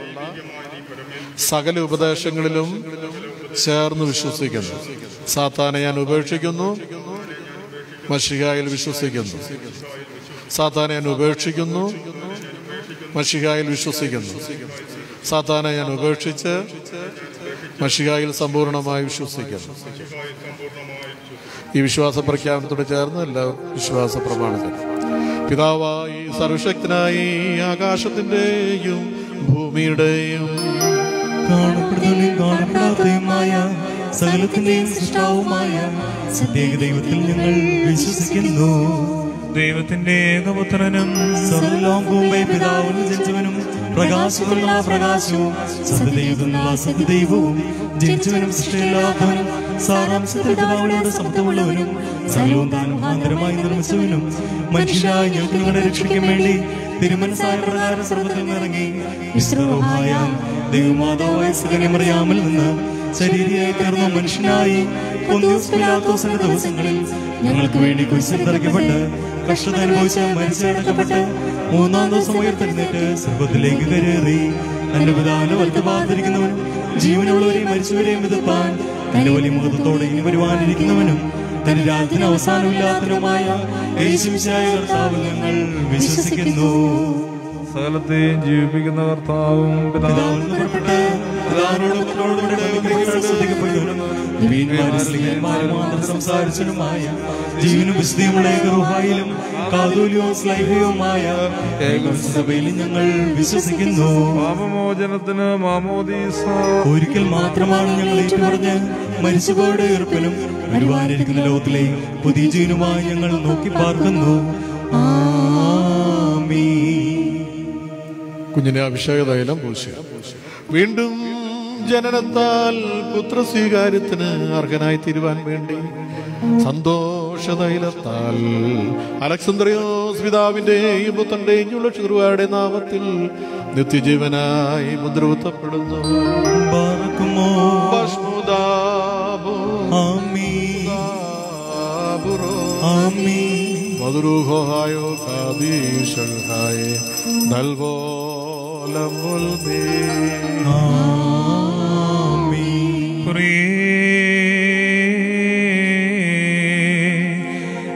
S2: സകല ഉപദേശങ്ങളിലും ചേർന്ന് വിശ്വസിക്കുന്നു. സാത്താനെ ഞാൻ ഉപേക്ഷിക്കുന്നു. മഷികായിൽ വിശ്വസിക്കുന്നു. സാത്താനെ ഞാൻ ഉപേക്ഷിക്കുന്നു. മഷികായിൽ വിശ്വസിക്കുന്നു. സാത്താനെ ഞാൻ ഉപേക്ഷിച്ച് മഷികായിൽ സമ്പൂർണമായി വിശ്വസിക്കുന്നു. ഈ വിശ്വാസ പ്രഖ്യാപനത്തോട് ചേർന്ന് എല്ലാ വിശ്വാസ പ്രമാണത്തിൽ പിതാവായി സർവശക്തനായി ആകാശത്തിന്റെയും ഭൂമിയുടെയും
S1: കാണപ്പെടാത്തതുമായ സകലത്തിന്റെയും സൃഷ്ടാവുമായ സത്യേക ദൈവത്തിൽ ഞങ്ങൾ വിശ്വസിക്കുന്നു.
S4: ദൈവത്തിന്റെ ഏകപുത്രനും
S1: പിതാവിനും ജനിച്ചവനും പ്രകാശമുള്ള പ്രകാശവും സത്യദൈവത്തിനുള്ള സത്യദൈവവും ജനിച്ചവനും സൃഷ്ടിയില്ലാത്തവനും മനുഷ്യരായ ഞങ്ങൾക്ക് വേണ്ടി തിരുമനസായ നിന്ന് ശരീരയായി തീർന്ന മനുഷ്യനായി ദിവസങ്ങളിൽ ഞങ്ങൾക്ക് വേണ്ടി കുരിശിൽ കഷ്ടത അനുഭവിച്ച മരിച്ചടക്കപ്പെട്ട് മൂന്നാം ദിവസം ഉയർത്തെഴുന്നേറ്റ് സർവത്തിലേക്ക് കരേറി വലത്ത് പാർത്തിരിക്കുന്നവനും ജീവനുള്ളവരെയും മരിച്ചവരെയും വിതപ്പാൻ തന്റെ വലിയ മുഖത്തോടെ ഇനി വരുവാനിരിക്കുന്നവനും തന്റെ രാജ്യത്തിന് കർത്താവിൽ ഞങ്ങൾ വിശ്വസിക്കുന്നു.
S6: സകലത്തെ ജീവിപ്പിക്കുന്ന കർത്താവും
S1: സംസാരിച്ചതുമായ ജീവനും വിശുദ്ധിയുമുള്ള ഏകറുഹായിലും സ്ലൈഹയുമായ ഞങ്ങൾ വിശ്വസിക്കുന്നു.
S6: പാപമോചനത്തിന് മാമോദീസ.
S1: ഒരിക്കൽ മാത്രമാണ് ഞങ്ങൾ ഏറ്റുപറഞ്ഞ് മരിച്ചുപോയുടെ ഈർപ്പിലും വരുവാനിരിക്കുന്ന ലോകത്തിലെ പുതിയ ജീവനുമായി ഞങ്ങൾ നോക്കി പാർക്കുന്നു. ആമീൻ.
S2: കുഞ്ഞിനെ അഭിഷേക തൈലം വീണ്ടും ജനനത്താൽ പുത്രസ്വീകാര്യത്തിന് അർഹനായി തീരുവാൻ വേണ്ടി സന്തോഷതൈലത്താൽ അലക്സന്ദ്രിയോസ് പിതാവിന്റെയും പുത്രന്റെയും ചുളച്ചുറുവായുടെ നാമത്തിൽ നിത്യജീവനായി ഭസ്മുദാബോ
S1: ആമീൻ.
S2: ദാബുറോ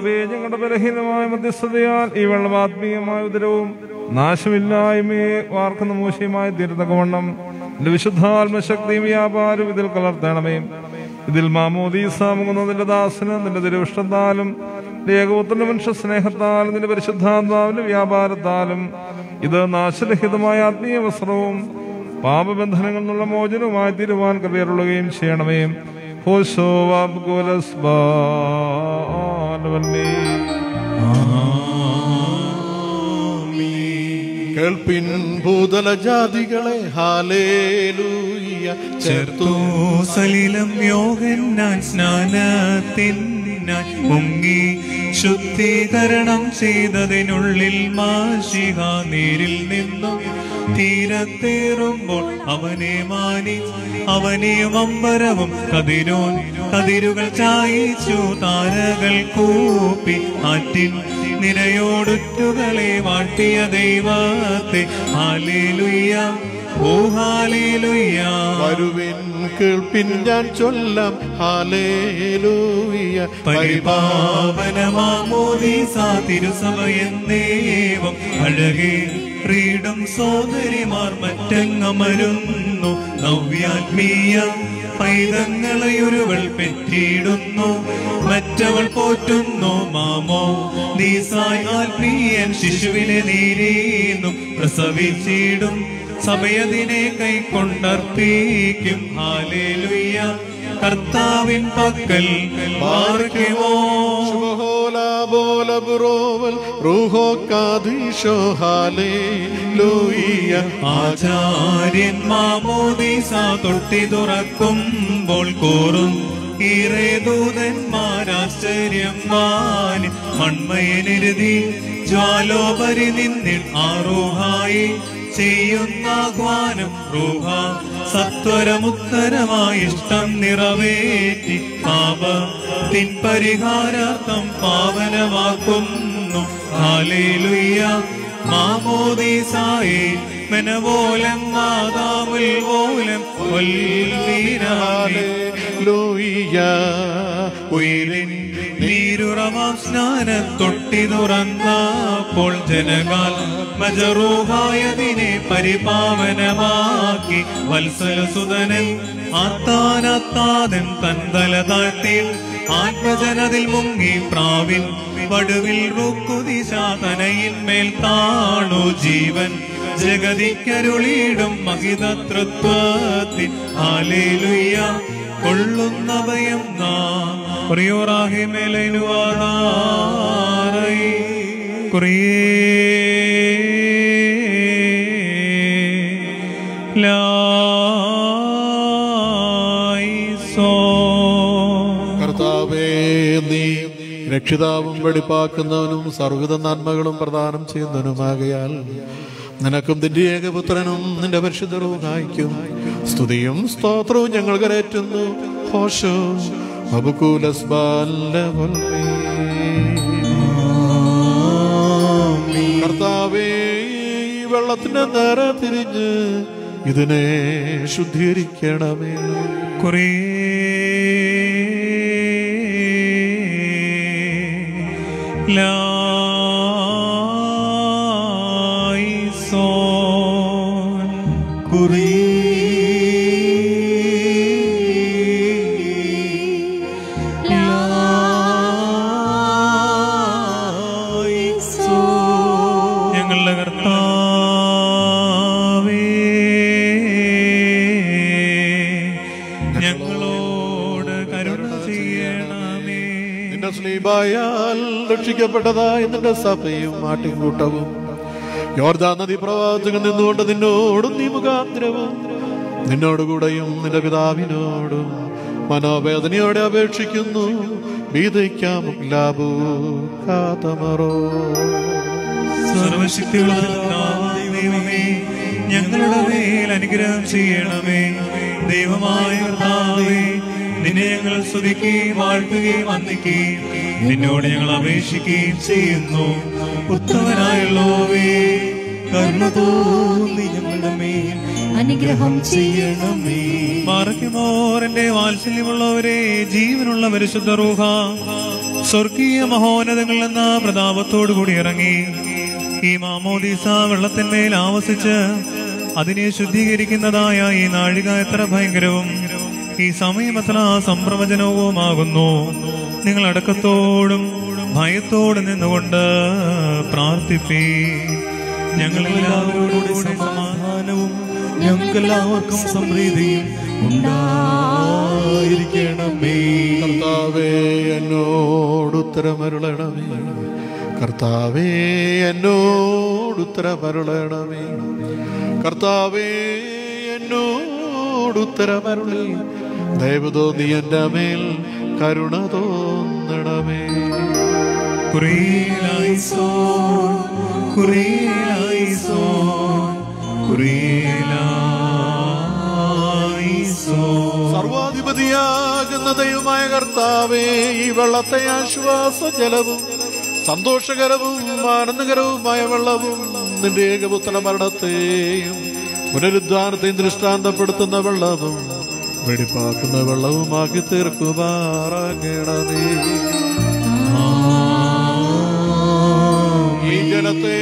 S6: കർത്താവേ ഞങ്ങളുടെ ബലഹീനമായ മധ്യസ്ഥതയാൽ ഈ വെള്ളം ആത്മീയമായ ഉദരവും നാശമില്ലായ്മയെ വാർക്കുന്ന മോശമായ തീരുന്നകവണ്ണം എന്റെ വിശുദ്ധാത്മശക്തിയും വ്യാപാരം ഇതിൽ കലർത്തണമേ. ഇതിൽ മാമോദീസാമുകുന്ന നിന്റെ ദാസന് നിന്റെ തിരുവിഷ്ടത്താലും ഏകോത്തര മനുഷ്യ സ്നേഹത്താലും നിന്റെ പരിശുദ്ധാത്മാവിന്റെ വ്യാപാരത്താലും ഇത് നാശരഹിതമായ ആത്മീയ വസ്ത്രവും പാപബന്ധനങ്ങളിൽ നിന്നുള്ള മോചനവുമായി തീരുവാൻ കൃപയറുള്ളുകയും ചെയ്യണമേ. ഹോശോ വാബ്ഗോലസ് ബാലവന്നേ
S2: കേൾപ്പിൻ ഭൂതല ജാതികളെ ഹാലേലൂയ ചേർത്തു.
S4: സലിലം യോഗൻ ഞാൻ പാപത്തിനായി മുങ്ങി. ശുദ്ധീകരണം ചെയ്തതിനുള്ളിൽ മാഷിക നീരിൽ നിന്നും തീരത്തേറുമ്പോൾ അവനെ മാനി അവനെയും അമ്പരവും കതിരോ കതിരുകൾ ചായിച്ചു താരകൾ കൂപ്പി ആറ്റിൻ നിരയോടുറ്റുകളെ വാട്ടിയ ദൈവത്തെ. ഹാലേലുയ്യ ഓ ഹാലേലുയ്യ.
S2: വരുവിൻ കേൾപ്പിൻ ഞാൻ ചൊല്ലാം ഹാലേലൂയ
S4: പരിപാവനമാമോദീസാ ദേവം അഴകേ. ക്രീഡം സോദരിമാർ മറ്റങ്ങമരുന്നു. നവ്യാത്മീയ പൈതങ്ങളെയൊരുവൾ പെറ്റിയിടുന്നു. മറ്റവൾ പോറ്റുന്നു മാമോ നീസായി ആത്മീയൻ ശിശുവിനെ നീരീന്നും പ്രസവിച്ചിടും സഭയതിനെ കൈക്കൊണ്ടർപ്പിക്കും. ഹാലേലുയ്യ കർത്താവിൻ പക്കൽ മാർക്കുമോ
S2: ബോല ബുറോവൽ റൂഹോ കാദീശോ ഹാലേലൂയ
S4: ആചാര്യൻ മാമോദീസ തൊട്ടി തുറക്കുമ്പോൾ കോറും ഈറേദൂതന്മാരാശ്ചര്യം മാനി മൺമയനിരുതി ജ്വാലോപരി നിന്നിൽ ആറൂഹായി. ചെയ്യുന്ന ആഹ്വാനം റൂഹ. സത്വരമുത്തരമായി ഇഷ്ടം നിറവേറ്റി പാപ പരിഹാരാർത്ഥം പാവനമാക്കുന്നു. ഹാലേലുയ്യ മാമോദീസായി. മെനവോലം മാതാമുൽ പോലം ഉയരിൻ നീരുറവാം സ്നാന തൊട്ടി തുറന്നപ്പോൾ ജനകാൽ മജറൂഹായതിനെ പരിപാവനമാക്കി വത്സലസുതനൻ ആത്താനത്താതൻ തന്തല താഴ്ത്തി ആത്മജനതിൽ മുങ്ങി പ്രാവിൻ വടുവിൽ റുക്കുദിശ തനയിന്മേൽ താണു ജീവൻ. ജഗതിക്കരുളിയിടും മഹിതത്രത്വത്തിൽ. ആലേലുയ്യ കൊള്ളുന്നവയം നാം പ്രിയോറാഹി
S2: കർത്താവേ നീ രക്ഷിതാവും വെടിപ്പാക്കുന്നവനും സർവത നന്മകളും പ്രദാനം ചെയ്യുന്നവനുമാകയാൽ നിനക്കും നിന്റെ ഏകപുത്രനും നിന്റെ പരിശുദ്ധ റൂഹായിക്കും സ്തുതിയും സ്തോത്രവും ഞങ്ങൾ കരേറ്റുന്നു. ഹോഷോ കർത്താവേ വെള്ളത്തിന്റെ നേരെ തിരിഞ്ഞ് ഇതിനെ ശുദ്ധീകരിക്കണമേ.
S4: കുറിയേ
S2: രക്ഷിക്കപ്പെട്ടതായ നിന്റെ സഭയും ആട്ടിൻകൂട്ടവും. യോർദാ നദി പ്രവാചകൻ നിന്നുകൊണ്ട് നിന്നോടും നീ മുഖാന്തരവും. നിന്നോടുകൂടെയും നിന്റെ പിതാവിനോടും മനോവേദനയോടെ അപേക്ഷിക്കുന്നു.
S4: ദൈവമേ ഞങ്ങളുടെ മേൽ അനുഗ്രഹം ചെയ്യണമേ. ദൈവമായ കർത്താവേ നിന്നെ ഞങ്ങൾ സ്തുതിക്കുകയും വാഴ്ത്തുകയും വന്ദിക്കുകയും നിന്നോട് ഞങ്ങൾ അപേക്ഷിക്കുകയും ചെയ്യുന്നു. ഉത്തമനായുള്ളോവേ കരുണ തോന്നി ഞങ്ങളുടെ മേൽ
S8: അനുഗ്രഹം ചെയ്യണമേ.
S4: മാറക്കുമോരന്റെ വാത്സല്യമുള്ളവരെ ജീവനുള്ള പരിശുദ്ധ റൂഹ സ്വർഗീയ മഹോന്നതങ്ങളിൽ എന്ന പ്രതാപത്തോടു കൂടി ഇറങ്ങി. ഈ മാമോദീസ വെള്ളത്തിന്മേൽ ആവസിച്ച് അതിനെ ശുദ്ധീകരിക്കുന്നതായ ഈ നാഴിക എത്ര ഭയങ്കരവും. ഈ സമയമത്ര എത്ര സംപ്രവചനവുമാകുന്നു. നിങ്ങൾ അടക്കത്തോടും ഭയത്തോടെ നിന്നുകൊണ്ട് പ്രാർത്ഥിപ്പീ. ഞങ്ങളെല്ലാവരോടും സമാധാനവും
S1: ഞങ്ങൾക്കെല്ലാവർക്കും സമൃദ്ധിയും ഉണ്ടായിരിക്കണമേ.
S2: കർത്താവേ എന്നോട് ഉത്തരമരുളണമേ. കർത്താവേ എന്നോട് ഉത്തരമരുളണമേ. കർത്താവേ എന്നോട് ഉത്തരമരുളി ദയവ് നീ എന്റെ മേൽ കരുണ തോന്നണമേ.
S4: കുറിയിലായിസോൻ
S2: സർവാധിപതിയാകുന്ന ദൈവമായ കർത്താവേ ഈ വെള്ളത്തെ ആശ്വാസ ജലവും സന്തോഷകരവും ആനന്ദകരവുമായ വെള്ളവും നിന്റെ ഏകപുത്ര മരണത്തെയും പുനരുദ്ധാനത്തെയും ദൃഷ്ടാന്തപ്പെടുത്തുന്ന വെള്ളവും വെടിപ്പാക്കുന്ന വെള്ളവുമാക്കി തീർക്കുമാറാകണമേ ഈ ജലത്തെ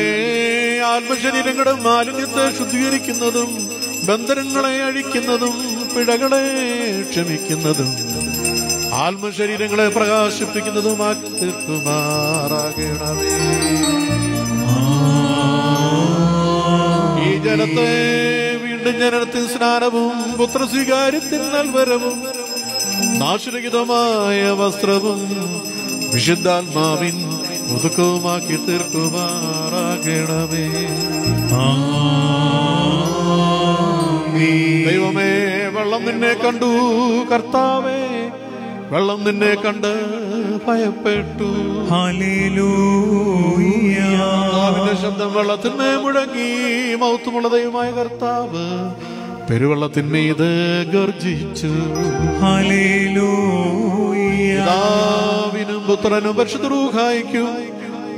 S2: ആത്മശരീരങ്ങളുടെ മാലിന്യത്തെ ശുദ്ധീകരിക്കുന്നതും ബന്ധനങ്ങളെ അഴിക്കുന്നതും പിഴകളെ ക്ഷമിക്കുന്നതും ആത്മശരീരങ്ങളെ പ്രകാശിപ്പിക്കുന്നതുമാക്കി തീർക്കുമാറാകണമേ ഈ ജലത്തെ വീണ്ടും ജനനത്തിൽ സ്നാനവും പുത്രസ്വീകാര്യത്തിൽ നൽവരവും നാശരഹിതമായ വസ്ത്രവും വിശുദ്ധാത്മാവിൻ ഒതുക്കവുമാക്കി തീർക്കുമാറാകണമേ. ദൈവമേ വെള്ളം നിന്നെ കണ്ടു കർത്താവേ. വെള്ളം നിന്നെ കണ്ട് ഭയപ്പെട്ടു.
S4: ഹല്ലേലൂയ.
S2: കർത്താവിന്റെ ശബ്ദം വെള്ളത്തിന്മേ മുഴങ്ങി മൗത്തുമുള്ള ദൈവമായ കർത്താവ് പെരുവെള്ളത്തിന്മീത് ഗർജിച്ചു.
S4: ഹല്ലേലൂയ.
S2: പിതാവിനും പുത്രനും പരിശുദ്ധൂഹായിക്കും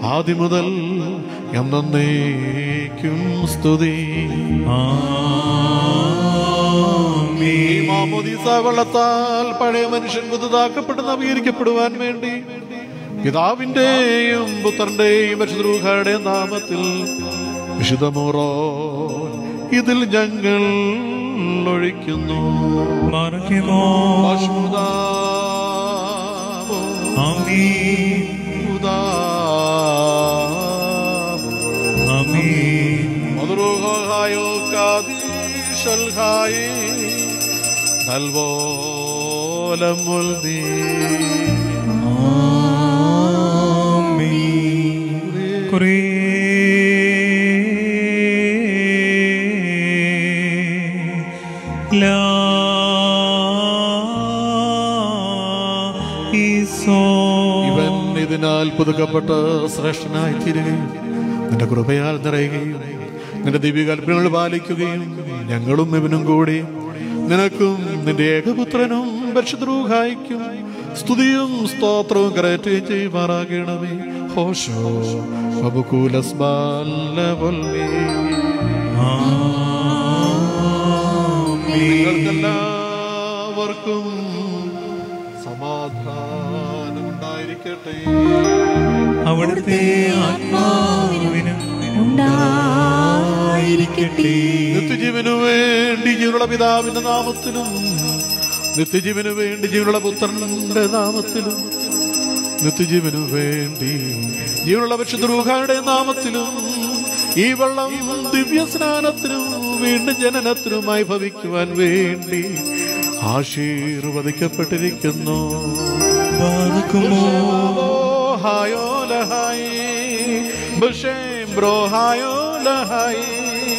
S2: ആദ്യം മുതൽ എന്നേക്കും സ്തുതി. മാമോദീസ വെള്ളത്താൽ പഴയ മനുഷ്യൻ പുതുതാക്കപ്പെട്ട് നവീകരിക്കപ്പെടുവാൻ വേണ്ടി പിതാവിന്റെയും പുത്രന്റെയും പരിശുദ്ധൂഹയുടെ നാമത്തിൽ വിശുദ്ധമൂറോ ഇതിൽ ഞങ്ങൾ ഒഴിക്കുന്നു. മധുരോഹായോ കാദീശൽഹായി
S4: ഈസോ
S2: ഇവൻ ഇതിനാൽ പുതുക്കപ്പെട്ട് ശ്രേഷ്ഠനായി തീരുകയും നിന്റെ കൃപയാൽ നിറയുകയും നിന്റെ ദിവ്യകൽപ്പനകൾ പാലിക്കുകയും ഞങ്ങളും ഇവനും കൂടി നിനക്കും നിന്റെ ഏകപുത്രനും പരിശുദ്രൂഹായിക്കും സ്തുതിയും സ്തോത്രവും കരറ്റി ചെയ്യുമാറാകണമേ. ഹോഷോ. നിങ്ങൾക്കെല്ലാവർക്കും സമാധാനം ഉണ്ടായിരിക്കട്ടെ
S4: അവിടുത്തെ ആത്മാവിനും
S8: ഉണ്ടായിരിക്കട്ടെ
S2: നിത്യജീവനു വേണ്ടി ജീവനുള്ള പിതാവിന്റെ നാമത്തിലും നിത്യജീവനു വേണ്ടി ജീവനുള്ള പുത്രന്റെ നാമത്തിലും നിത്യജീവനു വേണ്ടി ജീവനുള്ള പരിശുദ്ധരുടെ നാമത്തിലും ഈ വെള്ളം ദിവ്യ സ്നാനത്തിനും വീണ്ടും ജനനത്തിനുമായി ഭവിക്കുവാൻ വേണ്ടി ആശീർവദിക്കപ്പെട്ടിരിക്കുന്നു. ഹായോ ലഹായി ബുഷേം ബ്രോ ഹായോ ലഹായി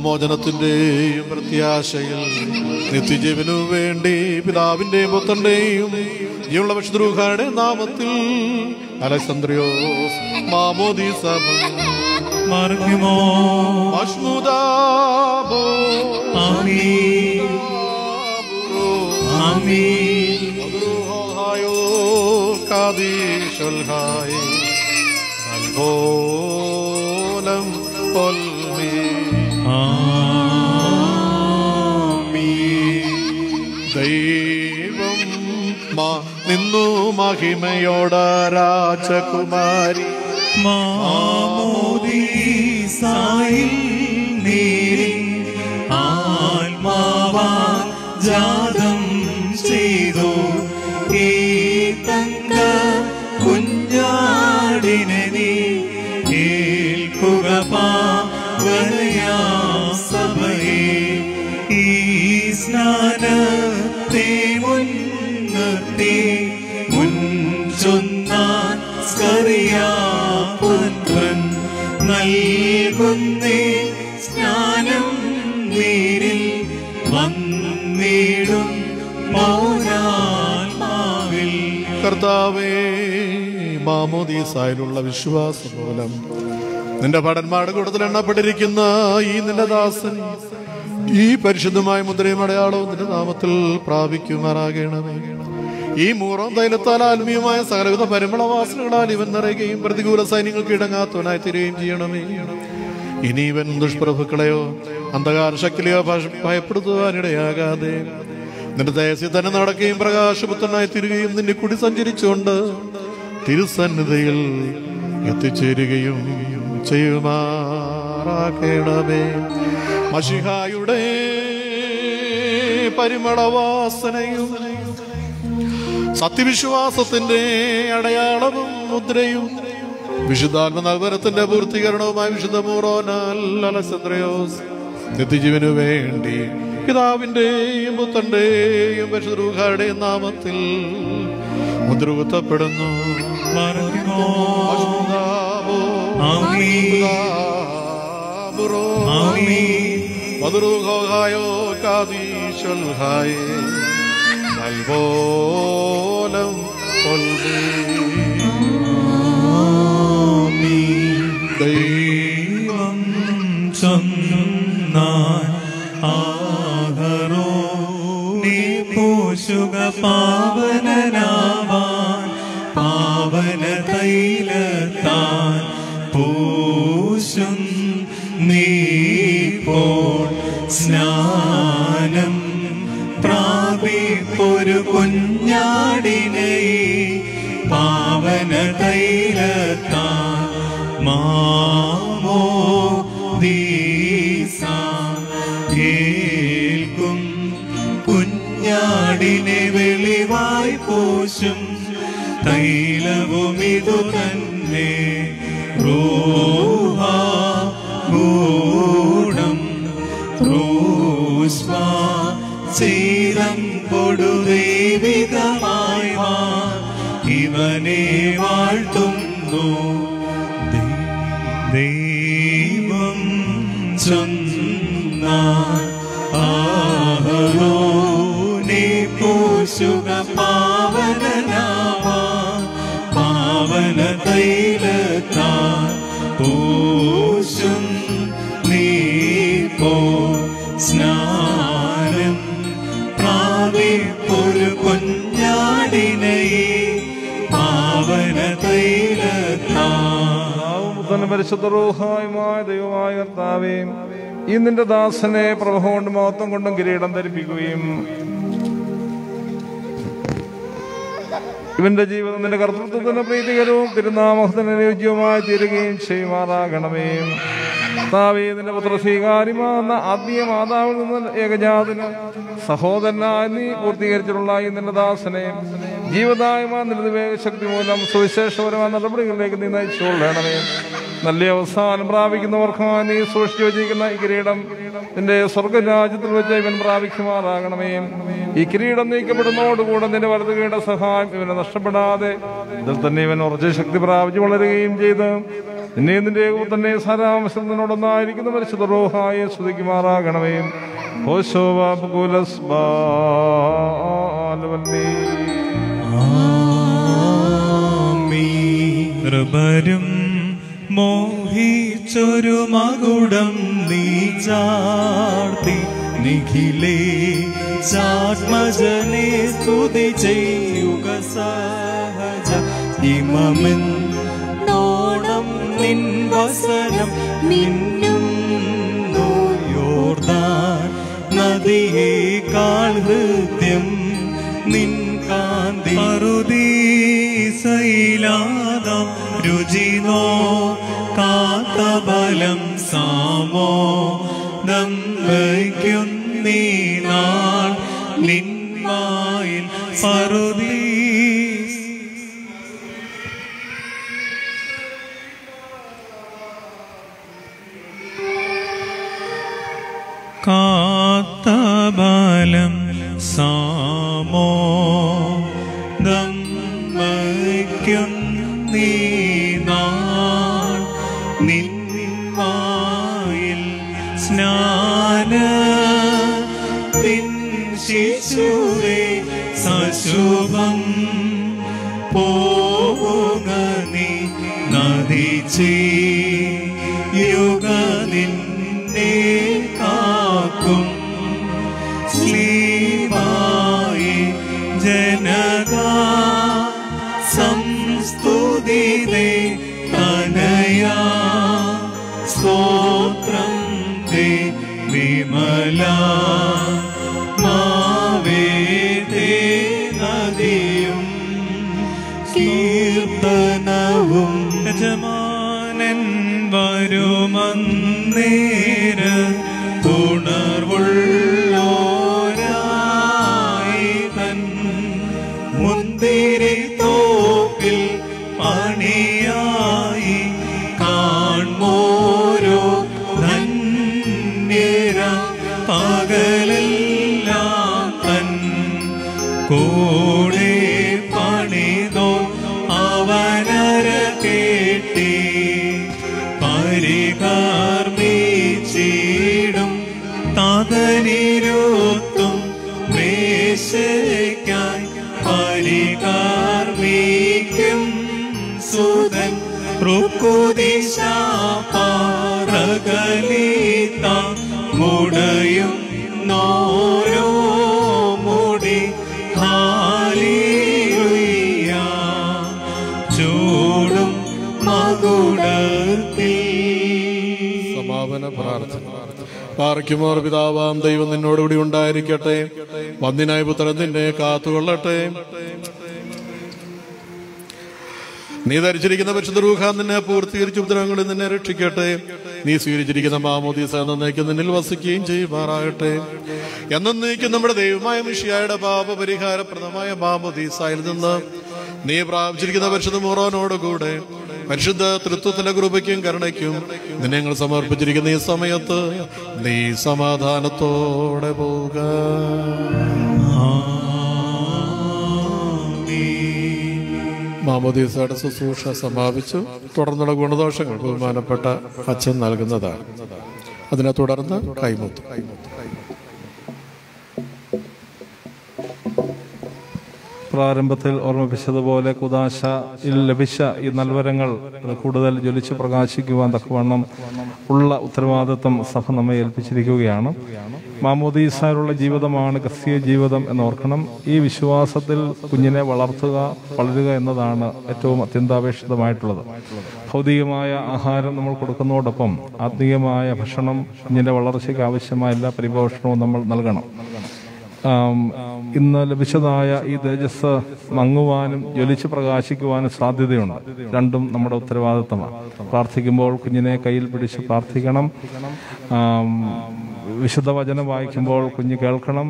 S2: പാപമോചനത്തിന്റെയും പ്രത്യാശയിൽ നിത്യജീവനു വേണ്ടി പിതാവിന്റെയും പുത്രന്റെയും ജീവുള്ള വിശുദ്രൂഹാരുടെ നാമത്തിൽ അലക്സന്ദ്രിയോസ് മാമോദി കാദീശൽഹായി നൽകോലം നിന്നു മഹിമയോട രാജകുമാരി.
S4: മാമോദീസായിൽ നീരി ആത്മാവാ ജാതം ചെയ്തു. നൽകുന്നേ സ്നാനം നീരിൽ വന്നിടും മൗനാത്മാവിൽ
S2: കർത്താവേ മാമോദീസായിലുള്ള വിശ്വാസം മൂലം നിന്റെ ഭടന്മാരുടെ കൂട്ടത്തിൽ എണ്ണപ്പെട്ടിരിക്കുന്ന ഈ നിന്റെ ദാസൻ ഈ പരിശുദ്ധമായ മുദ്രയും അടയാളവും നിന്റെ നാമത്തിൽ പ്രാപിക്കുമാറാകണമേ. ഈ മൂറം തൈലത്താൽ ആത്മീയമായ സകലവിധ പരിമളവാസനകളാൽ ഇവൻ നിറയുകയും പ്രതികൂല സൈന്യങ്ങൾക്ക് ഇടങ്ങാത്തവനായി തീരുകയും ചെയ്യണമേ. ഇനി ഇവൻ ദുഷ്പ്രഭുക്കളെയോ അന്ധകാര ശക്തിയോ ഭയ- ഭയപ്പെടുത്തുവാനിടയാകാതെ നിന്റെ ദേശി തന്നെ നടക്കുകയും പ്രകാശപുത്രനായി തീരുകയും നിന്നെ കുടി സഞ്ചരിച്ചുകൊണ്ട് തിരുസന്നിധിയിൽ എത്തിച്ചേരുകയും ചെയ്യുമാറാക്കണമേ മഷിഹായുടെ പരിമളവാസനയും സത്യവിശ്വാസത്തിന്റെ അടയാളവും മുദ്രയും വിശുദ്ധാത്മ നഗരത്തിന്റെ പൂർത്തീകരണവുമായി വിശുദ്ധ മൂറോനാൽ അലസന്ദ്രയോസ് നിത്യജീവനു വേണ്ടി പിതാവിന്റെയും പുത്തന്റെയും പരിശുദ്ധരുടെ നാമത്തിൽ മുദ്രകുത്തപ്പെടുന്നു മധുരുഹോഹായോ കാദീശൽഹായേ നൽപോലം കൊൽവേ
S4: ദൈവം ചൊന്നാൻ ആഹരോ നീ പോഷുക പാവനനാവാൻ പാവന തൈലത്താൻ പൂശും നീപ്പോൾ സ്നാനം കുഞ്ഞാടിനെ പാവന തൈലത്താൻ മാമോ ദീസേൽക്കും കുഞ്ഞാടിനെ വെളിവായി പോശും. തൈലവും ഇതു തന്നെ. റോഹ
S6: പുത്രന് പരിശുദ്ധ റൂഹായുമായ ദൈവമായ കർത്താവേ ഈ നിന്റെ ദാസനെ പ്രഭ കൊണ്ട് മഹത്വം കൊണ്ടും കിരീടം ധരിപ്പിക്കുകയും ഇവന്റെ ജീവിതം നിന്റെ കർത്തൃത്വത്തിന് പ്രീതികരവും തിരുനാമത്തിന് അനുയോജ്യവുമായി തീരുകയും ചെയ്യുമാറാകണമേ. കർത്താവേ പുത്ര സ്വീകാര്യമാകുന്ന ആത്മീയ മാതാവിൽ നിന്ന് ഏകജാതിന് സഹോദരനായി നീ പൂർത്തീകരിച്ചിട്ടുള്ള ഈ നിന്റെ ദാസനെ ജീവദായമായ നിരുദ്വേഗ ശക്തി മൂലം സുവിശേഷപരമായ നടപടികളിലേക്ക് നീ നയിച്ചുകൊള്ളണമേ. നല്ല അവസാനം പ്രാപിക്കുന്നവർക്കുമായി നീ സൂക്ഷിച്ചു വച്ചിരിക്കുന്ന ഈ കിരീടം നിന്റെ സ്വർഗരാജ്യത്തിൽ വെച്ച് ഇവൻ പ്രാപിക്കുമാറാകണമേ. ഈ കിരീടം നീക്കപ്പെടുന്നതോടുകൂടെ നിന്റെ വലതുകയുടെ സഹായം ഇവനെ നഷ്ടപ്പെടാതെ ഇതിൽ തന്നെ ഇവൻ ഉറച്ച ശക്തി പ്രാപിച്ചു വളരുകയും ചെയ്ത് നിന്നെ നിന്റെ തന്നെ സാരാംശം നിന്നോടൊന്നായിരിക്കുന്ന പരിശുദ്ധ റോഹായെ സ്തുതിക്കുമാറാകണമേ.
S4: കൃപരും മോഹിച്ചൊരു മകുടം നീ ചാർത്തി. നിഖിലേ ചാത്മജനെ സ്തുതി ചെയ്യുക സഹജ. ഇമമിൻ നോണം നിൻ വസനം മിന്നും യോർദാൻ നദിയേക്കാൾ ഹൃദ്യം നിൻ കാന്തി. അറുതീസയിലാദം രുചിനോ കാത്തബലം സാമോ. ദമ്പയ്ക്കുന്നീ നാൾ നിന്മായിൽ പറുദീസ് കാത്ത
S2: സമാപന പ്രാർത്ഥന പാർക്കുമോർ പിതാവാം ദൈവം നിന്നോടുകൂടി ഉണ്ടായിരിക്കട്ടെ. വന്ദിനായ പുത്രൻ നിന്നെ കാത്തുകൊള്ളട്ടെ. നീ ധരിച്ചിരിക്കുന്ന പരിശുദ്ധ നിന്നെ പൂർത്തീകരിച്ച ഉത്തരങ്ങളിൽ നിന്നെ രക്ഷിക്കട്ടെ. നീ സ്വീകരിച്ചിരിക്കുന്ന മാമോദീസ എന്നേക്ക് നിന്നിൽ വസിക്കുകയും ചെയ്യുമാറാകട്ടെ. എന്നേക്കും നമ്മുടെ ദൈവമായ മിഷിയായുടെ പാപപരിഹാരപ്രദമായ മാമോദീസായിൽ നിന്ന് നീ പ്രാപിച്ചിരിക്കുന്ന പരിശുദ്ധ മോറോനോടുകൂടെ പരിശുദ്ധ തൃത്വത്തിന്റെ കൃപയ്ക്കും കരുണയ്ക്കും നിന്നെ ഞങ്ങൾ സമർപ്പിച്ചിരിക്കുന്ന ഈ സമയത്ത് നീ സമാധാനത്തോടെ പോവുക. മാമോദീസയുടെ ശുശ്രൂഷ സമാപിച്ചു. തുടർന്നുള്ള ഗുണദോഷങ്ങൾ ബഹുമാനപ്പെട്ട അച്ഛൻ നൽകുന്നതാണ്. അതിനെ തുടർന്ന് കൈമുത്ത്.
S6: പ്രാരംഭത്തിൽ ഓർമ്മിപ്പിച്ചതുപോലെ കുദാശയിൽ ലഭിച്ച ഈ നൽവരങ്ങൾ കൂടുതൽ ജ്വലിച്ച് പ്രകാശിക്കുവാൻ തക്കവണ്ണം ഉള്ള ഉത്തരവാദിത്വം സഭ നമ്മെ ഏൽപ്പിച്ചിരിക്കുകയാണ്. മാമോദീസായുള്ള ജീവിതമാണ് ക്രിസ്തീയ ജീവിതം എന്നോർക്കണം. ഈ വിശ്വാസത്തിൽ കുഞ്ഞിനെ വളർത്തുക വളരുക എന്നതാണ് ഏറ്റവും അത്യന്താപേക്ഷിതമായിട്ടുള്ളത്. ഭൗതികമായ ആഹാരം നമ്മൾ കൊടുക്കുന്നതോടൊപ്പം ആത്മീയമായ ഭക്ഷണം കുഞ്ഞിന്റെ വളർച്ചയ്ക്ക് ആവശ്യമായ എല്ലാ പരിപോഷണവും നമ്മൾ നൽകണം. ഇന്ന് ലഭിച്ചതായ ഈ തേജസ് മങ്ങുവാനും ജ്വലിച്ച് പ്രകാശിക്കുവാനും സാധ്യതയുണ്ട്. രണ്ടും നമ്മുടെ ഉത്തരവാദിത്തമാണ്. പ്രാർത്ഥിക്കുമ്പോൾ കുഞ്ഞിനെ കയ്യിൽ പിടിച്ച് പ്രാർത്ഥിക്കണം. വിശുദ്ധ വചനം വായിക്കുമ്പോൾ കുഞ്ഞ് കേൾക്കണം.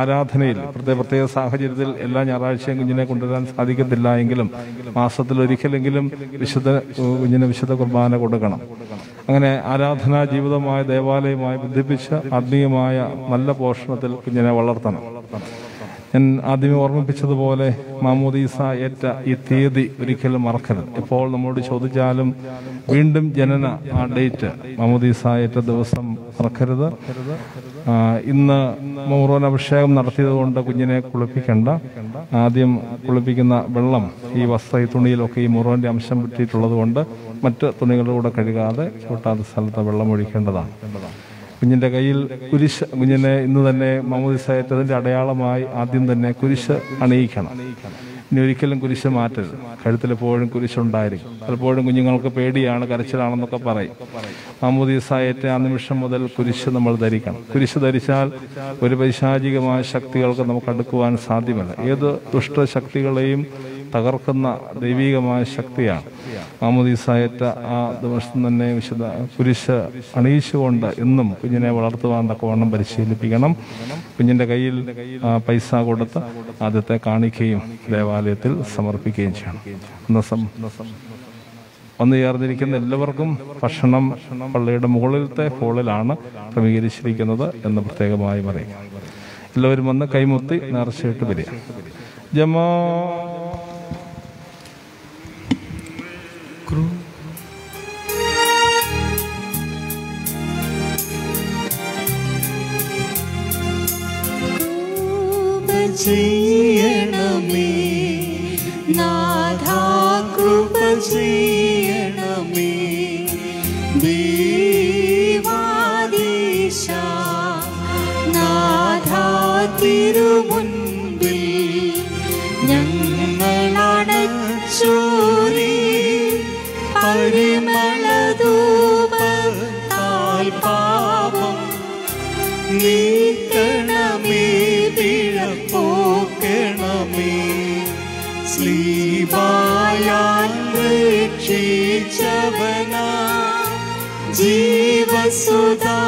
S6: ആരാധനയിൽ പ്രത്യേക പ്രത്യേക സാഹചര്യത്തിൽ എല്ലാ ഞായറാഴ്ചയും കുഞ്ഞിനെ കൊണ്ടുവരാൻ സാധിക്കത്തില്ല എങ്കിലും മാസത്തിൽ ഒരിക്കലെങ്കിലും വിശുദ്ധ കുഞ്ഞിന് വിശുദ്ധ കുർബാന കൊടുക്കണം. അങ്ങനെ ആരാധനാ ജീവിതമായ ദേവാലയമായി ബന്ധിപ്പിച്ച് ആത്മീയമായ നല്ല പോഷണത്തിൽ കുഞ്ഞിനെ വളർത്തണം. ഞാൻ ആദ്യമേ ഓർമ്മിപ്പിച്ചതുപോലെ മാമോദീസ ഏറ്റ ഈ തീയതി ഒരിക്കലും മറക്കരുത്. ഇപ്പോൾ നമ്മോട് ചോദിച്ചാലും വീണ്ടും ജനന ആ ഡേറ്റ് മാമോദീസ ഏറ്റ ദിവസം മറക്കരുത്. ഇന്ന് മൗറോൻ അഭിഷേകം നടത്തിയത് കൊണ്ട് കുഞ്ഞിനെ കുളിപ്പിക്കണ്ട. ആദ്യം കുളിപ്പിക്കുന്ന വെള്ളം ഈ വസ്ത്ര ഈ തുണിയിലൊക്കെ ഈ മുറോന്റെ അംശം വിട്ടിട്ടുള്ളത് കൊണ്ട് മറ്റ് തുണികളിലൂടെ കഴുകാതെ ചൂട്ടാത്ത സ്ഥലത്ത് വെള്ളം ഒഴിക്കേണ്ടതാണ്. കുഞ്ഞിന്റെ കയ്യിൽ കുരിശ് കുഞ്ഞിനെ ഇന്ന് തന്നെ മമൂദിസയറ്റതിന്റെ അടയാളമായി ആദ്യം തന്നെ കുരിശ് അണിയിക്കണം. ഇനി ഒരിക്കലും കുരിശ് മാറ്റരുത്. കഴുത്തിൽ എപ്പോഴും കുരിശുണ്ടായിരിക്കും. പലപ്പോഴും കുഞ്ഞുങ്ങൾക്ക് പേടിയാണ് കരച്ചിലാണെന്നൊക്കെ പറയും. മാമൂദീസായേറ്റ ആ നിമിഷം മുതൽ കുരിശ് നമ്മൾ ധരിക്കണം. കുരിശ് ധരിച്ചാൽ ഒരു പൈശാചികമായ ശക്തികൾക്ക് നമുക്ക് അടുക്കുവാൻ സാധ്യമല്ല. ഏത് ദുഷ്ടശക്തികളെയും തകർക്കുന്ന ദൈവികമായ ശക്തിയാണ്. മാമോദീസായറ്റ ആ ദിവസം തന്നെ വിശുദ്ധ കുരിശ് അണിയിച്ചുകൊണ്ട് എന്നും കുഞ്ഞിനെ വളർത്തുവാൻ തക്കവണ്ണം പരിശീലിപ്പിക്കണം. കുഞ്ഞിന്റെ കയ്യിൽ പൈസ കൊടുത്ത് ആദ്യത്തെ കാണിക്കുകയും ദേവാലയത്തിൽ സമർപ്പിക്കുകയും ചെയ്യണം. വന്നു ചേർന്നിരിക്കുന്ന എല്ലാവർക്കും ഭക്ഷണം പള്ളിയുടെ മുകളിലത്തെ ഹോളിലാണ് ക്രമീകരിച്ചിരിക്കുന്നത് എന്ന് പ്രത്യേകമായി പറയും എല്ലാവരും വന്ന് കൈമുത്തി നേർച്ചയിട്ട് വരിക. ജമാ cruz.
S1: ചെയ്യണമേ നാഥാ കൃപ ചെയ്യണമേ ദേവാദീശ നാഥാ തിരുമുൻപിൽ ഞങ്ങളടച്ചു Jesus.